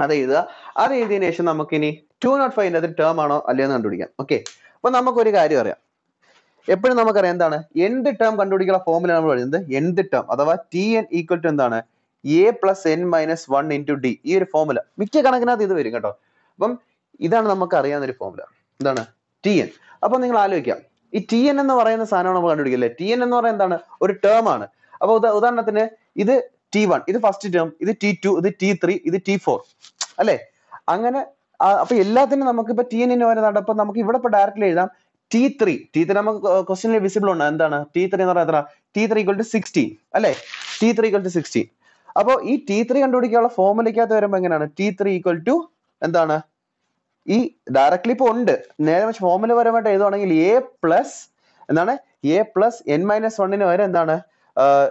അത് എഴുതുക. അത് എഴുതിയതിനു ശേഷം നമുക്കിനി ടു നോട്ട് ഫൈവിന്റെ അത് ടേം ആണോ അല്ലയോ എന്ന് കണ്ടുപിടിക്കാം. ഓക്കെ അപ്പൊ നമുക്കൊരു കാര്യം അറിയാം. എപ്പോഴും നമുക്കറിയാം എന്താണ്? എന്ത് ടേം കണ്ടുപിടിക്കുന്ന ഫോമിൽ നമ്മൾ പറയുന്നത് എന്ത്? ടേം അഥവാ ടി എൻ ഈക്വൽ ടു എന്താണ്? A plus N minus one into D ഈ ഒരു ഫോമുല മിക്ക കണക്കിനകത്ത് ഇത് വരും കേട്ടോ. അപ്പം ഇതാണ് നമുക്ക് അറിയാവുന്ന ഒരു ഫോമുല എന്താണ്? ടി എൻ അപ്പൊ നിങ്ങൾ ആലോചിക്കാം. ഈ ടി എൻ എന്ന് പറയുന്ന സാധനമാണ് നമ്മൾ കണ്ടുപിടിക്കില്ലേ? ടി എൻ എന്ന് പറയുന്നത് എന്താണ്? ഒരു ടേം ആണ്. അപ്പൊ ഉദാഹരണത്തിന് ഇത് ടി വൺ ഇത് ഫസ്റ്റ് ടേം ഇത് ടി ടു ഇത് ടി ത്രീ ഇത് ടി ഫോർ അല്ലെ? അങ്ങനെ അപ്പൊ എല്ലാത്തിനും നമുക്ക് ഇപ്പൊ ടി എന്നിന് വരുന്നുണ്ട് അപ്പൊ നമുക്ക് ഇവിടെ ഇപ്പൊ ഡയറക്റ്റ്ലി എഴുതാം. ടി ത്രീ ടി ത്രീ നമുക്ക് ക്വസ്റ്റിനിൽ വിസിബിൾ ഉണ്ട്? എന്താണ്? ടി ത്രീ എന്ന് പറയുന്നത് T three equal to sixteen അല്ലെ? T three equal to sixteen അപ്പൊ ഈ ടി ത്രീ കണ്ടുപിടിക്കാനുള്ള ഫോമിലേക്കകത്ത് വരുമ്പോ എങ്ങനെയാണ്? ടി ത്രീ ഈക്വൽ ടു എന്താണ്? ഈ ഡയറക്ട്ലി ഇപ്പൊ ഉണ്ട്. നേരെ പക്ഷെ ഫോമുല പരമായിട്ട് എഴുതുവാണെങ്കിൽ എ പ്ലസ് എന്താണ്? എ പ്ലസ് എൻ മൈനസ് വണ്ണിന് വരെ എന്താണ്?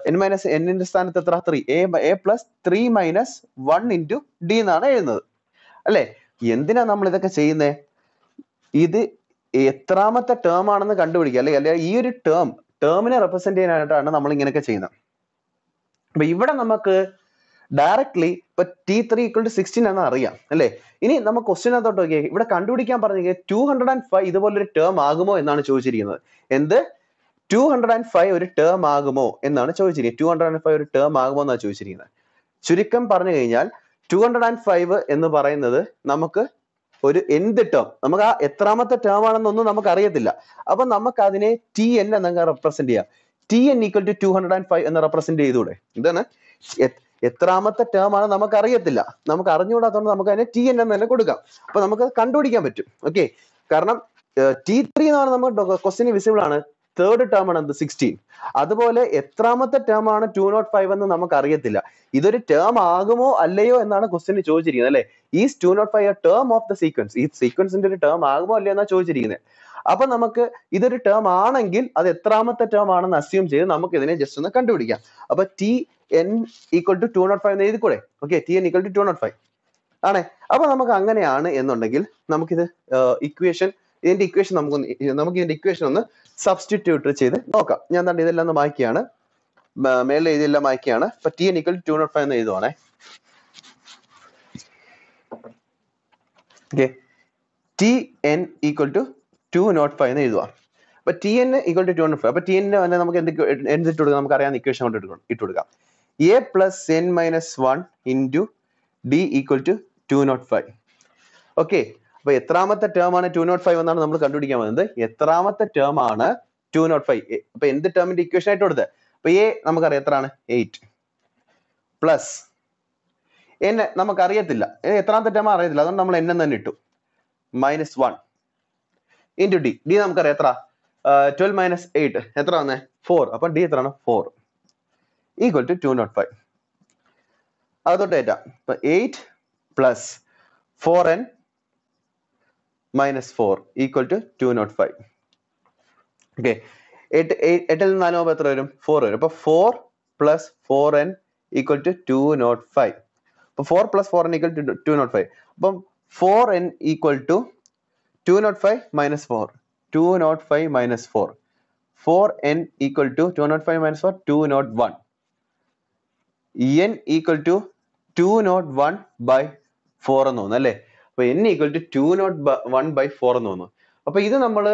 എൻ മൈനസ് എന്നിന്റെ സ്ഥാനത്ത് എത്ര? Three A A plus three minus one into D എന്നാണ് എഴുതുന്നത്. അല്ലെ? എന്തിനാ നമ്മൾ ഇതൊക്കെ ചെയ്യുന്നത് ഇത് എത്രാമത്തെ ടേം ആണെന്ന് കണ്ടുപിടിക്കുക. അല്ലെ അല്ലെ ഈ ഒരു ടേം ടേമിനെ റെപ്രസെന്റ് ചെയ്യാനായിട്ടാണ് നമ്മൾ ഇങ്ങനെയൊക്കെ ചെയ്യുന്നത്. അപ്പൊ ഇവിടെ നമുക്ക് ഡയറക്ട്ലി ഇപ്പൊ T three equal to sixteen എന്ന് അറിയാം അല്ലെ? ഇനി നമുക്ക് ക്വസ്റ്റ്യനകത്തോട്ട് നോക്കിയേ. ഇവിടെ കണ്ടുപിടിക്കാൻ പറഞ്ഞു ടു ഹൺഡ്രഡ് ആൻഡ് ഫൈവ് ഇതുപോലൊരു ടേം ആകുമോ എന്നാണ് ചോദിച്ചിരിക്കുന്നത്. എന്ത്? ടു ഹൺഡ്രഡ് ആൻഡ് ഫൈവ് ഒരു ടേം ആകുമോ എന്നാണ് ചോദിച്ചിരിക്കുന്നത്. ടു ഹൺഡ്രഡ് ആൻഡ് ഫൈവ് ഒരു ടേം ആകുമോ എന്നാണ് ചോദിച്ചിരിക്കുന്നത്. ചുരുക്കം പറഞ്ഞു കഴിഞ്ഞാൽ ടു ഹൺഡ്രഡ് ആൻഡ് ഫൈവ് എന്ന് പറയുന്നത് നമുക്ക് ഒരു എന്ത് ടേം നമുക്ക് ആ എത്രാമത്തെ ടേം ആണെന്നൊന്നും നമുക്ക് അറിയത്തില്ല അപ്പൊ നമുക്ക് അതിനെ ടി എൻ എന്നങ്ങ് റെപ്രസെന്റ് ചെയ്യാം. T N equal to two hundred and five എന്ന് റെപ്രസെന്റ് ചെയ്തൂടെ? ഇതാണ് എത്രാമത്തെ ടേം ആണ് നമുക്ക് അറിയത്തില്ല നമുക്ക് അറിഞ്ഞുകൂടാത്തതുകൊണ്ട് നമുക്ക് അതിനെ ടി എൻ എന്ന് തന്നെ കൊടുക്കാം. അപ്പൊ നമുക്ക് കണ്ടുപിടിക്കാൻ പറ്റും. ഓക്കെ കാരണം ടി ത്രീ എന്ന് പറഞ്ഞാൽ നമുക്ക് ക്വസ്റ്റിന് വിസിബിൾ ആണ്. തേർഡ് ടേം ആണ് എന്ത്? സിക്സ്റ്റീൻ അതുപോലെ എത്രാമത്തെ ടേം ആണ് ടു നോട്ട് ഫൈവ് എന്ന് നമുക്ക് അറിയത്തില്ല ഇതൊരു ടേം ആകുമോ അല്ലയോ എന്നാണ് ക്വസ്റ്റ്യൻ ചോദിച്ചിരിക്കുന്നത് അല്ലെ? Is two nought five term of the sequence ഈ സീക്വൻസിന്റെ ഒരു ടേം ആകുമോ അല്ലയോ എന്നാണ് ചോദിച്ചിരിക്കുന്നത്. അപ്പൊ നമുക്ക് ഇതൊരു ടേം ആണെങ്കിൽ അത് എത്രാമത്തെ ടേം ആണെന്ന് അസ്യൂം ചെയ്ത് നമുക്ക് ഇതിനെ ജസ്റ്റ് ഒന്ന് കണ്ടുപിടിക്കാം. അപ്പൊ T N equal to two nought five എന്ന് എഴുതിക്കൂടെ? Okay T N equal to two nought five ആണേ? അപ്പൊ നമുക്ക് അങ്ങനെയാണ് എന്നുണ്ടെങ്കിൽ നമുക്കിത് ഇക്വേഷൻ ഇതിന്റെ ഇക്വേഷൻ നമുക്ക് നമുക്ക് ഇതിന്റെ ഇക്വേഷൻ ഒന്ന് സബ്സ്റ്റിറ്റ്യൂട്ട് ചെയ്ത് നോക്കാം. ഞാൻ തന്നെ ഇതെല്ലാം ഒന്ന് മായ്ക്കുകയാണ്. മേലെ ഇതെല്ലാം മായ്ക്കുകയാണ്. ഇപ്പൊ T N equal to nought five എന്ന് എഴുതുവാണേ. T N equal to two nought five എന്ന് എഴുതുക അപ്പൊ T N equal to two nought five അപ്പൊ ടി എൻ തന്നെ നമുക്ക് എന്ത് എന്തിട്ട് കൊടുക്കാം? നമുക്ക് അറിയാവുന്ന ഇക്വേഷൻ കൊണ്ട് ഇട്ട് കൊടുക്കാം. A plus N minus one into D equal to two nought five okay അപ്പൊ എത്രാമത്തെ ടേം ആണ് ടു നോട്ട് ഫൈവ് എന്നാണ് നമ്മൾ കണ്ടുപിടിക്കാൻ പോകുന്നത്. എത്രാമത്തെ ടേം ആണ് ടു നോട്ട് ഫൈവ് അപ്പൊ എന്ത് ടേമിന്റെ ഇക്വേഷൻ ആയിട്ട് കൊടുത്തത് അപ്പൊ എ നമുക്കറിയാം എത്രയാണ്? എയ്റ്റ് പ്ലസ് എൻ നമുക്കറിയത്തില്ല. എത്രാമത്തെ ടേം അറിയത്തില്ല. അതുകൊണ്ട് നമ്മൾ എൻ തന്നെ ഇട്ടു. Minus one into D D നമുക്കറിയാം എത്ര? ട്വൽവ് മൈനസ് എയ്റ്റ് എത്ര വന്നേ? ഫോർ അപ്പൊ ഡി എത്രയാണ്? Four equal to two nought five അത് തൊട്ട് ഏറ്റാം. ഇപ്പൊ eight plus four N minus four equal to two nought five okay എട്ട് എട്ടിൽ നിന്ന് നാല് എത്ര വരും? ഫോർ വരും. അപ്പൊ four plus four N equal to two nought five അപ്പൊ four plus four N equal to two nought five അപ്പം four N equal to two nought five minus four two nought five minus four four N equal to two nought five minus four two nought one N equal to two nought one by four എന്ന് തോന്നുന്നു അല്ലേ? അപ്പൊ N equal to two nought one by four എന്ന് വന്നു. അപ്പൊ ഇത് നമ്മൾ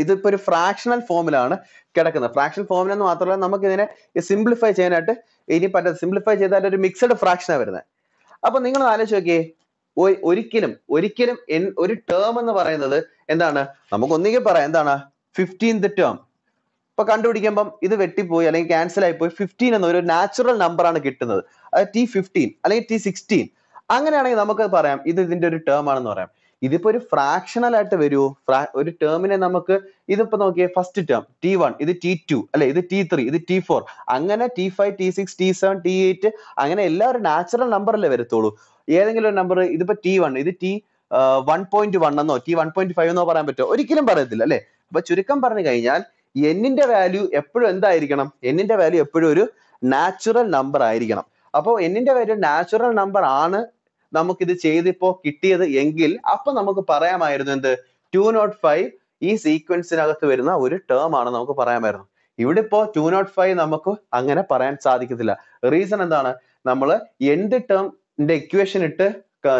ഇതിപ്പോ ഒരു ഫ്രാക്ഷണൽ ഫോമിലാണ് കിടക്കുന്നത്. ഫ്രാക്ഷണൽ ഫോമിൽ എന്ന് മാത്രമല്ല നമുക്ക് ഇതിനെ സിംപ്ലിഫൈ ചെയ്യാനായിട്ട് ഇനി പറ്റാത്ത സിംപ്ലിഫൈ ചെയ്താൽ ഒരു മിക്സഡ് ഫ്രാക്ഷനാണ് വരുന്നത്. അപ്പൊ നിങ്ങൾ ആലോചിച്ച് നോക്കിയേ ഒരിക്കലും ഒരിക്കലും ഒരു ടേം എന്ന് പറയുന്നത് എന്താണ്? നമുക്ക് ഒന്നുകിൽ പറയാം എന്താണ്? ഫിഫ്റ്റീൻത് ടേം ഇപ്പൊ കണ്ടുപിടിക്കുമ്പം ഇത് വെട്ടിപ്പോയി അല്ലെങ്കിൽ ക്യാൻസൽ പോയി ഫിഫ്റ്റീൻ എന്ന ഒരു നാച്ചുറൽ നമ്പർ ആണ് കിട്ടുന്നത്. അത് ടി ഫിഫ്റ്റീൻ അല്ലെങ്കിൽ ടി സിക്സ്റ്റീൻ അങ്ങനെയാണെങ്കിൽ നമുക്ക് പറയാം ഇത് ഇതിന്റെ ഒരു ടേം ആണെന്ന് പറയാം. ഇതിപ്പോ ഒരു ഫ്രാക്ഷണൽ ആയിട്ട് വരുമോ ഒരു ടേമിനെ നമുക്ക് ഇതിപ്പോ നോക്കിയേ ഫസ്റ്റ് ടേം ടി വൺ ഇത് ടി ടു അല്ലെ? ഇത് ടി ത്രീ ഇത് ടി ഫോർ അങ്ങനെ T five T six T seven T eight അങ്ങനെ എല്ലാ ഒരു നാച്ചുറൽ നമ്പറല്ലേ വരത്തുള്ളൂ. ഏതെങ്കിലും ഒരു നമ്പർ ഇതിപ്പോ ടി വൺ ഇത് ടി വൺ പോയിന്റ് വൺ എന്നോ ടി വൺ പോയിന്റ് ഫൈവ് എന്നോ പറയാൻ പറ്റുമോ? ഒരിക്കലും പറയത്തില്ല അല്ലെ? അപ്പൊ ചുരുക്കം പറഞ്ഞു കഴിഞ്ഞാൽ എന്നിന്റെ വാല്യൂ എപ്പോഴും എന്തായിരിക്കണം? എന്നിന്റെ വാല്യൂ എപ്പോഴും ഒരു നാച്ചുറൽ നമ്പർ ആയിരിക്കണം. അപ്പോൾ എന്നിന്റെ വാല്യൂ നാച്ചുറൽ നമ്പർ ആണ് നമുക്കിത് ചെയ്തിപ്പോ കിട്ടിയത് എങ്കിൽ അപ്പൊ നമുക്ക് പറയാമായിരുന്നു എന്ത്? ടു നോട്ട് ഫൈവ് ഈ സീക്വൻസിനകത്ത് വരുന്ന ഒരു ടേം ആണ് നമുക്ക് പറയാമായിരുന്നു. ഇവിടെ ഇപ്പോ ടു നോട്ട് ഫൈവ് നമുക്ക് അങ്ങനെ പറയാൻ സാധിക്കത്തില്ല. റീസൺ എന്താണ്? നമ്മൾ എന്ത് ടേമിന്റെ ഇക്വേഷൻ ഇട്ട്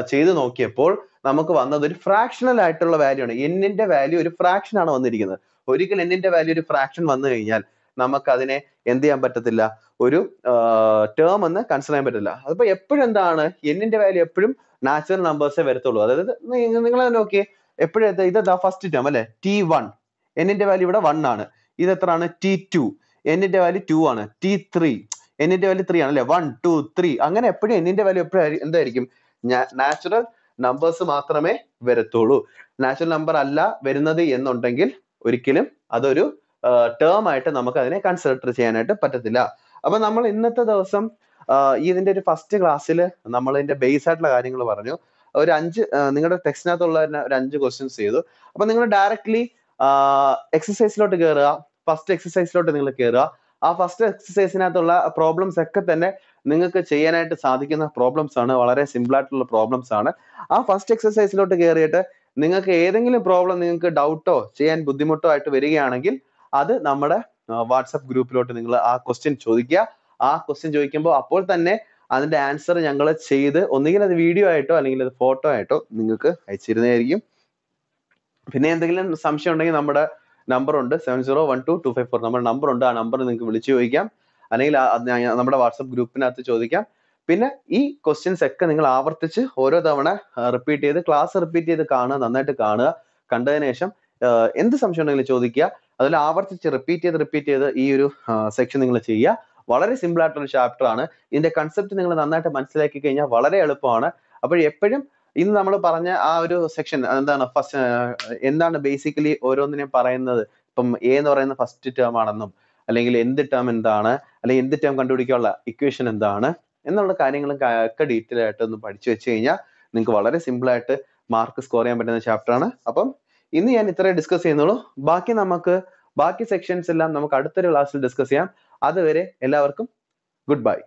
ചെയ്തു നോക്കിയപ്പോൾ നമുക്ക് വന്നത് ഒരു ഫ്രാക്ഷണൽ ആയിട്ടുള്ള വാല്യൂ ആണ്. എന്നിന്റെ വാല്യൂ ഒരു ഫ്രാക്ഷൻ ആണ് വന്നിരിക്കുന്നത്. ഒരിക്കൽ എന്നിന്റെ വാല്യൂ ഒരു ഫ്രാക്ഷൻ വന്നു കഴിഞ്ഞാൽ നമുക്ക് അതിനെ എന്ത് ചെയ്യാൻ പറ്റത്തില്ല? ഒരു ടേം എന്ന് കൺസിഡർ ചെയ്യാൻ പറ്റില്ല അതിപ്പോ എപ്പോഴും എന്താണ്? എന്നിന്റെ വാല്യൂ എപ്പോഴും നാച്ചുറൽ നമ്പേഴ്സേ വരത്തുള്ളൂ. അതായത് നിങ്ങൾ നോക്കിയേ. എപ്പോഴും ഇത് ഫസ്റ്റ് ടേം അല്ലെ? ടി വൺ എന്നിന്റെ വാല്യൂ ഇവിടെ വൺ ആണ്. ഇത് എത്രയാണ്? ടി ടു എന്നിന്റെ വാല്യൂ ടു ആണ്. ടി ത്രീ എന്നിന്റെ വാല്യൂ ത്രീ ആണ് അല്ലെ വൺ ടു ത്രീ അങ്ങനെ എപ്പോഴും എന്നിന്റെ വാല്യൂ എപ്പോഴും എന്തായിരിക്കും? നാച്ചുറൽ നമ്പേഴ്സ് മാത്രമേ വരത്തുള്ളൂ. നാച്ചുറൽ നമ്പർ അല്ല വരുന്നത് എന്നുണ്ടെങ്കിൽ ഒരിക്കലും അതൊരു ടേം ആയിട്ട് നമുക്ക് അതിനെ കൺസിഡർ ചെയ്യാനായിട്ട് പറ്റത്തില്ല. അപ്പൊ നമ്മൾ ഇന്നത്തെ ദിവസം ഇതിന്റെ ഒരു ഫസ്റ്റ് ക്ലാസ്സിൽ നമ്മൾ ഇതിന്റെ ബേസ് ആയിട്ടുള്ള കാര്യങ്ങൾ പറഞ്ഞു. ഒരു അഞ്ച് നിങ്ങളുടെ ടെക്സ്റ്റിനകത്തുള്ള ഒരു അഞ്ച് ക്വസ്റ്റ്യൻസ് ചെയ്തു. അപ്പൊ നിങ്ങൾ ഡയറക്ട്ലി എക്സസൈസിലോട്ട് കയറുക ഫസ്റ്റ് എക്സസൈസിലോട്ട് നിങ്ങൾ കയറുക ആ ഫസ്റ്റ് എക്സസൈസിനകത്തുള്ള പ്രോബ്ലംസ് ഒക്കെ തന്നെ നിങ്ങൾക്ക് ചെയ്യാനായിട്ട് സാധിക്കുന്ന പ്രോബ്ലംസ് ആണ്. വളരെ സിമ്പിൾ ആയിട്ടുള്ള പ്രോബ്ലംസ് ആണ്. ആ ഫസ്റ്റ് എക്സസൈസിലോട്ട് കയറിയിട്ട് നിങ്ങൾക്ക് ഏതെങ്കിലും പ്രോബ്ലം നിങ്ങൾക്ക് ഡൗട്ടോ ചെയ്യാൻ ബുദ്ധിമുട്ടോ ആയിട്ട് വരികയാണെങ്കിൽ അത് നമ്മുടെ വാട്സപ്പ് ഗ്രൂപ്പിലോട്ട് നിങ്ങൾ ആ ക്വസ്റ്റ്യൻ ചോദിക്കുക. ആ ക്വസ്റ്റ്യൻ ചോദിക്കുമ്പോൾ അപ്പോൾ തന്നെ അതിന്റെ ആൻസർ ഞങ്ങൾ ചെയ്ത് ഒന്നുകിൽ അത് വീഡിയോ ആയിട്ടോ അല്ലെങ്കിൽ അത് ഫോട്ടോ ആയിട്ടോ നിങ്ങൾക്ക് അയച്ചിരുന്നതായിരിക്കും. പിന്നെ എന്തെങ്കിലും സംശയം ഉണ്ടെങ്കിൽ നമ്മുടെ നമ്പർ ഉണ്ട് seven zero one two two five four നമ്മുടെ നമ്പർ ഉണ്ട്. ആ നമ്പർ നിങ്ങൾക്ക് വിളിച്ചു ചോദിക്കാം. അല്ലെങ്കിൽ നമ്മുടെ വാട്സപ്പ് ഗ്രൂപ്പിനകത്ത് ചോദിക്കാം. പിന്നെ ഈ ക്വസ്റ്റ്യൻസ് ഒക്കെ നിങ്ങൾ ആവർത്തിച്ച് ഓരോ തവണ റിപ്പീറ്റ് ചെയ്ത് ക്ലാസ് റിപ്പീറ്റ് ചെയ്ത് കാണുക നന്നായിട്ട് കാണുക. കണ്ടതിന് ശേഷം എന്ത് സംശയം ഉണ്ടെങ്കിലും ചോദിക്കുക. അതിൽ ആവർത്തിച്ച് റിപ്പീറ്റ് ചെയ്ത് റിപ്പീറ്റ് ചെയ്ത് ഈ ഒരു സെക്ഷൻ നിങ്ങൾ ചെയ്യുക. വളരെ സിമ്പിൾ ആയിട്ടുള്ള ചാപ്റ്റർ ആണ്. ഇതിന്റെ കൺസെപ്റ്റ് നിങ്ങൾ നന്നായിട്ട് മനസ്സിലാക്കി കഴിഞ്ഞാൽ വളരെ എളുപ്പമാണ്. അപ്പോൾ എപ്പോഴും ഇന്ന് നമ്മൾ പറഞ്ഞ ആ ഒരു സെക്ഷൻ എന്താണ് ഫസ്റ്റ് എന്താണ് ബേസിക്കലി ഓരോന്നിനെയും പറയുന്നത്? ഇപ്പം എ എന്ന് പറയുന്ന ഫസ്റ്റ് ടേം ആണെന്നും അല്ലെങ്കിൽ എന്ത് ടേം എന്താണ് അല്ലെങ്കിൽ എന്ത് ടേം കണ്ടുപിടിക്കാനുള്ള ഇക്വേഷൻ എന്താണ് എന്നുള്ള കാര്യങ്ങളും ഒക്കെ ഡീറ്റെയിൽ ആയിട്ട് ഒന്ന് പഠിച്ചു വെച്ച് കഴിഞ്ഞാൽ നിങ്ങൾക്ക് വളരെ സിമ്പിൾ ആയിട്ട് മാർക്ക് സ്കോർ ചെയ്യാൻ പറ്റുന്ന ചാപ്റ്റർ ആണ്. അപ്പം ഇന്ന് ഞാൻ ഇത്രയും ഡിസ്കസ് ചെയ്യുന്നുള്ളൂ. ബാക്കി നമുക്ക് ബാക്കി സെക്ഷൻസ് എല്ലാം നമുക്ക് അടുത്തൊരു ക്ലാസ്സിൽ ഡിസ്കസ് ചെയ്യാം. അതുവരെ എല്ലാവർക്കും ഗുഡ് ബൈ